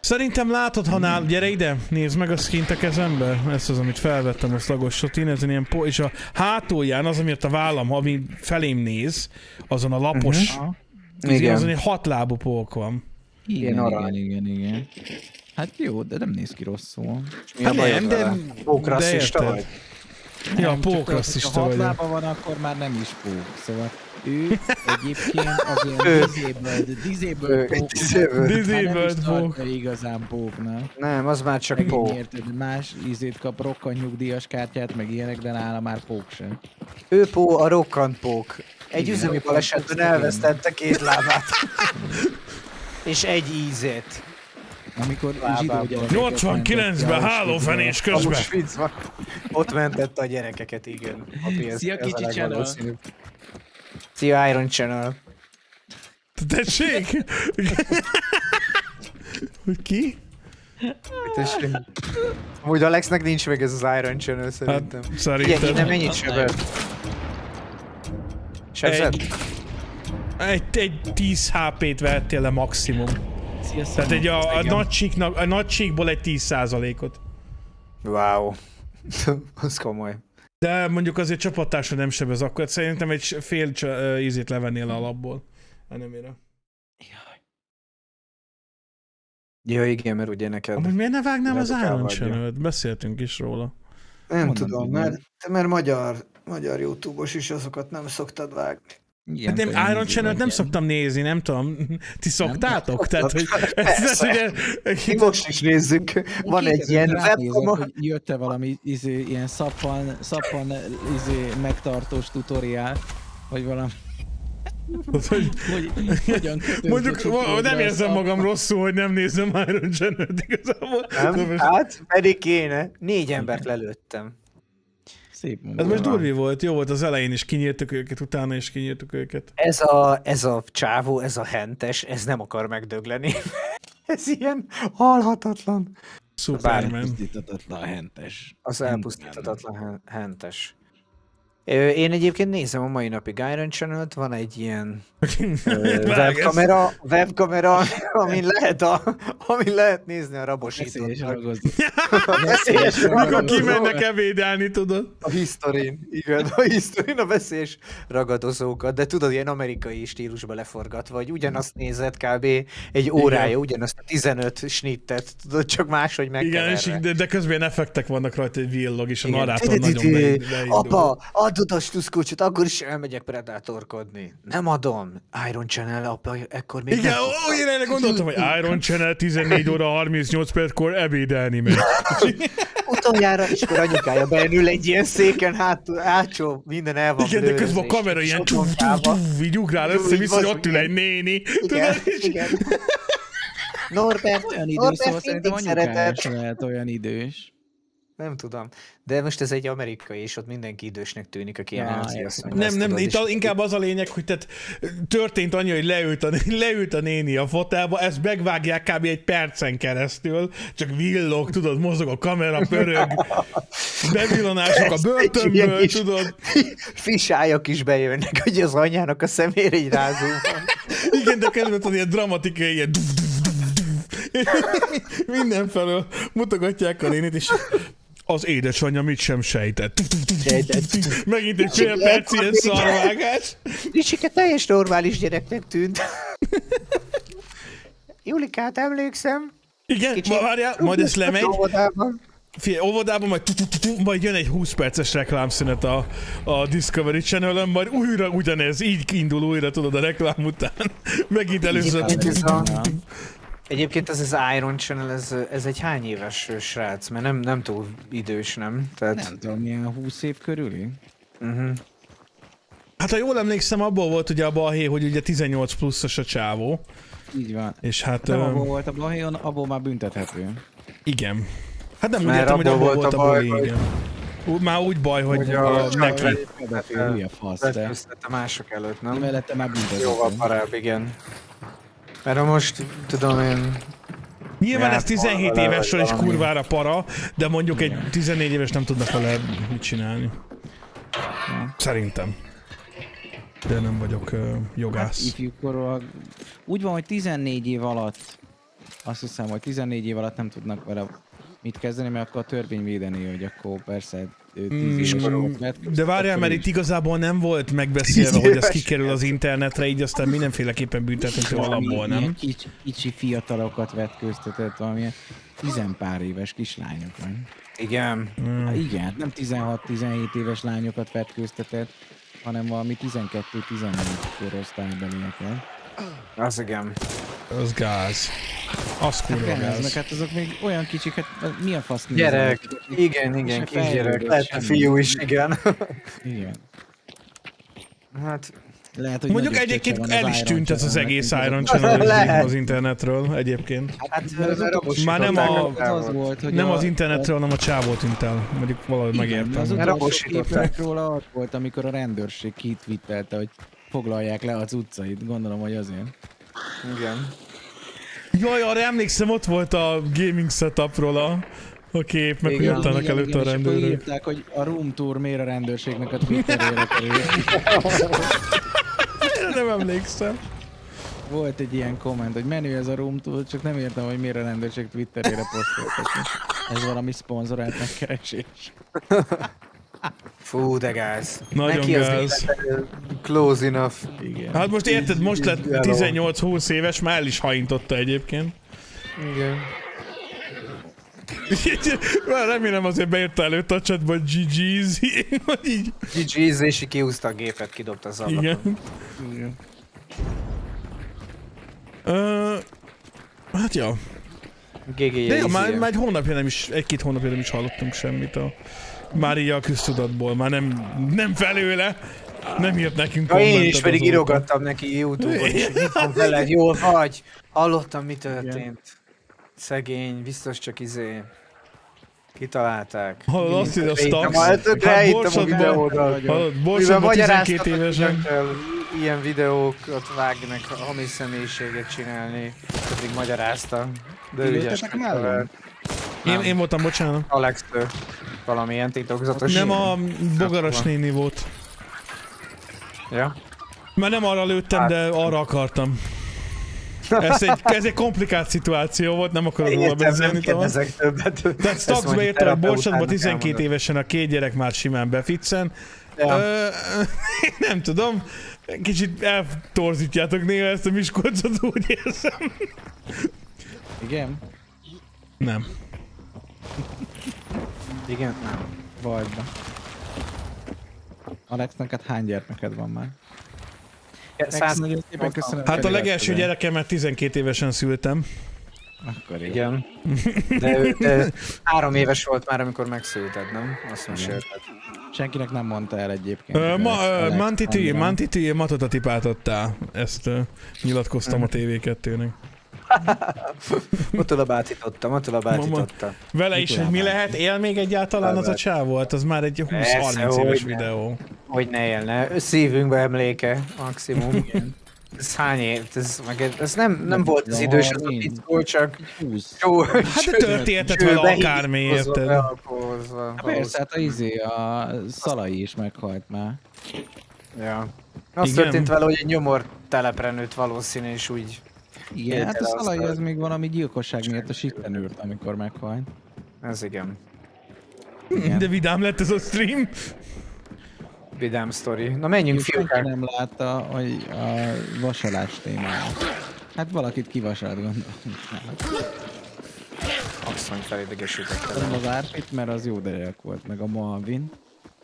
Szerintem látod, ha nál... Gyere ide, nézd meg a skint a kezembe. Ez az, amit felvettem a szlagos sotin, ez ilyen po... És a hátulján az, amiért a vállam, ami felém néz, azon a lapos... Mhm. Uh-huh. Aha. Igen. Azon Igen. egy hat lábú pók van. Igen, igen, arany. igen, igen. Hát jó, de nem néz ki rosszul. Mi Hát nem, de-? Pókrasszista vagy? Ja, pókrasszista hogyha vagyok. hat lába van, akkor már nem is pók. Szóval ő egyébként az ilyen disabled, disabled pók. disabled. Disabled pók. igazán póknak. Nem, az már csak Meg pó. érted, más ízét kap rokkant nyugdíjas kártyát, meg ilyenek, de nála már pók sem. Ő pó, a rokkant pók. Egy Igen, üzemi balesetben elvesztette két lábát. [laughs] És egy ízét. Amikor zsidó gyerekeket 89-ben mentett ki hálófenés A közben. Auschwitzban. Ott mentette a gyerekeket, igen. Szia, kicsi channel. Szia Iron Channel. Tessék? Hogy ki? Tessék. Amúgy Alexnek nincs meg ez az Iron Channel szerintem. Hát, Igen, innen szerinted. mennyit sebelt? Sebzett? Egy, egy, egy 10 HP-t vettél le maximum. Szia, Tehát egy a, a, Igen. nagy csíknak, a nagy csíkból egy 10%-ot. Wow. [laughs] az komoly. De mondjuk azért csapattársa nem sebez, akkor szerintem egy fél csa- ízét levennél a alapból. Enemére. Ja, igen, mert ugye neked... Amúgy miért ne vágnám az Iron channel Beszéltünk is róla. Nem Honnan tudom, mert, mert magyar, magyar YouTube-os is azokat nem szoktad vágni. Igen, Hát nem, Iron channel nem szoktam nézni, nem tudom. Ti szoktátok? Tehát, hogy [laughs] ez, ez ugye, Mi most is nézzük, van egy ilyen hogy jött-e valami izé, ilyen szappan, szappan izé, megtartós tutoriál, vagy valami, hogy hogy hogyan Mondjuk nem érzem magam rosszul, hogy nem nézem Iron channel igazából. Nem? Hát, pedig kéne. Négy embert lelőttem. Szép munka. Ez most durvi volt, jó volt az elején is kinyírtuk őket, utána is kinyírtuk őket. Ez a, ez a csávó, ez a hentes, ez nem akar megdögleni. [laughs] ez ilyen halhatatlan. Superman. Pusztítatatlan hentes. Az elpusztíthatatlan hen- hentes. Én egyébként nézem a mai napig Iron Channel-t, van egy ilyen [laughs] webkamera, webkamera, amin lehet, a, amin lehet nézni a ragozó. Veszélyes Mikor kimennek ebédelni, tudod? A historin, igen, a historin a veszélyes ragadozókat, de tudod, ilyen amerikai stílusba leforgatva, vagy ugyanazt nézett kb. egy órája, ugyanazt a 15 snittet, tudod, csak máshogy Igen, megkeverve. és de, de közben effektek vannak rajta, egy villog, és a Igen. narrátor nagyon beindul. Apa, add a stuszkulcsot, akkor is elmegyek predátorkodni. Nem adom. Iron Channel, apa, ekkor még Igen, ó, én erre gondoltam, hogy Iron Channel 14 óra 38 perckor ebédelni megy. [laughs] Utoljára, és akkor anyukája beül egy ilyen széken, hát, hátsó, minden el van Igen, de közben a kamera ilyen csuf, káva. csuf, így ugrál össze, így vissza, hogy van, ott ül egy néni. Igen, igen. [laughs] Norbert, Olyan idős, Norbert szóval szerintem anyukája lehet olyan idős. Nem tudom. De most ez egy amerikai, és ott mindenki idősnek tűnik, aki azt, hogy Nem, nem, tudod, itt a, inkább az a lényeg, hogy tehát történt annyi, hogy leült a, [laughs] leült a néni a fotelba, ezt megvágják kb. egy percen keresztül, csak villog, tudod, mozog a kamera, pörög, [laughs] bevillanások a börtönből, Ilyen kis- tudod. [laughs] Fisályok is bejönnek, hogy az anyjának a szemére egy rázó van. Igen, de kezdve tudod, ilyen dramatikai, ilyen duf, duf, duf, duf. Mindenfelől mutogatják a nénit, és az édesanyja mit sem sejtett. Tuf. Megint egy fél perc ilyen szarvágás. Ricsike teljesen normális gyereknek tűnt. Julikát emlékszem. Igen, ma várjál, majd ez lemegy, Óvodában. Figyelj, óvodában majd, majd jön egy 20 perces reklámszünet a, a Discovery channel majd újra ugyanez, így indul újra, tudod, a reklám után. Megint először... Egyébként ez a, az Iron Channel, ez, ez egy hány éves srác? Mert nem, nem túl idős, nem? Tehát, Nem tudom, milyen 20 év körüli? Uh-huh. Hát ha jól emlékszem, abból volt ugye a balhé, hogy ugye 18 pluszos a csávó, Így van. és hát Nem ö, abból volt a on- abból már büntethető. igen. Hát nem úgy értem, hogy abból volt a baj, baj, hogy- igen. Ú, Már úgy baj, hogy, Hogy a, a fasz, de Vetköztette mások előtt, nem? mellette már büntethető. Jóval parább, igen. Mert ha most, tudom én, Nyilván ez Járt 17 volna évesről is kurvára para, de mondjuk egy 14 éves nem tudnak vele mit csinálni. Szerintem. De nem vagyok uh, Hát jogász. ifjúkorúak. Úgy van, hogy 14 év alatt, azt hiszem, hogy 14 év alatt nem tudnak vele mit kezdeni, mert akkor a törvény védeni, hogy akkor persze ő 10 Mm, éves korúak lett, De várjál, mert itt igazából nem volt megbeszélve, hogy ez kikerül az internetre, így aztán mindenféleképpen büntethető alapból, nem? Kicsi, kicsi fiatalokat vetköztetett, valamilyen tizenpár éves kislányok van. igen. Hát igen, nem 16-17 éves lányokat vetköztetett, hanem valami 12-14 korosztálybelieket. Az igen. Az gáz. Az Hát kurva elmeznek, gáz. hát azok még olyan kicsik, hát mi a fasz? Gyerek, igen, igen, És kisgyerek. Lehet, semmi. fiú is, igen. Igen. Hát, Lehet, hogy Mondjuk egyébként el is tűnt ez az egész. Iron Channel az internetről egyébként. hát Már nem a- Az az volt, hogy Nem a, az internetről, hanem a csávó tűnt el. Mondjuk valahogy Igen, megértem. Az utolsó rabosították. képek róla az volt, amikor a rendőrség kitwittelte, hogy foglalják le az utcait. Gondolom, hogy azért. igen. Jaj, arra emlékszem, ott volt a gaming setupról a, a kép, meg hogy Igen. ott állnak előtte a és rendőrök. írták, hogy a room tour miért a rendőrségnek a Twitterére kerül. Nem emlékszem. Volt egy ilyen komment, hogy menő ez a room tour, csak nem értem, hogy miért a rendőrség Twitterére posztoltatni. Ez valami szponzorált megkeresés. Fú, de gáz. Nagyon Neki az gáz. élete close enough. Igen. Hát most érted, most lett Hello. 18-20 éves, már el is haintotta egyébként. Igen. [laughs] Már remélem azért beírta előtt a chatba GG's, hogy [laughs] így. GG's, és így kiúzta a gépet, kidobta az ablakon. Igen. Igen. Ö, hát ja. GG De ja, már, már egy hónapja nem is, egy-két hónapja nem is hallottunk semmit a már így a köztudatból, már nem, nem felőle, nem írt nekünk Ja, én is pedig azóta. írogattam neki Youtube-on, és hogy mit van veled, [laughs] jól vagy? Hallottam, mi történt. Szegény, biztos csak izé... Kitalálták. Hallod, azt írja a Stax. hát Borsodban, Borsodban 12 magyaráztatod, évesen. ilyen videókat vágni, meg hamis személyiséget csinálni, pedig magyarázta. De ügyes. Én, én voltam, bocsánat. Alex valamilyen titokzatos. Nem a bogaras van. néni volt. Ja? Mert nem arra lőttem, de arra akartam. Ez egy, ez egy komplikált szituáció volt, nem akarok róla nem beszélni tovább. kérdezek többet. Tehát Ezt Stax majd beírta, hogy terapeután Borsodban 12 elmondod. évesen a két gyerek már simán beficen. Ja. Ö, [laughs] nem tudom, kicsit eltorzítjátok néha ezt a Miskolcot, úgy érzem. Igen? Nem. Igen? Nem. Vagy be. Alex, neked hány gyermeked van már? Száz... Nagyon szépen köszönöm. Hát a legelső gyerekemet 12 évesen szültem. Akkor igen. [laughs] De, ő- de három éves volt már, amikor megszülted, nem? Azt mesélted. Senkinek nem mondta el egyébként. Ö, Ma, ö, Mantiti, Mantiti matot a tipáltottál. Ezt ö, nyilatkoztam a TV2-nek. [laughs] Motula bátította, Motula bátította. Vele is, hogy mi lehet, él még egyáltalán az a csávó? Hát az már egy Persze, 20-30 éves videó. Hogy ne élne. Szívünkbe emléke, maximum. ez hány év? Ez, meg ez, ez nem, nem volt az idős, az a fickó, csak 20. jó, Hát de történhetett vele akármi, érted? Bealkozva, Persze, hát a izé, a Szalai is meghalt már. Ja. Az Igen. történt vele, hogy egy nyomor telepre nőtt valószínű, és úgy Igen, hát a Szalai az még valami gyilkosság miatt a sitten ült, amikor meghalt. ez igen. Igen. De vidám lett ez a stream. Vidám sztori. Na menjünk fiúkák. nem látta, hogy a vasalás témáját. Hát valakit kivasalt gondolom. Asszony felidegesítettem. Nem az Árpit, mert az jó derek volt, meg a Malvin.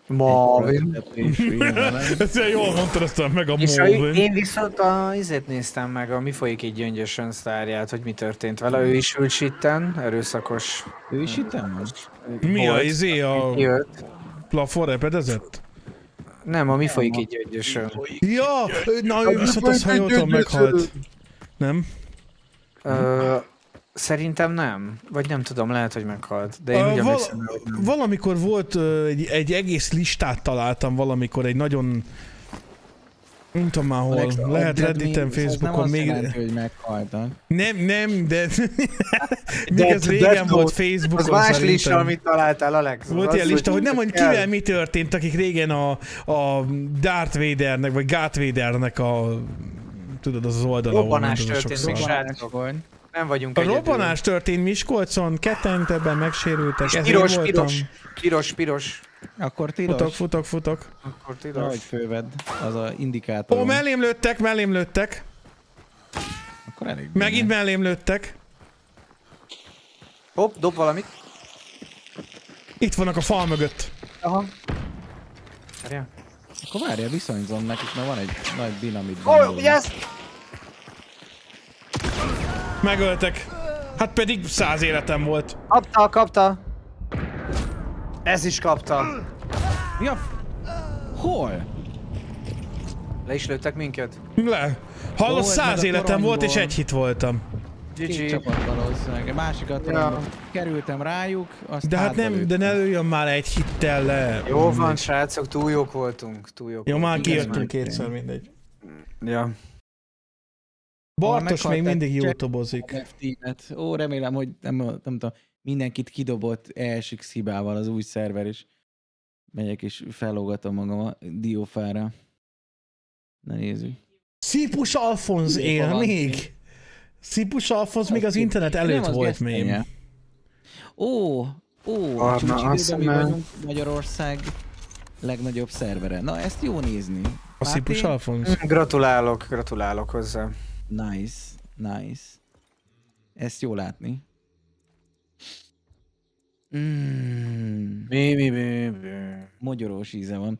Marvin. És ilyen. [laughs] Ezt jól mondtad, aztán meg a És a, Molvin. én viszont a, izét néztem meg, a Mi folyik így gyöngyösen sztárját, hogy mi történt vele. Ő is ült sitten, erőszakos. Ő is itt van? Mi a izé a plafon repedezett? Nem, a mi folyik így egyesül. Ja, na ő viszont az hajóton meghalt. Nem? Ö, szerintem nem. Vagy nem tudom, lehet, hogy meghalt. De én Ö, úgy val- hogy nem. Valamikor volt ö, egy, egy egész listát találtam valamikor, egy nagyon... Nem tudom már hol. Alex, Lehet Redditen, Facebookon nem még... Nem azt jelenti, hogy meghaltak. Nem, nem, de... [laughs] még ez régen volt. Facebookon Az más szerintem. lista, amit találtál, Alex. Volt Az, ilyen lista, hogy nem, kell. kivel mi történt, akik régen a, a Darth Vadernek, vagy Darth Vadernek a tudod, az az oldala Robbanás történt srácok. Nem vagyunk A egyedül. robbanás történt Miskolcon, ketten többen megsérültek, ezért Piros, voltam. piros, piros, piros. Akkor tilos. Futok, futok, futok. Akkor tilos. főved, az a indikátor. Ó, mellém lőttek, mellém lőttek. Akkor elég. Megint benne. mellém lőttek. Hopp, dob valamit. Itt vannak a fal mögött. Aha. Várjál. Akkor várjál, viszonyzom nekik, mert van egy nagy dinamit. Oh, bennük. yes! Megöltek. Hát pedig száz életem volt. Kapta, kapta. Ez is kapta. Mi a... Hol? Le is lőttek minket. Le. Meg száz életem volt és egy hit voltam. GG. csapat valószínűleg. A másikat Ja. kerültem rájuk, azt De hát nem, de ne lőjön már egy hittel le. Jó van, srácok, túl jók voltunk. Túl jók Jó, már voltunk. kijöttünk már kétszer, mindegy. Ja. Bartos még mindig youtube-ozik. Ó, remélem, hogy nem, nem tudom, mindenkit kidobott ESX hibával az új szerver is. Megyek és fellógatom magam a diófára. Na nézzük. Szipus Alfonz él van. még. Szipus Alfonz még az internet előtt volt mém. Ó, ó, a na, csúcsidőben azt mi már- vagyunk Magyarország legnagyobb szervere. Na, ezt jó nézni. A Szipus Máté? Alfonz. Gratulálok, gratulálok hozzá. Nice, nice. Ezt jó látni. Mm, Mi, mi, mi, mi. mogyorós íze van.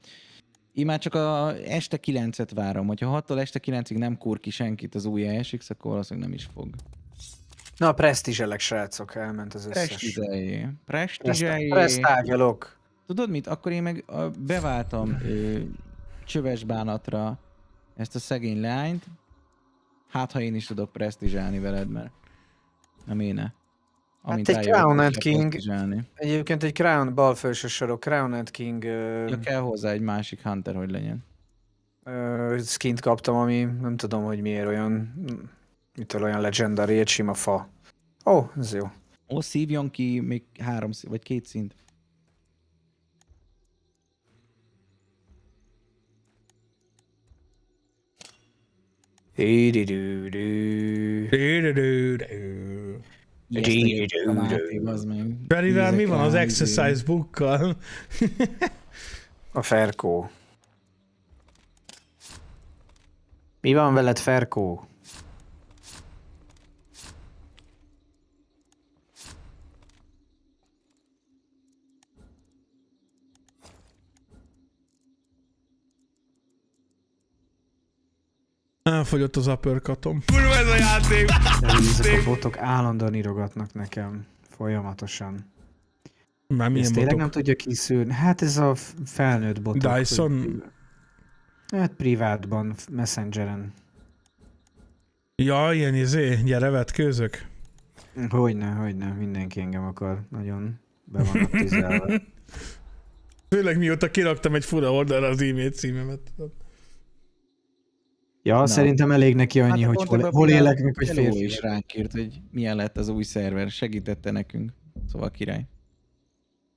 Én már csak a este 9-et várom. Hogyha 6-tól este 9-ig nem kur ki senkit az új ESX, akkor valószínűleg nem is fog. Na, presztízselek, srácok, elment az összes. Prestizsejé. Preszt- Prestizsejé. Presztárgyalok. Tudod mit? Akkor én meg a, beváltam ö, csöves bánatra ezt a szegény lányt. Hát, ha én is tudok presztizsálni veled, mert nem éne. Amint egy rájövök, Crowned hogy kell King. Egyébként egy Crown bal felső sorok, Crowned King ö, Ja, kell hozzá egy másik Hunter, hogy legyen. ö, skint kaptam, ami nem tudom, hogy miért olyan, mitől olyan legendary, egy sima fa. Ó, oh, ez jó. Ó, szívjon ki még három vagy két szint. Ferivel mi van az exercise bookkal? A Ferkó. Mi van veled, Ferkó? Elfogyott az uppercutom. Kurva ez a játék! Ezek a botok állandóan írogatnak nekem. Folyamatosan. Már milyen Ezt tényleg botok? nem tudja kiszűrni. Hát ez a felnőtt botok. Dyson? hogy- Hát privátban, messengeren. Ja, ilyen izé, gyere vetkőzök. Hogyne, hogyne, mindenki engem akar. Nagyon be vannak tüzelve. [laughs] Főleg mióta kiraktam egy fura oldalra az e-mail címemet. Ja, Na. szerintem elég neki annyi, Hát hogy hol, hol élek, meg hogy férfi. is ránk írt, hogy milyen lett az új szerver. Segítette nekünk. Szóval király.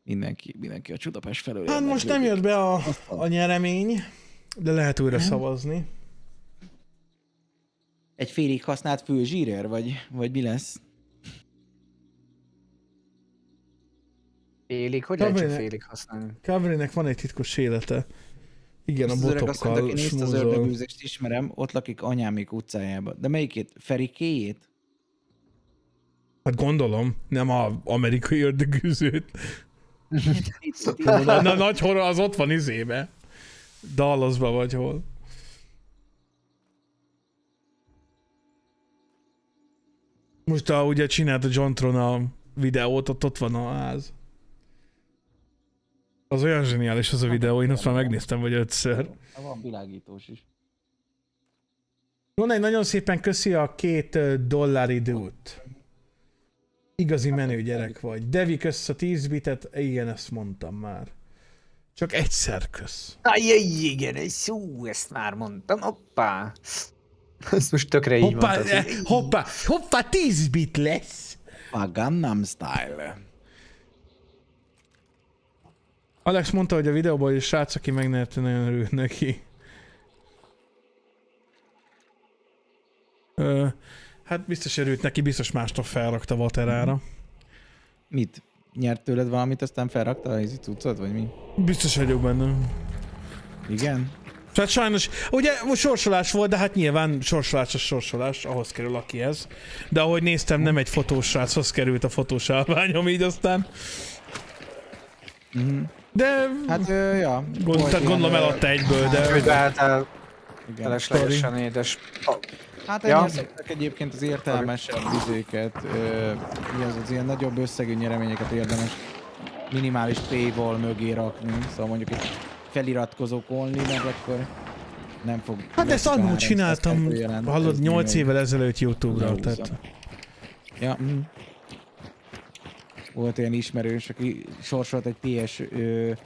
Mindenki, mindenki a csudapás felől. Hát most nem jött be a, a nyeremény, de lehet újra Nem? szavazni. Egy félig használt főzsírer, vagy, vagy mi lesz? Félig? Hogy lehet csak félig használni? Kavrinek van egy titkos élete. Igen, Azt a azt mondta, botokkal nézte az ördögűzést ismerem, ott lakik anyámék utcájában. De melyikét? Ferikéjét? Hát gondolom, nem a amerikai ördögűzőt. [laughs] Na, nagy horror az ott van izébe. Dallasba vagy hol. Most a, ugye csinált a John Tron a videót, ott ott van a ház. Az olyan zseniális az a videó, én azt már megnéztem vagy ötször. Van világítós is. Ronay, nagyon szépen köszi a két dollár időt. Igazi menő gyerek vagy. Devi, kösz a 10 bitet. Igen, ezt mondtam már. Csak egyszer kösz. Ajjaj, igen, egy szó, ezt már mondtam, hoppá. Ezt most tökre így Hoppá, mondtad. eh, hoppá, hoppá, 10 bit lesz. A Gangnam Style. Alex mondta, hogy a videóból is srác, aki megnyerte, nagyon örült neki. Ö, hát biztos örült neki, biztos másnap felrakta Vaterára. Mit? Nyert tőled valamit, aztán felrakta a izi cuccot, vagy mi? Biztos vagyok benne. Igen? Tehát sajnos, ugye sorsolás volt, de hát nyilván sorsolás a sorsolás, ahhoz kerül akihez. De ahogy néztem, nem egy fotós sráchoz került a fotós állványom, így aztán. Mhm. De Hát, ö, ja. gond, tehát ilyen, gondolom ö, eladta egyből, Hogy de... beálltál Igen. feleslegesen édes. Oh, Hát Ja. egyébként az értelmesebb izéket, ö, mi az, az ilyen nagyobb összegű nyereményeket érdemes minimális paywall mögé rakni, szóval mondjuk egy feliratkozó only, meg akkor nem fog... Hát ezt annól csináltam, 100 jelent, hallod, ez 8 még- évvel ezelőtt Youtube-ra, tehát... Ja, mm. Volt olyan ismerős, aki sorsolt egy PS4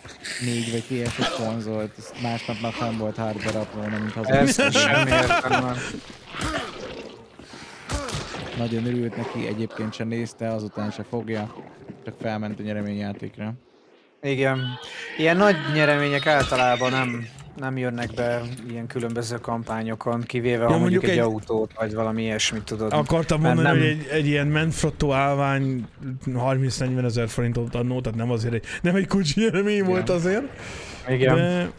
vagy PS5 konzolt, ezt másnap már fenn volt hard darabról, mint haza. ezt semmi értelme. Nagyon örült neki, egyébként sem nézte, azután se fogja, csak felment a nyereményjátékra. Igen. Ilyen nagy nyeremények általában nem, nem jönnek be ilyen különböző kampányokon, kivéve ha Ja, mondjuk, mondjuk egy, egy- autót, vagy valami ilyesmit tudod. Akartam Mert mondani, nem- hogy egy, egy ilyen Manfrotto állvány 30-40 ezer forintot adnó, tehát nem azért egy, nem egy kocsi nyeremény volt azért. Igen. De,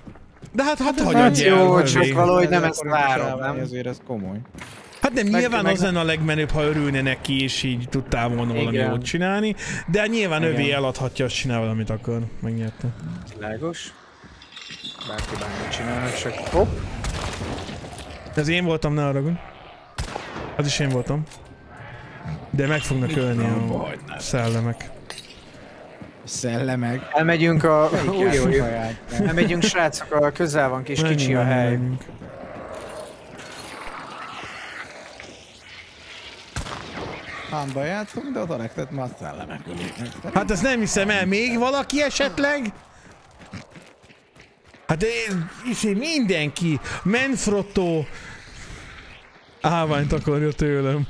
de hát, hát, hát hagyadj el, jó, csak valahogy nem ezt várom, nem? Ezért ez komoly. Hát nem, Meg- nyilván meg- az lenne a legmenőbb, ha örülne neki, és így tudtál volna valami Igen. jót csinálni, de nyilván Igen. övé eladhatja, azt csinál valamit akar, megnyerte. Világos. Bárki bármit csinál, csak hopp. Ez én voltam, ne haragudj. Az is én voltam. De meg fognak ölni a szellemek. Szellemek. Elmegyünk a... Új, új. játszókaját? Elmegyünk srácok, a közel van kis Menjünk, kicsi a hely. menjünk. Handba játszunk, de oda nektek már szellemek. Hát ezt nem hiszem el. Még valaki esetleg? Hát én, mindenki. Manfrotto állványt akarja tőlem.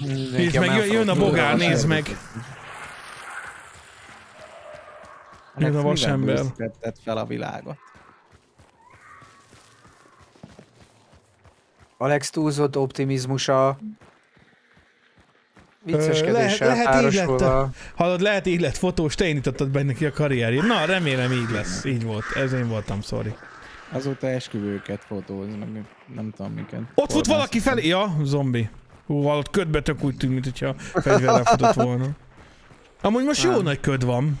Nézd meg, jön, jön a bogár, nézd meg. Jön a vasember. Fel a világot. Alex túlzott optimizmusa vicceskedéssel lehet- lehet így párosulva. Hallod, lehet így lett fotós, te indítottad be neki a karrierjét. Na, remélem így lesz. Így volt. Ez én voltam, sorry. Azóta esküvőket fotóz, meg nem tudom miket. Ott fut valaki felé. Ja, zombi. Hú, hallod, ködbe tök úgy tűnt, mint hogyha fegyverrel futott volna. Amúgy most jó Nem. nagy köd van.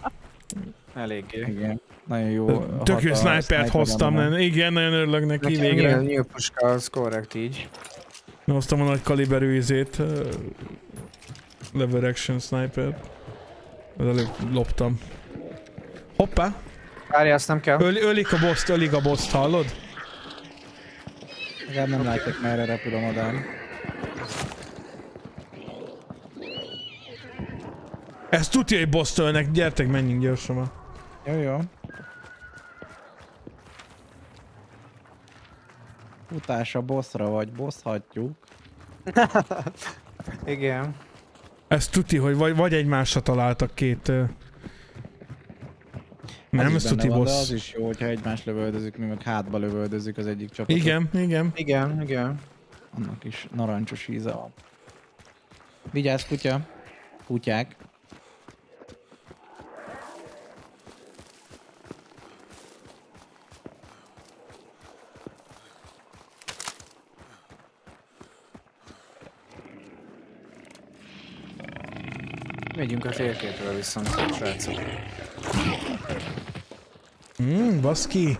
Eléggé. Igen. Nagyon jó. Tök jó a snipert sniper hoztam. van. Igen, nagyon örülök neki Nekem végre. nyíl, nyílpuska, az korrekt így. Hoztam a nagy kaliberű izét. Lever action sniper. Az előbb loptam. Hoppá! Várja, azt nem kell. Öl, ölik a boszt, ölik a boszt, hallod? Legalább nem látják merre repül a madár. Ez tudja, hogy boszt ölnek. Gyertek, menjünk gyorsan. Jó, jó. Futás a bosszra vagy, bosszhatjuk. [laughs] Igen. Ez tuti, hogy vagy, vagy egymásra találtak két... Nem, ez is tuti van, de boss. az is jó, hogyha egymást lövöldözünk, mi meg hátba lövöldözzük az egyik csapatot. Igen, igen. Igen, igen. Annak is narancsos íze van. Vigyázz, kutya! Kutyák! Megyünk a térképről viszont, srácok. Mm, baszki.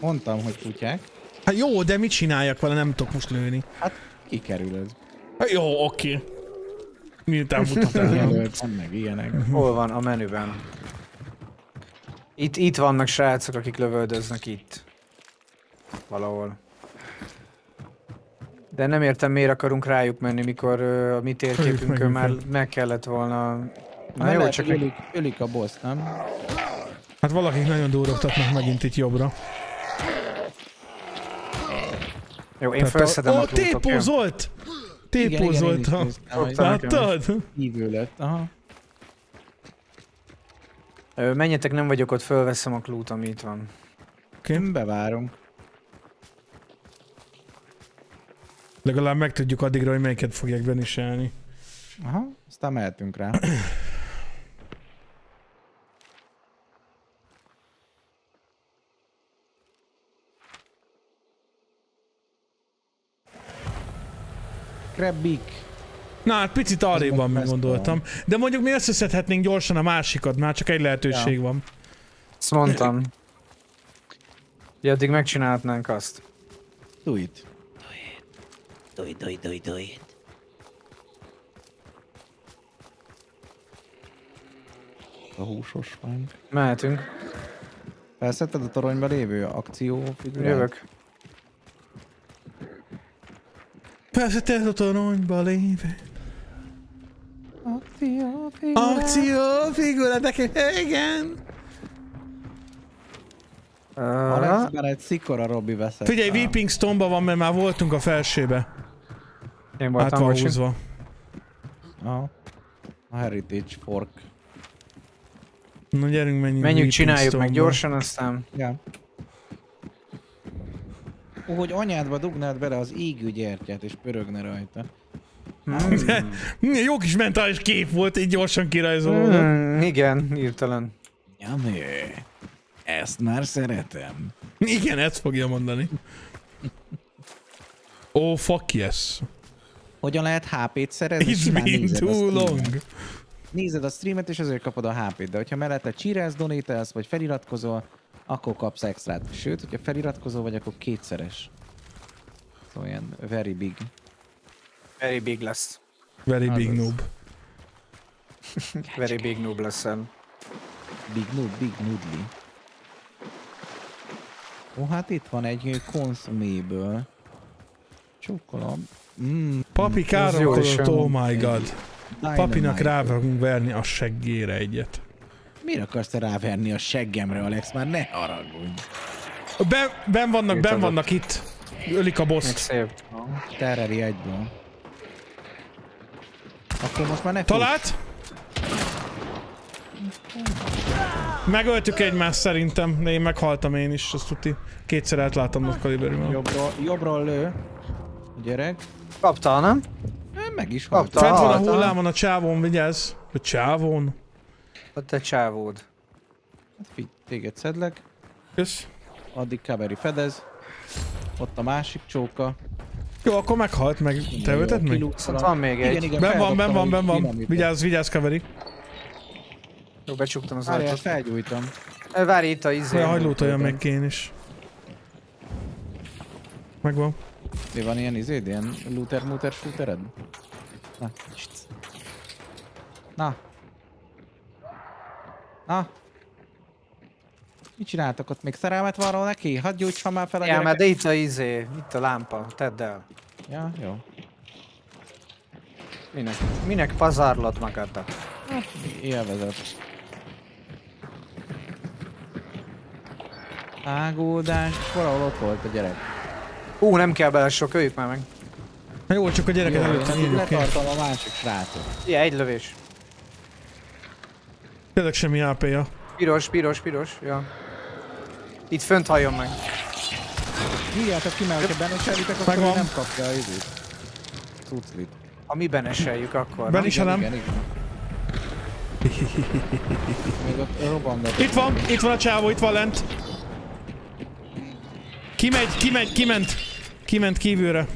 Mondtam, hogy kutyák. Hát jó, de mit csináljak vele, nem tudok most lőni. Kikerül ez. Hát jó, oké. Miután mutattál. [laughs] Jelöltem meg ilyenek. Hol van a menüben? Itt, itt vannak srácok, akik lövöldöznek itt. Valahol. De nem értem, miért akarunk rájuk menni, mikor ö, a mi térképünkön már meg kellett volna... Na Na jó, csak ölik, ölik a boss, nem? Hát valakik nagyon durogtatnak megint itt jobbra. Jó, én felszedem a, Ó, a tépózolt! Tépózoltam. Láttad? Kívül lett. Aha. Menjetek, nem vagyok ott, fölveszem a klút, ami itt van. Oké. Bevárunk. Legalább megtudjuk addigra, hogy melyiket fogják beniselni. Aha, aztán mehetünk rá. Krabbik. Na hát picit arrébb van, mint gondoltam. De mondjuk mi összeszedhetnénk gyorsan a másikat, már csak egy lehetőség Ja. van. Ezt mondtam. Ja, addig megcsinálhatnánk azt. Do it. Do it, do it, do it, do it. A húsos fánk. Mehetünk. Felszedted a toronyba lévő akciófigurát? Jövök. Persze te a toronyba lévő. Akciófigurát. Akciófigura, nekem, igen. Uh, lesz már egy szikora Robi veszett. Figyelj. Weeping Stone-ba van, mert már voltunk a felsébe. Én Át voltam van bocsi. húzva. Aha. A Heritage Fork. Na gyerünk, menjünk Menjünk, csináljuk meg gyorsan, aztán... Ja. Ó, hogy anyádba dugnád bele az égő gyertyát és pörögne rajta. Hmm. Hm, [laughs] Jó kis mentális kép volt, így gyorsan kirajzolódott. Hmm, igen, írtelen. Nyami, ezt már szeretem. Igen, ezt fogja mondani. Oh, fuck yes. Hogyan lehet HP-t szerezni? It's been too streamet. long. Nézed a streamet, és ezért kapod a HP-t, de hogyha mellette csírelsz, donatelsz, vagy feliratkozol, akkor kapsz extrát. Sőt, hogyha feliratkozol vagy, akkor kétszeres. Szóval ilyen very big. Very big lesz. Very big Azaz. noob. Very big noob leszel. Big noob, big noodly. Ó, hát itt van egy konszuméből. Csókolom. Mm, Papi káromkodott, oh my god. Papinak rá fogunk verni a seggére egyet. Miért akarsz te ráverni a seggemre, Alex? Már ne haragudj. Ben, ben vannak, ben vannak itt. Ölik a boss szép. Terreri egyből. Akkor most már ne Talált? Megöltük egymást szerintem, de én meghaltam én is, azt tuti. Kétszer átlátom a fuss. kaliberűvel. Jobbról, jobbról lő. Gyerek. Kapta, nem? Nem, meg is. Kapta. Fent van a hullámon, a csávón, vigyázz. A csávón. Ott egy csávód. Hát figy, téged szedlek. Kösz. Addig Kaveri fedez. Ott a másik csóka. Jó, akkor meghalt meg. Te Jó, ölted meg? Ott a- van még egy. Igen, igen, Ben van, ben van, ben van. Vigyázz, vigyázz, Kaveri. Jó, becsuktam az ajtót. felgyújtom. Várj, itt a izé. Hagyd lootoljam meg én is. Megvan. Mi van ilyen izéd? Ilyen looter mooter shootered? Na. Na. Na. Mit csináltak ott? Még szerelmet van róla neki? Hadd gyújtsa már fel a Ja, mert itt a izé, itt a lámpa, tedd el. Ja, jó. Minek, minek pazarlod magadat? Élvezet. Ágódás, valahol ott volt a gyerek. Ú, nem kell bele sok, öljük már meg. Jó, csak a gyereket előtte addig írjuk ki. a másik srácot. Ja, egy lövés. Tényleg semmi AP-ja. Piros, piros, piros, ja. Itt fönt halljon meg. Hívjátok ki, mert ha benne selitek, akkor Megvan. nem kapja a izét. Cuclit. Ha mi beneseljük, akkor. Ben nem? is, ha nem. Igen, igen. Még ott. Itt van, itt van a csávó, itt van lent. Kimegy, kimegy, kiment. Kiment kívülre.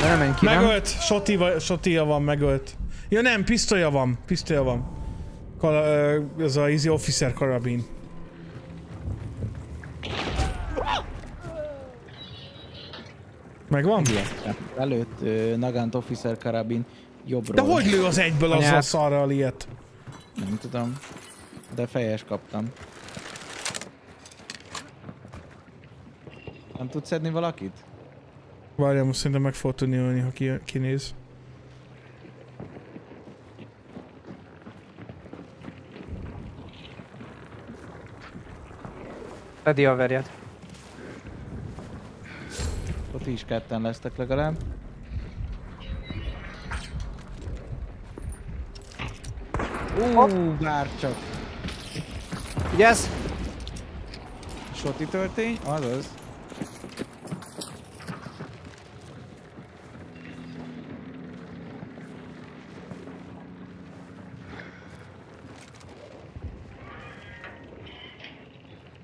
De nem menj ki, nem? Megölt, Sotiva, Sotia van, megölt. Ja nem, pisztolya van, pisztolya van. Kala, ez a Easy Officer karabin. Megvan? Előtt uh, Nagant Officer karabin jobbról. De hogy lő az egyből azzal a szarral ilyet? Nem tudom. De fejes kaptam. Tudsz szedni valakit? Várjál, most szerintem meg fog tudni ölni, ha ki, kinéz. Fedi a verjed. Ott is ketten lesztek legalább. Ú, bárcsak. Vigyázz! Soti töltény, azaz.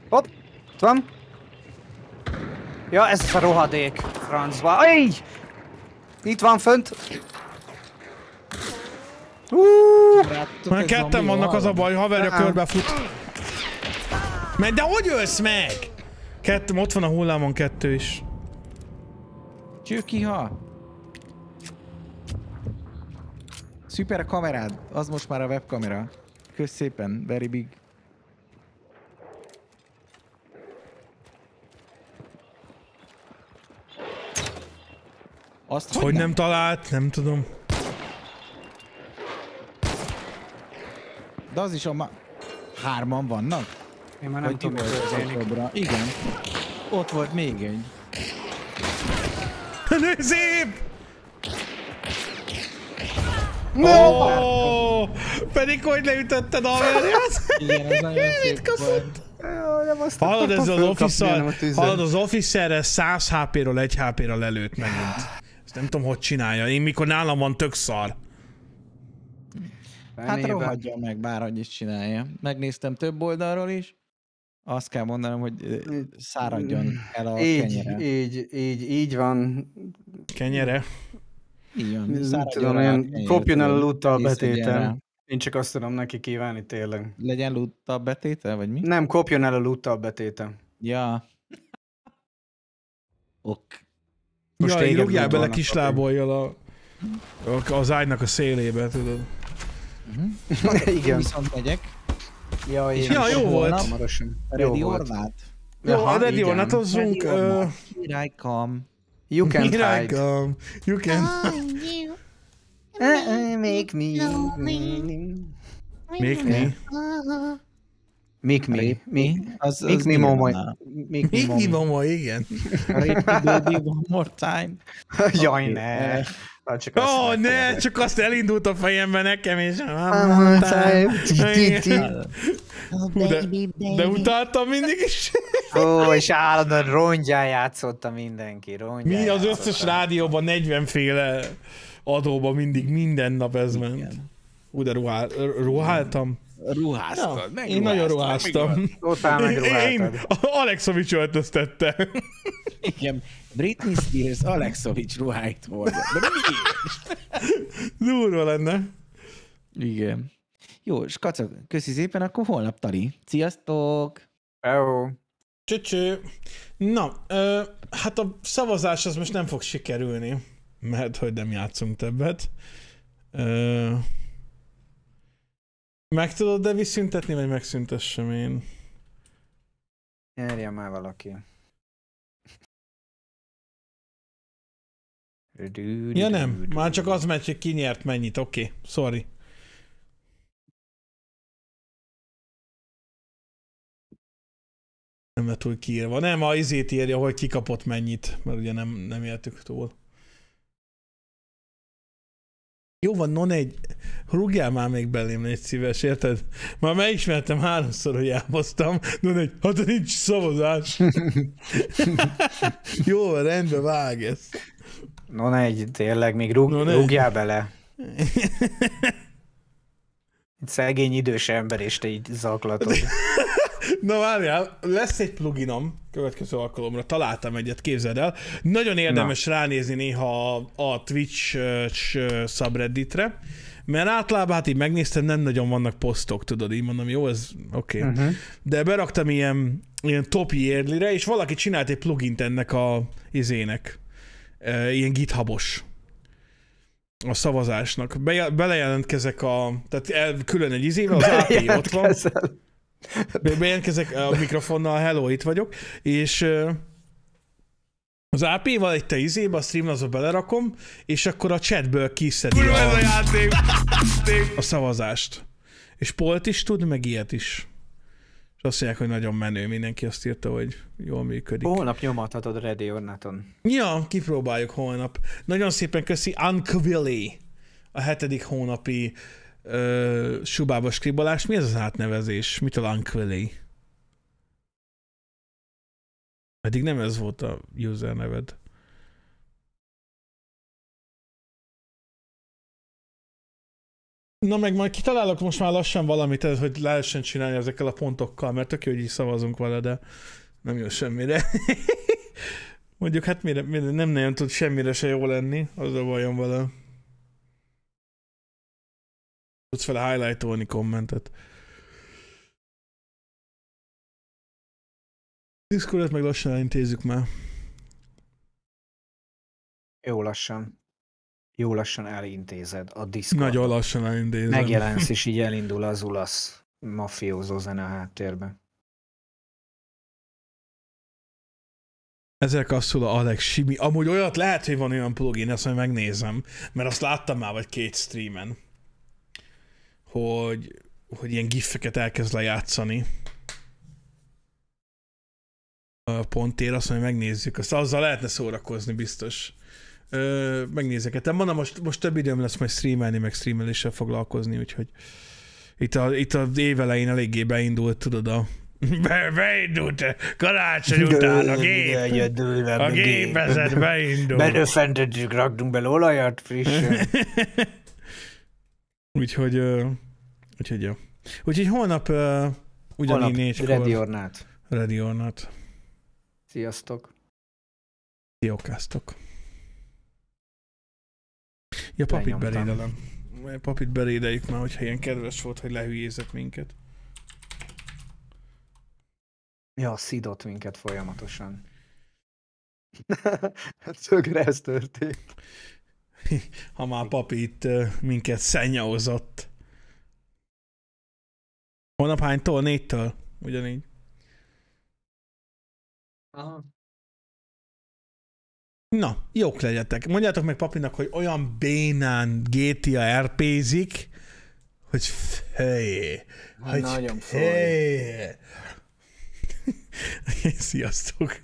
Hopp! Ott van. Ja, ez a rohadék. Francba. Ej! Itt van fönt. Már ketten vannak, az a baj, haverja körbefut. Menj, de hogy ölsz meg? Kettő, ott van a hullámon kettő is. Csőki, ha! Szuper a kamerád, az most már a webkamera. Kösz szépen, very big. Azt Hogy nem talált, nem tudom. De az is a ma... Hárman vannak? Én már nem ki tudom, mi történik. Igen. Ott volt még egy. [laughs] Szép! Oh, pedig hogy leütötted a verját? [laughs] [laughs] Nem azt Hallod, ez az officer, a tűzzel. hallod, az officerre 100 HP-ról 1 HP-ra lelőtt megint. Ezt nem tudom, hogy csinálja. Én mikor nálam van tök szar. Hát rohadja meg, bárhogy is csinálja. Megnéztem több oldalról is. Azt kell mondanom, hogy száradjon el a Így, kenyere. így, így, így van. Kenyere. Így van. Száradjon tudom, én kopjon el a lúttal betétel. Én csak azt tudom neki kívánni tényleg. Legyen lúttal betétel, vagy mi? Nem, kopjon el a lúttal betétel. Ja. Ok. Most Jaj, rúgjál bele lútolnak, kis papi. láboljal a, a, az ágynak a szélébe, tudod. Igen. Viszont megyek. Ja, én Ja, is. jó volt. Hamarosan. Jó Ready or volt. not? Jó, Aha, a ready igen. ornatozzunk. Ready or Uh, not? Here I come. You can't here I hide. come. You can. Uh-uh, Make me. Make me. Me. Make az me mi me Még mi more. van ma, igen. Rape me baby one more time. [laughs] Jaj, ne. eh, csak azt Ó, oh, ne, csak azt elindult a fejembe nekem, és... One more time. Igen. Hú, de, de utáltam mindig is. Ó, és állandóan rongyán játszotta mindenki. Rongyán Mi az összes rádióban 40 féle adóban mindig minden nap ez ment. Ú, de ruhál, ruháltam. Ruháztad, Ja, én nagyon ruháztam. Totál Én, megruháltad. Alexovics öltöztette. Igen, Britney Spears Alexovics ruháit hordja. De miért? Durva lenne. Igen. Jó, skacok, köszi szépen, akkor holnap Tali. Sziasztok! Jó. Csöcső. Na, ö, hát a szavazás az most nem fog sikerülni, mert hogy nem játszunk többet. Ö, meg tudod de visszüntetni, vagy megszüntessem én? Nyerjen már valaki. Ja nem, már csak az megy, hogy ki nyert mennyit, oké, okay. sorry. Nem lett túl kiírva. Nem, a izét írja, hogy kikapott mennyit, mert ugye nem, nem éltük túl. Jó van, non egy, rúgjál már még belém, egy szíves, érted? Már megismertem háromszor, hogy elhoztam, non egy, hát nincs szavazás. [laughs] Jó, van, rendben, vág ezt. No egy, tényleg, még rúg, No, ne. rúgjál bele. [laughs] Egy szegény idős ember, és te így zaklatod. [laughs] Na várjál, lesz egy pluginom következő alkalomra, találtam egyet, képzeld el. Nagyon érdemes Na. ránézni néha a, Twitch subredditre, mert általában hát így megnéztem, nem nagyon vannak posztok, tudod, így mondom, jó, ez oké. Okay. Uh-huh. De beraktam ilyen, ilyen top yearly és valaki csinált egy plugint ennek a izének. Ilyen githubos. a szavazásnak. Be, belejelentkezek a, tehát el, külön egy izével, az AP ott van. Jelentkezel. Be- Bejelentkezek a mikrofonnal, hello, itt vagyok, és az AP-val egy te izébe, a streamlazba belerakom, és akkor a chatből kiszedi a a, játék. a szavazást. És Polt is tud, meg ilyet is. És azt mondják, hogy nagyon menő, mindenki azt írta, hogy jól működik. Holnap nyomathatod Ready or Not-on. Ja, kipróbáljuk holnap. Nagyon szépen köszi Unkvili a hetedik hónapi ö, subába skribolás. Mi ez az átnevezés? Mitől Unkvili? Eddig nem ez volt a user neved. Na meg majd kitalálok most már lassan valamit, ez, hogy lehessen csinálni ezekkel a pontokkal, mert tök jó, hogy így szavazunk vele, de nem jó semmire. [laughs] Mondjuk hát mire, mire, nem nagyon tud semmire se jó lenni, az a bajom vele. Tudsz vele highlightolni kommentet. Discordot meg lassan elintézzük már. Jó lassan. Jó lassan elintézed a Discord. Nagyon lassan elintézem. Megjelensz, és [laughs] így elindul az ulasz mafiózó zene a háttérben. Ezzel kasszul a Alex Simi. Amúgy olyat lehet, hogy van olyan plugin, ezt majd megnézem, mert azt láttam már vagy két streamen, hogy, hogy ilyen gifeket elkezd lejátszani. A pontér, azt majd megnézzük. Azt azzal lehetne szórakozni, biztos. Ö, megnézek. Hát mondom, most, most több időm lesz majd streamelni, meg streameléssel foglalkozni, úgyhogy itt, a, itt az év elején eléggé beindult, tudod, a [laughs] be, beindult karácsony után a gép. A gépezet beindul. Bedöfentettük, raktunk bele olajat frissen. [laughs] Úgyhogy, ö, úgyhogy jó. Úgyhogy holnap ö, ugyanígy Holnap négykor. Ready or Not. Ready or not. Sziasztok. Jókáztok. Ja, papit Lenyomtam. berédelem. Papit berédeljük már, hogyha ilyen kedves volt, hogy lehülyézett minket. Ja, szidott minket folyamatosan. [laughs] Hát Szögre ez történt. [laughs] Ha már papi itt minket szennyauzott. Holnap hánytól? Négytől? Ugyanígy. Aha. Na, jók legyetek. Mondjátok meg papinak, hogy olyan bénán GTA RP-zik, hogy fej. Hogy Nagyon fej. [laughs] Sziasztok.